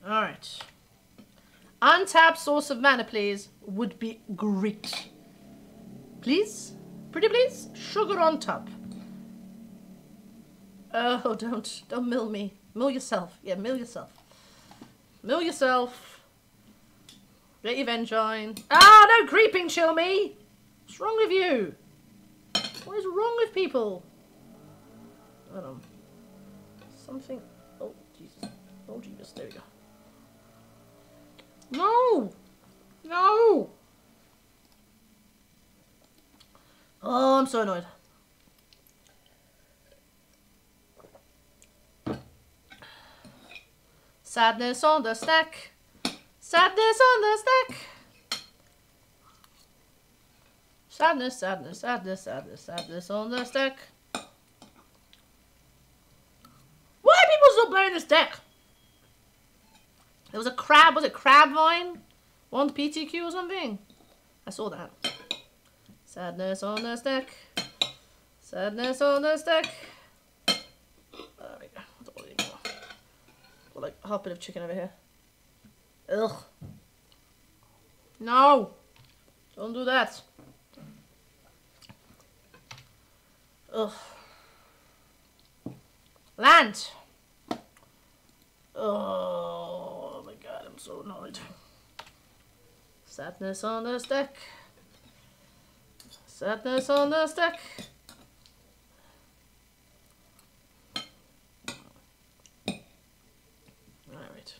Speaker 1: Alright. Untapped source of mana, please. Would be great. Please? Pretty please? Sugar on top. Oh, don't. Don't mill me. Mill yourself. Yeah, mill yourself. Mill yourself. Get your Vengine. Ah, no creeping, chill me! What's wrong with you? What is wrong with people? Hold on. Something. Oh, Jesus. Oh, Jesus. There we go. No! No! Oh, I'm so annoyed. Sadness on the stack. Sadness on the stack. Sadness, sadness, sadness, sadness, sadness on the stack. Why are people still playing this deck? There was a crab, was it crab vine? One PTQ or something? I saw that. Sadness on the stack. Sadness on the stack. There we go. Got like a bit of chicken over here. Ugh. No! Don't do that. Ugh. Land! Oh my god, I'm so annoyed. Sadness on the stack. Sadness on the stack. Alright.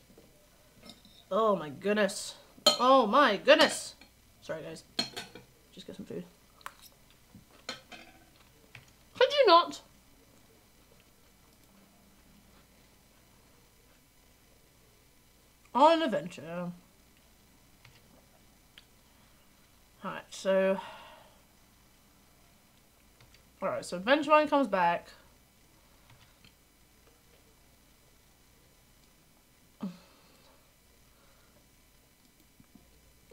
Speaker 1: Oh my goodness. Oh my goodness. Sorry guys. Just get some food. Could you not? on an adventure. Alright, so... Alright, so Benjamin comes back.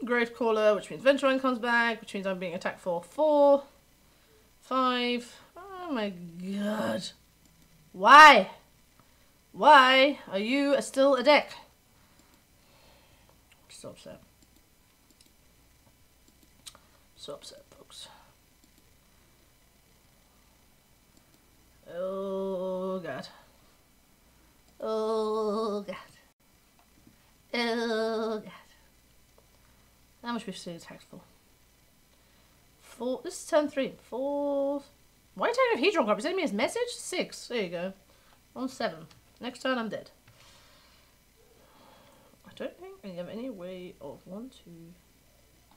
Speaker 1: Grave Caller, which means Venture One comes back, which means I'm being attacked for four, five. Oh my god. Why? Why are you still a deck? So upset. So upset, folks. Oh god. Oh god. Oh god. How much we've seen attacked for? Four. This is turn three. Four. Why did take a Hedron card? Is me his message? Six. There you go. On seven. Next turn I'm dead. I have any way of one, two.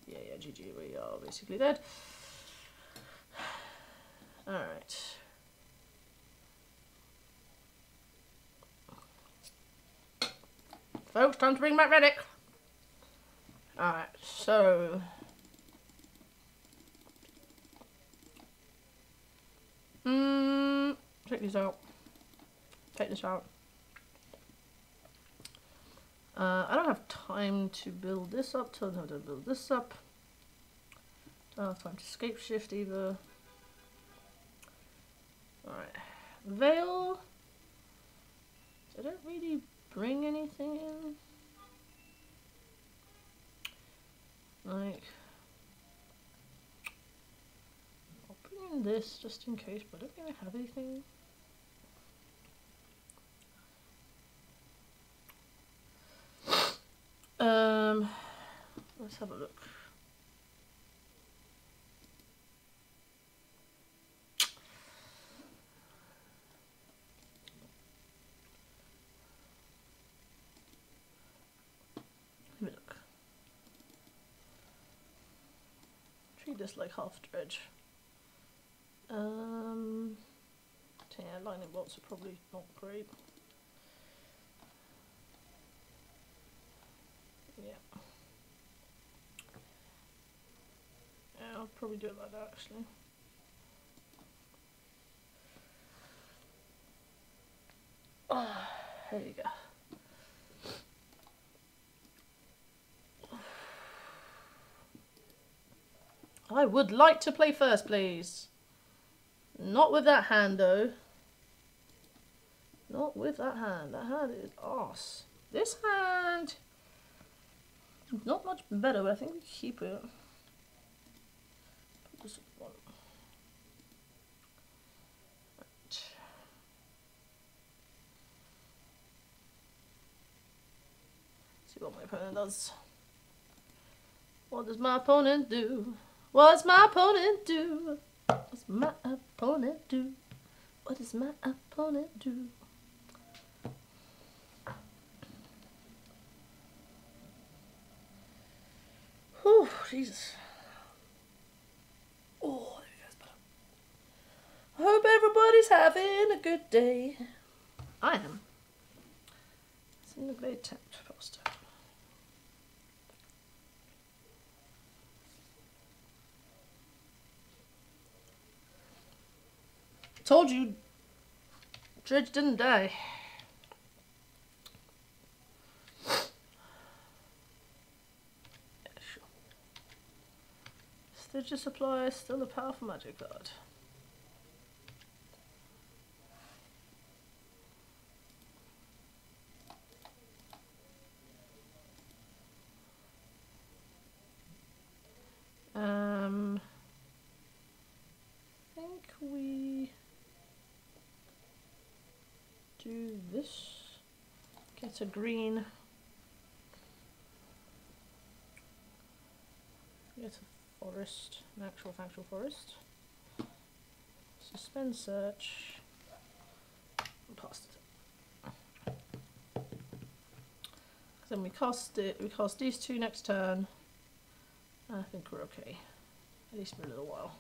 Speaker 1: Yeah, yeah, GG. We are basically dead. Alright. Folks, time to bring back Reddick. Alright, so... Hmm, check these out. Take this out. Uh, I don't have time to build this up, don't have to build this up. Don't have time to Scapeshift either. Alright. Veil. Did it really bring anything in? Like, I'll bring in this just in case, but I don't think I have anything. Um, let's have a look. Let me look. Treat this like half dredge. Um, yeah, lightning bolts are probably not great. Yeah. Yeah, I'll probably do it like that actually. Oh, there you go. I would like to play first, please. Not with that hand, though. Not with that hand. That hand is arse. This hand... Not much better, but I think we keep it. See what my opponent does. What does my opponent do? What's my opponent do? What's my opponent do? What does my opponent do? Whew, Jesus. Oh, there you guys better. I hope everybody's having a good day. I am. Single blade tapped poster. Told you, Dredge didn't die. Stygia Supply is still a powerful magic card. Um, I think we do this. Get a green. Get a forest, an actual factual forest. Suspend search. Cast it. Then we cast it. We cast these two next turn. I think we're okay, at least for a little while.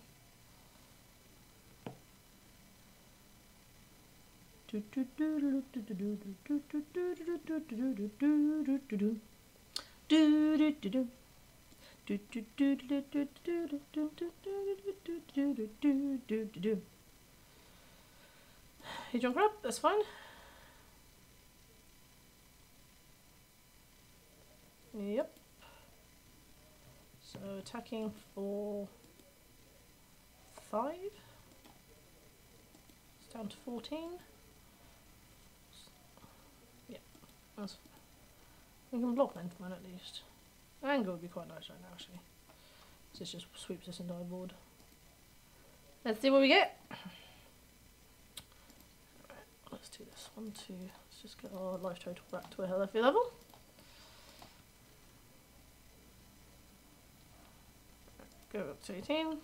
Speaker 1: He jump up, that's fine. Yep. So attacking for five. It's down to fourteen. Yeah, that's. We can block length one at least. Angle would be quite nice right now, actually. This just sweeps into our board. Let's see what we get. Let's do this. One, two. Let's just get our life total back to a healthy level. Go up to 18.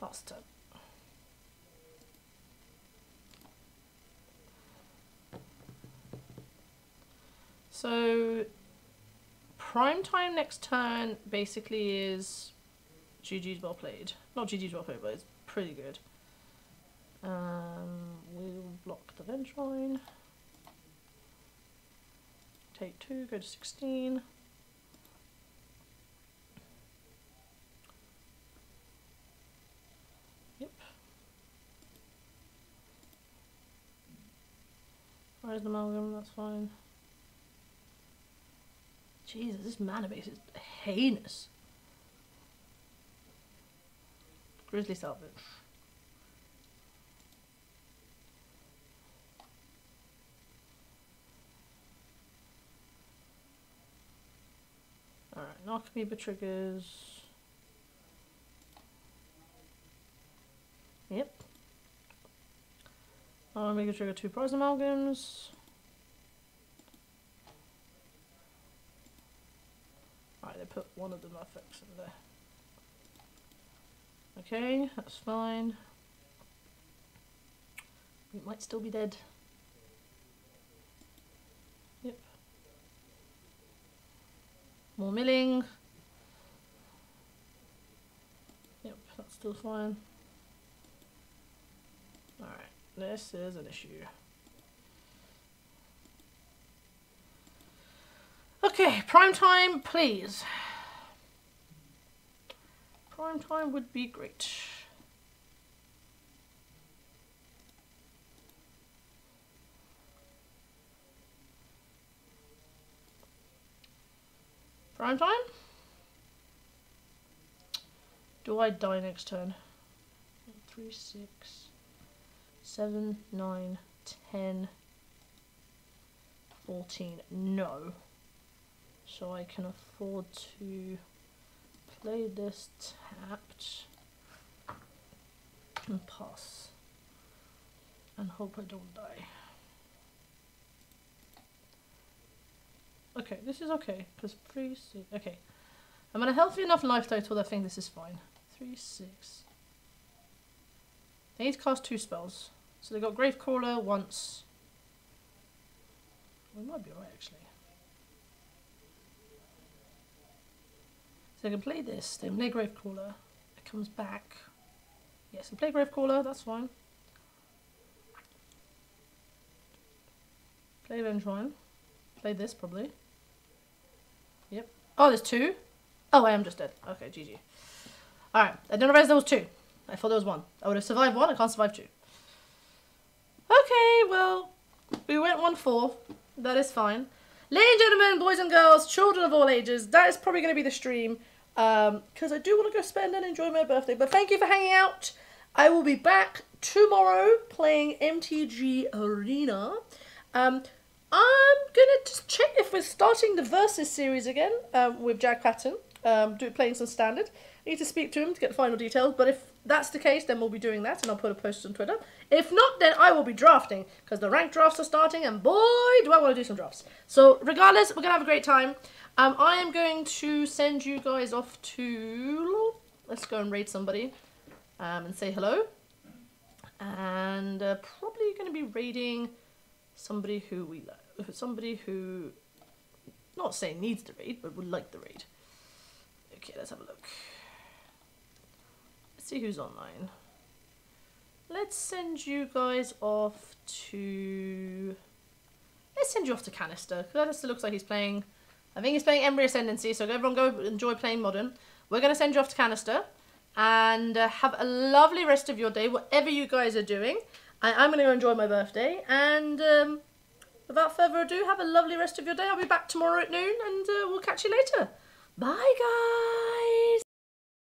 Speaker 1: Pass So, prime time next turn basically is GG's well played. Not GG's well played, but it's pretty good. Um, we'll block the Vengevine. Take two, go to 16. Yep. Where's the amalgam? That's fine. Jesus, this mana base is heinous. Grizzly Salvage. Alright, Narcomoeba triggers. Yep. I'll make a trigger two Prized Amalgams. Right, they put one of the effects in there. Okay, that's fine. We might still be dead. Yep. More milling. Yep, that's still fine. Alright, this is an issue. Okay, prime time, please. Prime time would be great. Prime time? Do I die next turn? Three, six, seven, nine, ten, fourteen. No. So I can afford to play this tapped and pass and hope I don't die. Okay, this is okay, because 3, 6, okay. I'm at a healthy enough life total I think this is fine. 3, 6. They need to cast two spells. So they got Gravecrawler once. We might be alright actually. So I can play this, they can play Gravecrawler. It comes back. Yes, they play Gravecrawler, that's fine. Play Vengevine. Play this probably. Yep. Oh, there's two? Oh, I am just dead. Okay, GG. Alright, I didn't realize there was two. I thought there was one. I would have survived one, I can't survive two. Okay, well, we went 1-4. That is fine. Ladies and gentlemen, boys and girls, children of all ages, that is probably going to be the stream. Because um, I do want to go spend and enjoy my birthday. But thank you for hanging out. I will be back tomorrow playing MTG Arena. Um, I'm gonna just check if we're starting the Versus series again um, with Jack Patton, um, do, playing some standard. I need to speak to him to get the final details, but if that's the case, then we'll be doing that, and I'll put a post on Twitter. If not, then I will be drafting, because the ranked drafts are starting, and boy, do I want to do some drafts. So, regardless, we're going to have a great time. Um, I am going to send you guys off to... Let's go and raid somebody um, and say hello. And uh, probably going to be raiding somebody who we like. Somebody who... Not saying needs to raid, but would like the raid. Okay, let's have a look Let's see who's online. Let's send you guys off to... Let's send you off to Canister. because Canister looks like he's playing... I think he's playing Emry Ascendancy, so everyone go enjoy playing Modern. We're going to send you off to Canister. And uh, have a lovely rest of your day, whatever you guys are doing. I, am going to go enjoy my birthday. And um, without further ado, have a lovely rest of your day. I'll be back tomorrow at noon and uh, we'll catch you later. Bye, guys.